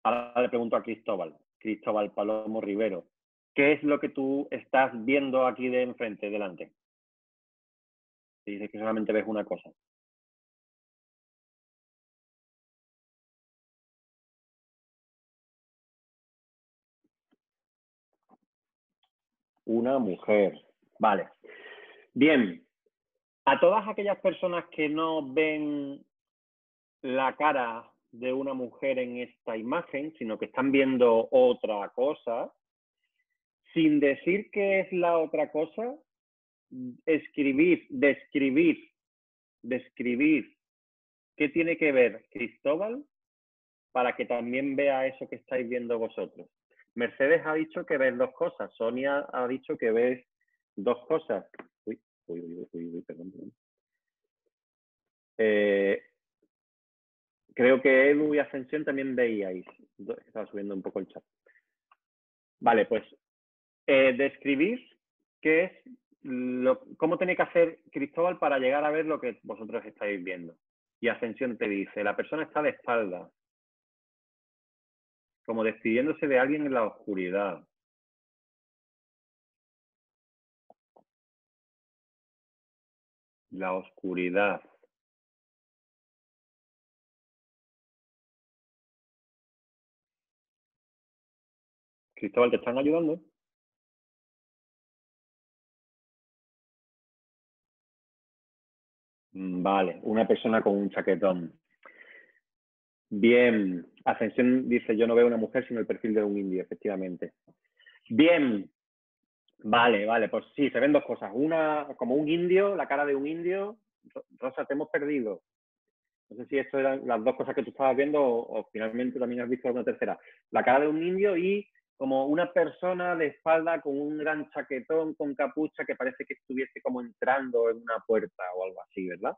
Ahora le pregunto a Cristóbal, Cristóbal Palomo Rivero, ¿qué es lo que tú estás viendo aquí de enfrente, delante? dices que solamente ves una cosa. Una mujer. Vale. Bien. A todas aquellas personas que no ven la cara de una mujer en esta imagen, sino que están viendo otra cosa, sin decir qué es la otra cosa, escribir, describir, describir qué tiene que ver Cristóbal para que también vea eso que estáis viendo vosotros. Mercedes ha dicho que ves dos cosas, Sonia ha dicho que ves dos cosas. Uy, uy, uy, uy, perdón, eh, creo que Edu y Ascensión también veíais. Estaba subiendo un poco el chat. Vale, pues eh, describir qué es ¿cómo tiene que hacer Cristóbal para llegar a ver lo que vosotros estáis viendo? Y Ascensión te dice, la persona está de espalda. Como despidiéndose de alguien en la oscuridad. La oscuridad. Cristóbal, ¿te están ayudando? Mm, vale, una persona con un chaquetón. Bien, Ascensión dice, yo no veo una mujer sino el perfil de un indio, efectivamente. Bien, vale, vale, pues sí, se ven dos cosas. Una, como un indio, la cara de un indio. Rosa, te hemos perdido. No sé si esto eran las dos cosas que tú estabas viendo o, finalmente también has visto una tercera. La cara de un indio y como una persona de espalda con un gran chaquetón, con capucha, que parece que estuviese como entrando en una puerta o algo así, ¿verdad?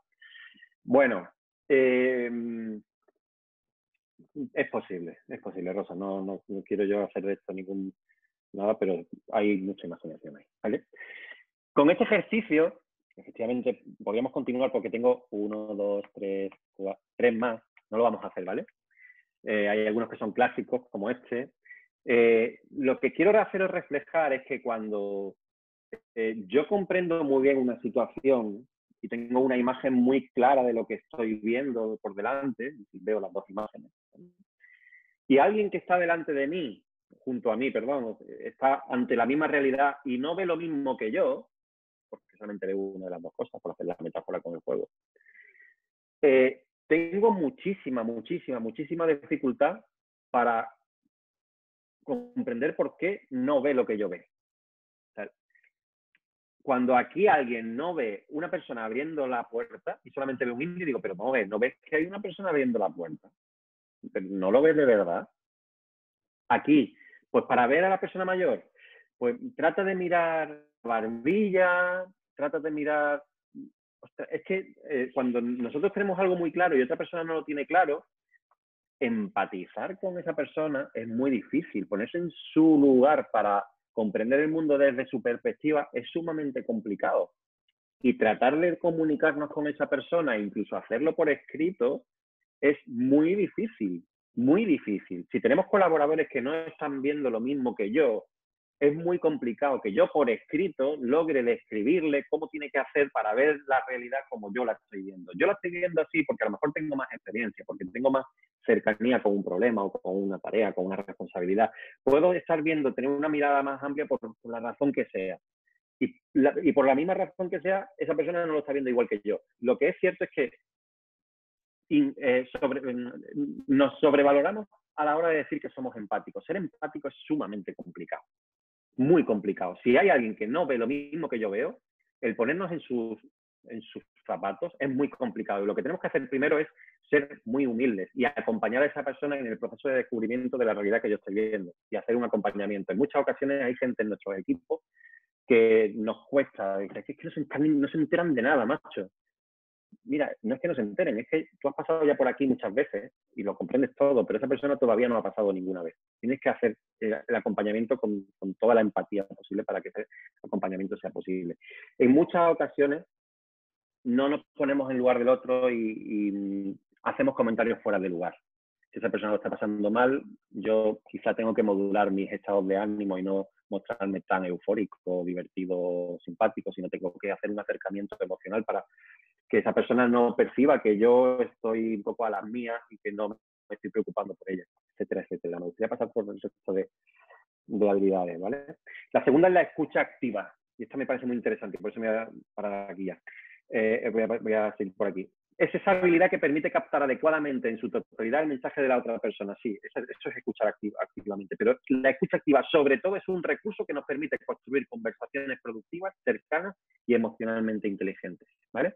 Bueno, em, es posible, es posible, Rosa. No, no, quiero yo hacer de esto ningún nada, pero hay mucha imaginación ahí, ¿vale? Con este ejercicio, efectivamente, podríamos continuar porque tengo uno, dos, tres, cuatro, tres más. No lo vamos a hacer, ¿vale? Eh, hay algunos que son clásicos, como este, eh, lo que quiero haceros reflejar es que cuando eh, yo comprendo muy bien una situación y tengo una imagen muy clara de lo que estoy viendo por delante, veo las dos imágenes, y alguien que está delante de mí, junto a mí, perdón, está ante la misma realidad y no ve lo mismo que yo, porque solamente veo una de las dos cosas, por hacer la metáfora con el juego, eh, tengo muchísima, muchísima, muchísima dificultad para comprender por qué no ve lo que yo veo. cuando aquí alguien no ve una persona abriendo la puerta y solamente ve un indio, digo, pero no ves, no ves que hay una persona abriendo la puerta. No lo ves de verdad. Aquí, pues para ver a la persona mayor, pues trata de mirar barbilla, trata de mirar... es que eh, cuando nosotros tenemos algo muy claro y otra persona no lo tiene claro, empatizar con esa persona es muy difícil. Ponerse en su lugar para comprender el mundo desde su perspectiva es sumamente complicado. Y tratar de comunicarnos con esa persona, incluso hacerlo por escrito, es muy difícil, muy difícil. Si tenemos colaboradores que no están viendo lo mismo que yo, es muy complicado que yo por escrito logre describirle cómo tiene que hacer para ver la realidad como yo la estoy viendo. Yo la estoy viendo así porque a lo mejor tengo más experiencia, porque tengo más cercanía con un problema o con una tarea, con una responsabilidad. Puedo estar viendo, tener una mirada más amplia por, la razón que sea. Y, y, por la misma razón que sea, esa persona no lo está viendo igual que yo. Lo que es cierto es que eh, sobre, nos sobrevaloramos a la hora de decir que somos empáticos. Ser empático es sumamente complicado muy complicado. Si hay alguien que no ve lo mismo que yo veo, el ponernos en sus, en sus zapatos es muy complicado. Y lo que tenemos que hacer primero es ser muy humildes y acompañar a esa persona en el proceso de descubrimiento de la realidad que yo estoy viendo y hacer un acompañamiento. En muchas ocasiones hay gente en nuestros equipos que nos cuesta, es que no se, no se enteran de nada, macho mira, no es que no se enteren, es que tú has pasado ya por aquí muchas veces y lo comprendes todo, pero esa persona todavía no ha pasado ninguna vez. Tienes que hacer el, acompañamiento con, toda la empatía posible para que ese acompañamiento sea posible. En muchas ocasiones no nos ponemos en lugar del otro y, hacemos comentarios fuera de lugar. Si esa persona lo está pasando mal, yo quizá tengo que modular mis estados de ánimo y no mostrarme tan eufórico, divertido, simpático, sino tengo que hacer un acercamiento emocional para que esa persona no perciba que yo estoy un poco a las mías y que no me estoy preocupando por ella, etcétera, etcétera. Me gustaría pasar por el resto de, de habilidades, ¿vale? La segunda es la escucha activa, y esta me parece muy interesante, por eso me voy a parar aquí ya. Eh, voy, a, voy, a, seguir por aquí. Es esa habilidad que permite captar adecuadamente en su totalidad el mensaje de la otra persona. Sí, eso, es escuchar activamente. Pero la escucha activa, sobre todo, es un recurso que nos permite construir conversaciones productivas, cercanas y emocionalmente inteligentes. ¿vale?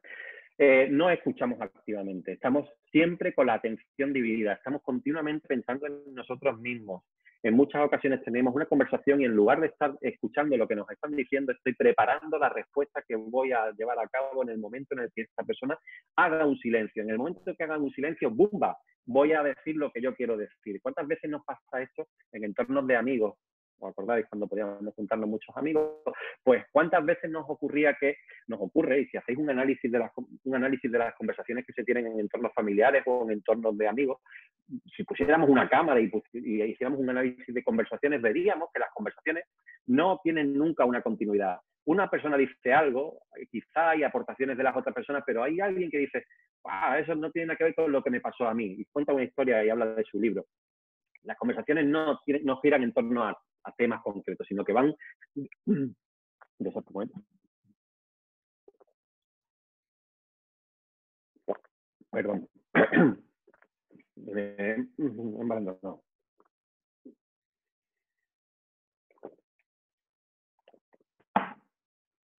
Eh, no escuchamos activamente, estamos siempre con la atención dividida, estamos continuamente pensando en nosotros mismos. En muchas ocasiones tenemos una conversación y en lugar de estar escuchando lo que nos están diciendo, estoy preparando la respuesta que voy a llevar a cabo en el momento en el que esta persona haga un silencio. En el momento en que haga un silencio, ¡bumba! Voy a decir lo que yo quiero decir. ¿Cuántas veces nos pasa esto en entornos de amigos ¿os acordáis cuando podíamos juntarnos muchos amigos? Pues cuántas veces nos ocurría que, nos ocurre, y si hacéis un análisis de las, un análisis de las conversaciones que se tienen en entornos familiares o en entornos de amigos, si pusiéramos una cámara y, hiciéramos un análisis de conversaciones, veríamos que las conversaciones no tienen nunca una continuidad. Una persona dice algo, quizá hay aportaciones de las otras personas, pero hay alguien que dice, ah, eso no tiene nada que ver con lo que me pasó a mí, y cuenta una historia y habla de su libro. Las conversaciones no, no giran en torno a, temas concretos, sino que van... Perdón. Eh, no.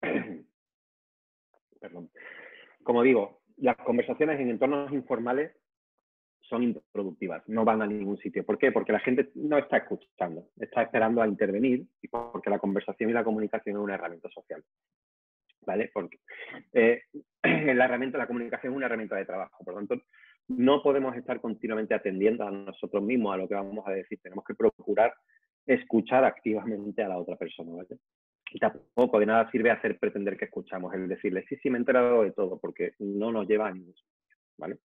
Perdón. Como digo, las conversaciones en entornos informales son improductivas, no van a ningún sitio. ¿Por qué? Porque la gente no está escuchando, está esperando a intervenir y porque la conversación y la comunicación es una herramienta social. ¿Vale? Porque eh, la herramienta, la comunicación es una herramienta de trabajo. Por lo tanto, no podemos estar continuamente atendiendo a nosotros mismos, a lo que vamos a decir. Tenemos que procurar escuchar activamente a la otra persona. ¿vale? Y tampoco de nada sirve hacer pretender que escuchamos, el decirle, sí, sí, me he enterado de todo, porque no nos lleva a ningún sitio, ¿vale?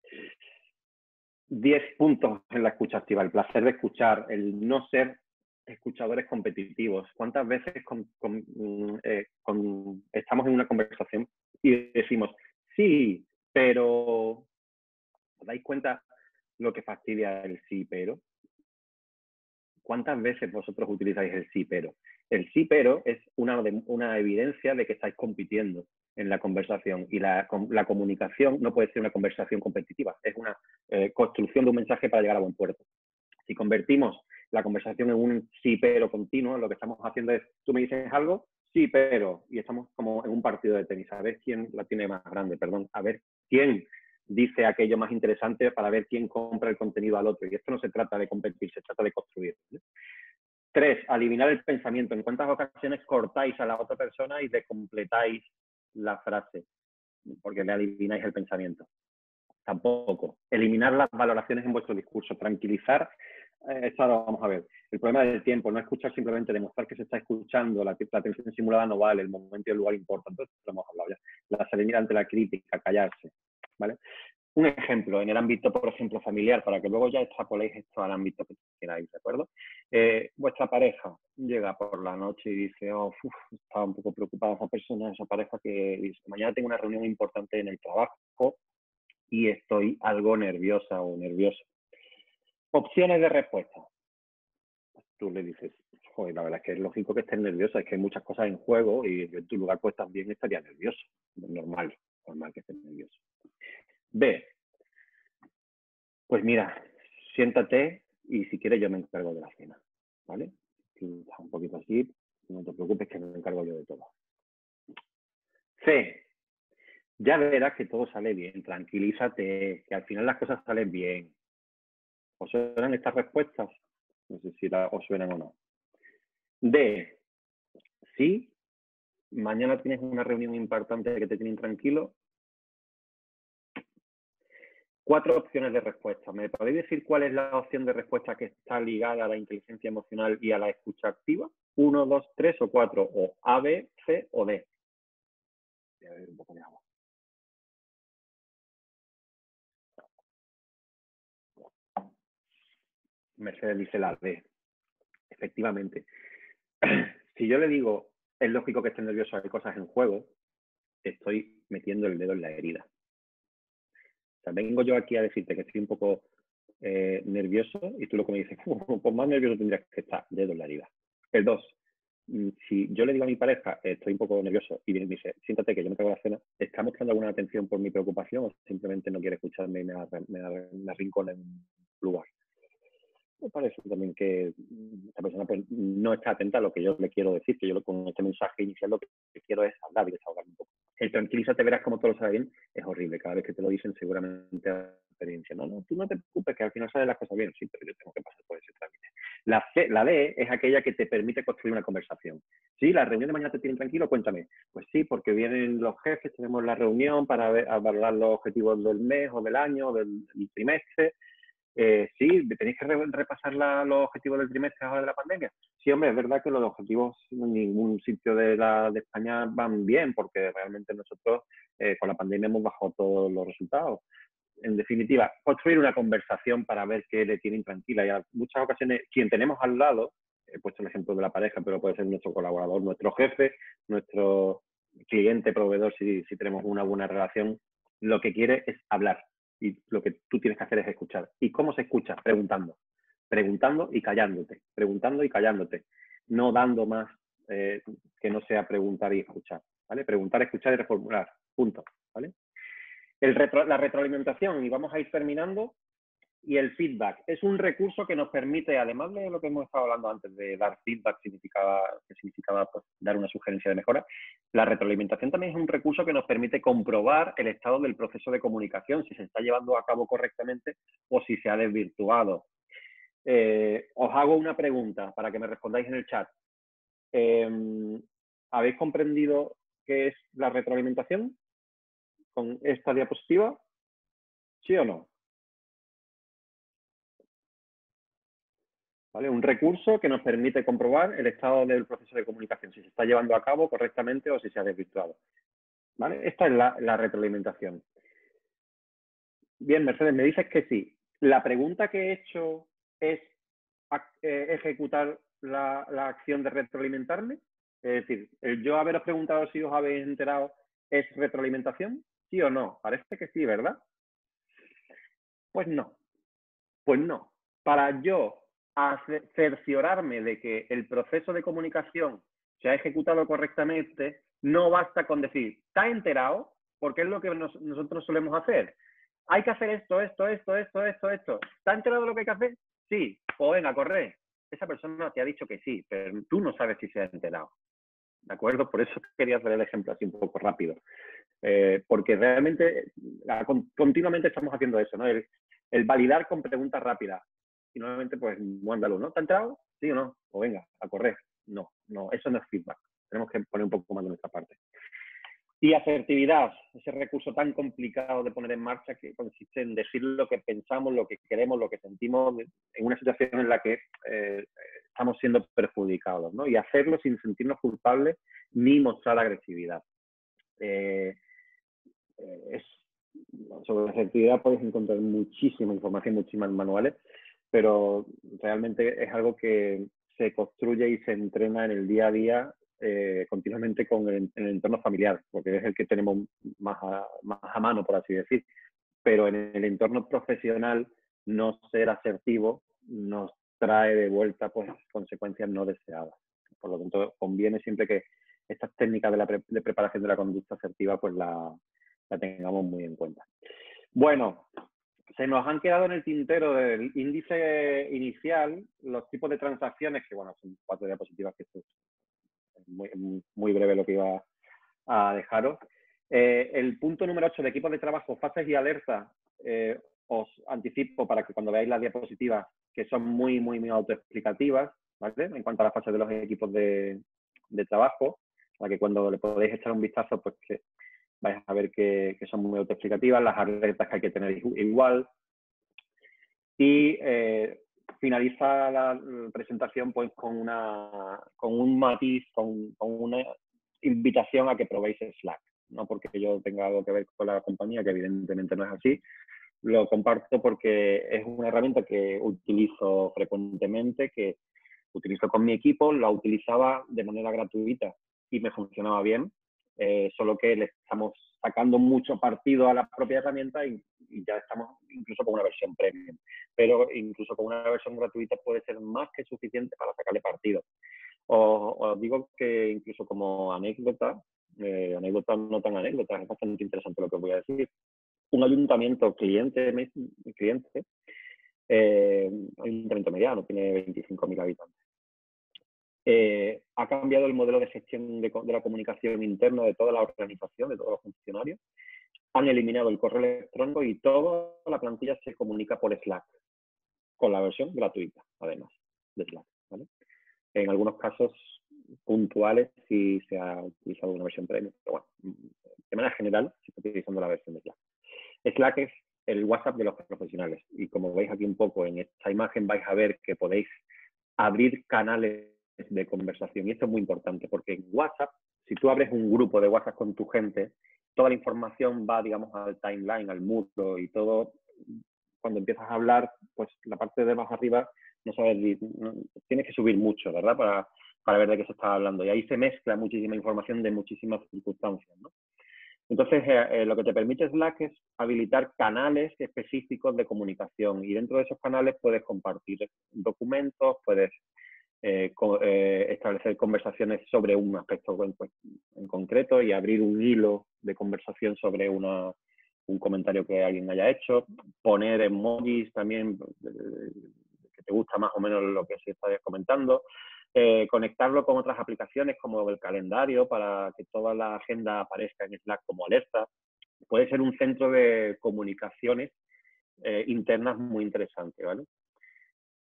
Diez puntos en la escucha activa, el placer de escuchar, el no ser escuchadores competitivos. ¿Cuántas veces mm, eh, estamos en una conversación y decimos, sí, pero ¿os dais cuenta lo que fastidia el sí, pero? ¿Cuántas veces vosotros utilizáis el sí, pero? El sí, pero es una, una evidencia de que estáis compitiendo en la conversación y la, la, comunicación no puede ser una conversación competitiva, es una eh, construcción de un mensaje para llegar a buen puerto. Si convertimos la conversación en un sí, pero continuo, lo que estamos haciendo es, tú me dices algo, sí, pero, y estamos como en un partido de tenis, a ver quién la tiene más grande, perdón, a ver quién dice aquello más interesante para ver quién compra el contenido al otro. Y esto no se trata de competir, se trata de construir. Tres, eliminar el pensamiento. ¿En cuántas ocasiones cortáis a la otra persona y completáis la frase? Porque le adivináis el pensamiento. Tampoco. Eliminar las valoraciones en vuestro discurso. Tranquilizar. Eh, esto lo vamos a ver. El problema del tiempo, no escuchar simplemente, demostrar que se está escuchando, la, atención simulada no vale, el momento y el lugar importa. Entonces, lo hemos hablado ya. La serenidad ante la crítica, callarse. ¿vale? Un ejemplo, en el ámbito, por ejemplo, familiar, para que luego ya extrapoléis esto al ámbito que queráis, ¿de acuerdo? Eh, vuestra pareja llega por la noche y dice, oh, está un poco preocupada esa persona, esa pareja que dice, mañana tengo una reunión importante en el trabajo y estoy algo nerviosa o nervioso. Opciones de respuesta. Tú le dices, joder, la verdad es que es lógico que estés nerviosa, es que hay muchas cosas en juego y en tu lugar pues también estaría nervioso. Normal, normal que estés nervioso. B. Pues mira, siéntate y si quieres yo me encargo de la cena, ¿vale? Un poquito así, no te preocupes que me encargo yo de todo. C. Ya verás que todo sale bien, tranquilízate, que al final las cosas salen bien. ¿Os suenan estas respuestas? No sé si os suenan o no. D. Sí, mañana tienes una reunión importante que te tiene intranquilo, cuatro opciones de respuesta. ¿Me podéis decir cuál es la opción de respuesta que está ligada a la inteligencia emocional y a la escucha activa? Uno, dos, tres o cuatro. O A, B, C o D. Voy a ver un poco de agua. Mercedes dice la D. Efectivamente. Si yo le digo, es lógico que esté nervioso, hay cosas en juego, estoy metiendo el dedo en la herida vengo yo aquí a decirte que estoy un poco eh, nervioso y tú lo que me dices, pues más nervioso tendrías que estar, la herida. El dos, mm, si yo le digo a mi pareja, estoy un poco nervioso, y me dice, siéntate que yo me cago la cena, ¿está mostrando alguna atención por mi preocupación o simplemente no quiere escucharme y me arrincona en un lugar? Me parece también que esta persona pues, no está atenta a lo que yo le quiero decir, que yo con este mensaje inicial lo que quiero es hablar y desahogarme un poco el tranquilízate, verás como todo lo sale bien, es horrible. Cada vez que te lo dicen, seguramente la experiencia. No, no, tú no te preocupes, que al final salen las cosas bien. Sí, pero yo tengo que pasar por ese trámite. La, C, la D es aquella que te permite construir una conversación. Sí, la reunión de mañana te tiene tranquilo, cuéntame. Pues sí, porque vienen los jefes, tenemos la reunión para ver, valorar los objetivos del mes o del año, del, trimestre. Eh, sí, tenéis que repasar los objetivos del trimestre ahora de la pandemia. Sí, hombre, es verdad que los objetivos en ningún sitio de, la, de España van bien, porque realmente nosotros eh, con la pandemia hemos bajado todos los resultados. En definitiva, construir una conversación para ver qué le tiene intranquila. Y en muchas ocasiones, quien tenemos al lado, he puesto el ejemplo de la pareja, pero puede ser nuestro colaborador, nuestro jefe, nuestro cliente, proveedor, si, si tenemos una buena relación, lo que quiere es hablar y lo que tú tienes que hacer es escuchar. ¿Y cómo se escucha? Preguntando. Preguntando y callándote. Preguntando y callándote. No dando más eh, que no sea preguntar y escuchar. ¿vale? Preguntar, escuchar y reformular. Punto. ¿vale? El la retroalimentación, y vamos a ir terminando, y el feedback. Es un recurso que nos permite, además de lo que hemos estado hablando antes de dar feedback, significaba, que significaba pues, dar una sugerencia de mejora, la retroalimentación también es un recurso que nos permite comprobar el estado del proceso de comunicación, si se está llevando a cabo correctamente o si se ha desvirtuado. Eh, os hago una pregunta para que me respondáis en el chat. Em, ¿Habéis comprendido qué es la retroalimentación con esta diapositiva? ¿Sí o no? Un recurso que nos permite comprobar el estado del proceso de comunicación, si se está llevando a cabo correctamente o si se ha desvirtuado. ¿Vale? Esta es la, retroalimentación. Bien, Mercedes, me dices que sí. La pregunta que he hecho es eh, ejecutar la, acción de retroalimentarme. Es decir, el yo haberos preguntado si os habéis enterado es retroalimentación, ¿sí o no? Parece que sí, ¿verdad? Pues no. Pues no. Para yo a cerciorarme de que el proceso de comunicación se ha ejecutado correctamente, no basta con decir, ¿está enterado? Porque es lo que nosotros solemos hacer. Hay que hacer esto, esto, esto, esto, esto, esto. ¿Está enterado de lo que hay que hacer? Sí. O venga, corre. Esa persona te ha dicho que sí, pero tú no sabes si se ha enterado. ¿De acuerdo? Por eso quería hacer el ejemplo así un poco rápido. Eh, porque realmente continuamente estamos haciendo eso, ¿no? El validar con preguntas rápidas y nuevamente pues mándalo, ¿no? ¿Te entrado? ¿Sí o no? O venga, a correr. No, no, eso no es feedback. Tenemos que poner un poco más de nuestra parte. Y asertividad, ese recurso tan complicado de poner en marcha que consiste en decir lo que pensamos, lo que queremos, lo que sentimos en una situación en la que eh, estamos siendo perjudicados, ¿no? Y hacerlo sin sentirnos culpables ni mostrar agresividad. Eh, eh, es, sobre asertividad podéis encontrar muchísima información, muchísimas manuales pero realmente es algo que se construye y se entrena en el día a día eh, continuamente con el, en el entorno familiar, porque es el que tenemos más a, más a mano, por así decir. Pero en el entorno profesional, no ser asertivo nos trae de vuelta pues, consecuencias no deseadas. Por lo tanto, conviene siempre que estas técnicas de, la de preparación de la conducta asertiva pues la, la tengamos muy en cuenta. Bueno, se nos han quedado en el tintero del índice inicial los tipos de transacciones, que bueno, son cuatro diapositivas, que esto es muy, breve lo que iba a dejaros. Eh, el punto número 8 de equipos de trabajo, fases y alertas, eh, os anticipo para que cuando veáis las diapositivas, que son muy, muy, muy autoexplicativas, ¿vale? En cuanto a las fases de los equipos de, de trabajo, para que cuando le podéis echar un vistazo, pues que vais a ver que, son muy autoexplicativas, las alertas que hay que tener igual. Y eh, finaliza la presentación pues con, una, con un matiz, con, una invitación a que probéis Slack. No porque yo tenga algo que ver con la compañía, que evidentemente no es así, lo comparto porque es una herramienta que utilizo frecuentemente, que utilizo con mi equipo, la utilizaba de manera gratuita y me funcionaba bien. Eh, solo que le estamos sacando mucho partido a la propia herramienta y, ya estamos incluso con una versión premium. Pero incluso con una versión gratuita puede ser más que suficiente para sacarle partido. Os, digo que incluso como anécdota, eh, anécdota no tan anécdota, es bastante interesante lo que voy a decir. Un ayuntamiento cliente, cliente eh, un ayuntamiento mediano, tiene 25.000 habitantes eh, ha cambiado el modelo de gestión de, la comunicación interna de toda la organización, de todos los funcionarios. Han eliminado el correo electrónico y toda la plantilla se comunica por Slack, con la versión gratuita, además, de Slack. En algunos casos puntuales sí se ha utilizado una versión premium, pero bueno, de manera general se está utilizando la versión de Slack. Slack es el WhatsApp de los profesionales. Y como veis aquí un poco en esta imagen vais a ver que podéis abrir canales de conversación. Y esto es muy importante porque en WhatsApp, si tú abres un grupo de WhatsApp con tu gente, toda la información va, digamos, al timeline, al muro y todo. Cuando empiezas a hablar, pues la parte de más arriba no sabes, tienes que subir mucho, ¿verdad? Para, para ver de qué se está hablando. Y ahí se mezcla muchísima información de muchísimas circunstancias, ¿no? Entonces, eh, eh, lo que te permite Slack es habilitar canales específicos de comunicación y dentro de esos canales puedes compartir documentos, puedes eh, establecer conversaciones sobre un aspecto en, pues, en, concreto y abrir un hilo de conversación sobre una, un comentario que alguien haya hecho, poner emojis también que te gusta más o menos lo que se está comentando, eh, conectarlo con otras aplicaciones como el calendario para que toda la agenda aparezca en Slack como alerta. Puede ser un centro de comunicaciones eh, internas muy interesante, ¿vale?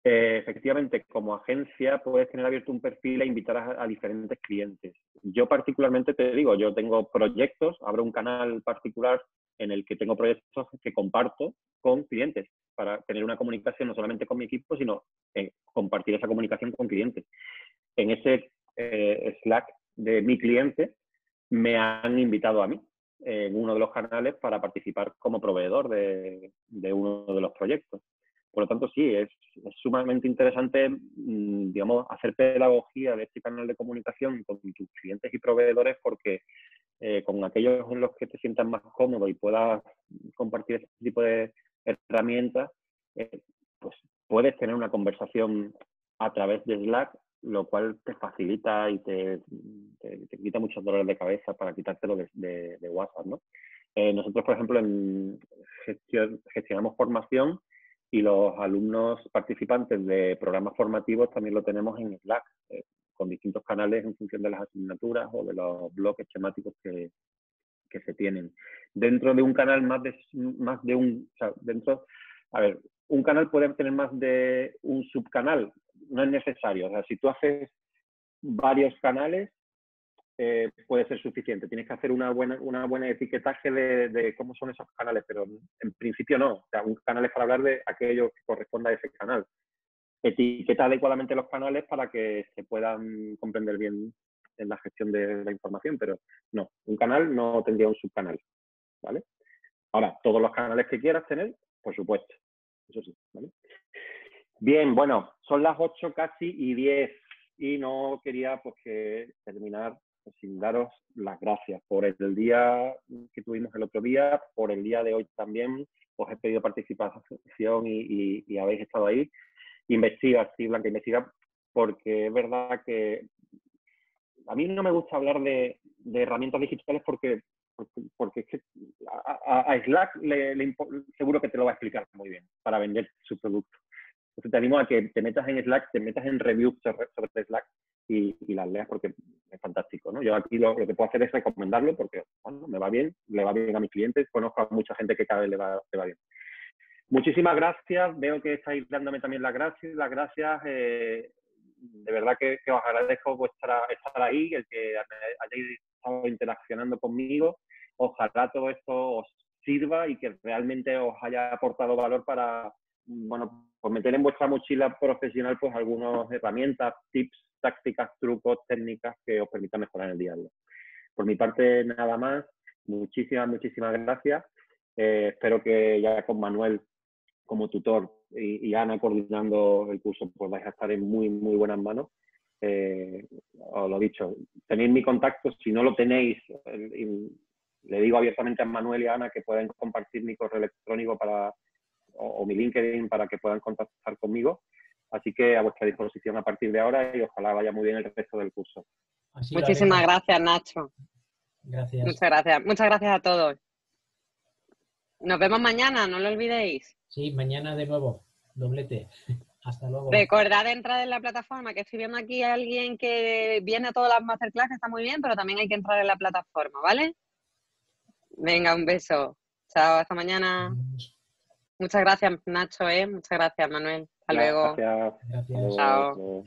Eh, efectivamente, como agencia puedes tener abierto un perfil e invitar a, diferentes clientes. Yo particularmente te digo, yo tengo proyectos, abro un canal particular en el que tengo proyectos que comparto con clientes para tener una comunicación no solamente con mi equipo, sino compartir esa comunicación con clientes. En ese eh, Slack de mi cliente me han invitado a mí en uno de los canales para participar como proveedor de, uno de los proyectos. Por lo tanto, sí, es, sumamente interesante, mm, digamos, hacer pedagogía de este canal de comunicación con tus clientes y proveedores porque eh, con aquellos en los que te sientas más cómodo y puedas compartir este tipo de herramientas, eh, pues puedes tener una conversación a través de Slack, lo cual te facilita y te, quita muchos dolores de cabeza para quitártelo de, de, WhatsApp. ¿no? Eh, nosotros, por ejemplo, en gestionamos formación y los alumnos participantes de programas formativos también lo tenemos en Slack, eh, con distintos canales en función de las asignaturas o de los bloques temáticos que, que se tienen. Dentro de un canal más de, más de un, dentro, a ver, un canal puede tener más de un subcanal, no es necesario. O sea, si tú haces varios canales, eh, puede ser suficiente. Tienes que hacer una buena, una buena etiquetaje de, cómo son esos canales, pero en principio no. O sea, un canal es para hablar de aquello que corresponda a ese canal. Etiqueta adecuadamente los canales para que se puedan comprender bien en la gestión de la información, pero no, un canal no tendría un subcanal. ¿vale? Ahora, todos los canales que quieras tener, por supuesto. Eso sí, ¿vale? Bien, bueno, son las 8 casi y 10 y no quería pues que terminar sin daros las gracias por el día que tuvimos el otro día, por el día de hoy también. Os he pedido participación y, habéis estado ahí. Investiga, sí, Blanca, investiga, porque es verdad que a mí no me gusta hablar de, herramientas digitales porque, porque, es que a, Slack seguro que te lo va a explicar muy bien para vender su producto. Entonces te animo a que te metas en Slack, te metas en reviews sobre, Slack y, las leas porque es fantástico. ¿no? Yo aquí lo, que puedo hacer es recomendarlo porque me va bien, le va bien a mis clientes, conozco a mucha gente que cada vez le va, le va bien. Muchísimas gracias, veo que estáis dándome también las gracias, las gracias. Eh, de verdad que, os agradezco vuestra estar ahí, el que hayáis estado interaccionando conmigo. Ojalá todo esto os sirva y que realmente os haya aportado valor para, bueno, pues meter en vuestra mochila profesional pues algunas herramientas, tips, tácticas, trucos, técnicas que os permitan mejorar el día. Por mi parte, nada más. Muchísimas, muchísimas gracias. Eh, espero que ya con Manuel como tutor y, Ana coordinando el curso, pues vais a estar en muy, muy buenas manos. Eh, os lo dicho, tenéis mi contacto, si no lo tenéis, le digo abiertamente a Manuel y a Ana que pueden compartir mi correo electrónico para o, mi LinkedIn para que puedan contactar conmigo. Así que a vuestra disposición a partir de ahora y ojalá vaya muy bien el resto del curso. Muchísimas gracias, Nacho. Gracias. Muchas gracias. Muchas gracias a todos. Nos vemos mañana, no lo olvidéis. Sí, mañana de nuevo, doblete. Hasta luego. Recordad entrar en la plataforma, que estoy viendo aquí a alguien que viene a todas las masterclass, está muy bien, pero también hay que entrar en la plataforma, ¿vale? Venga, un beso. Chao, hasta mañana. Muchas gracias, Nacho, ¿eh? Muchas gracias, Manuel. Hasta luego. Gracias. gracias. Chao.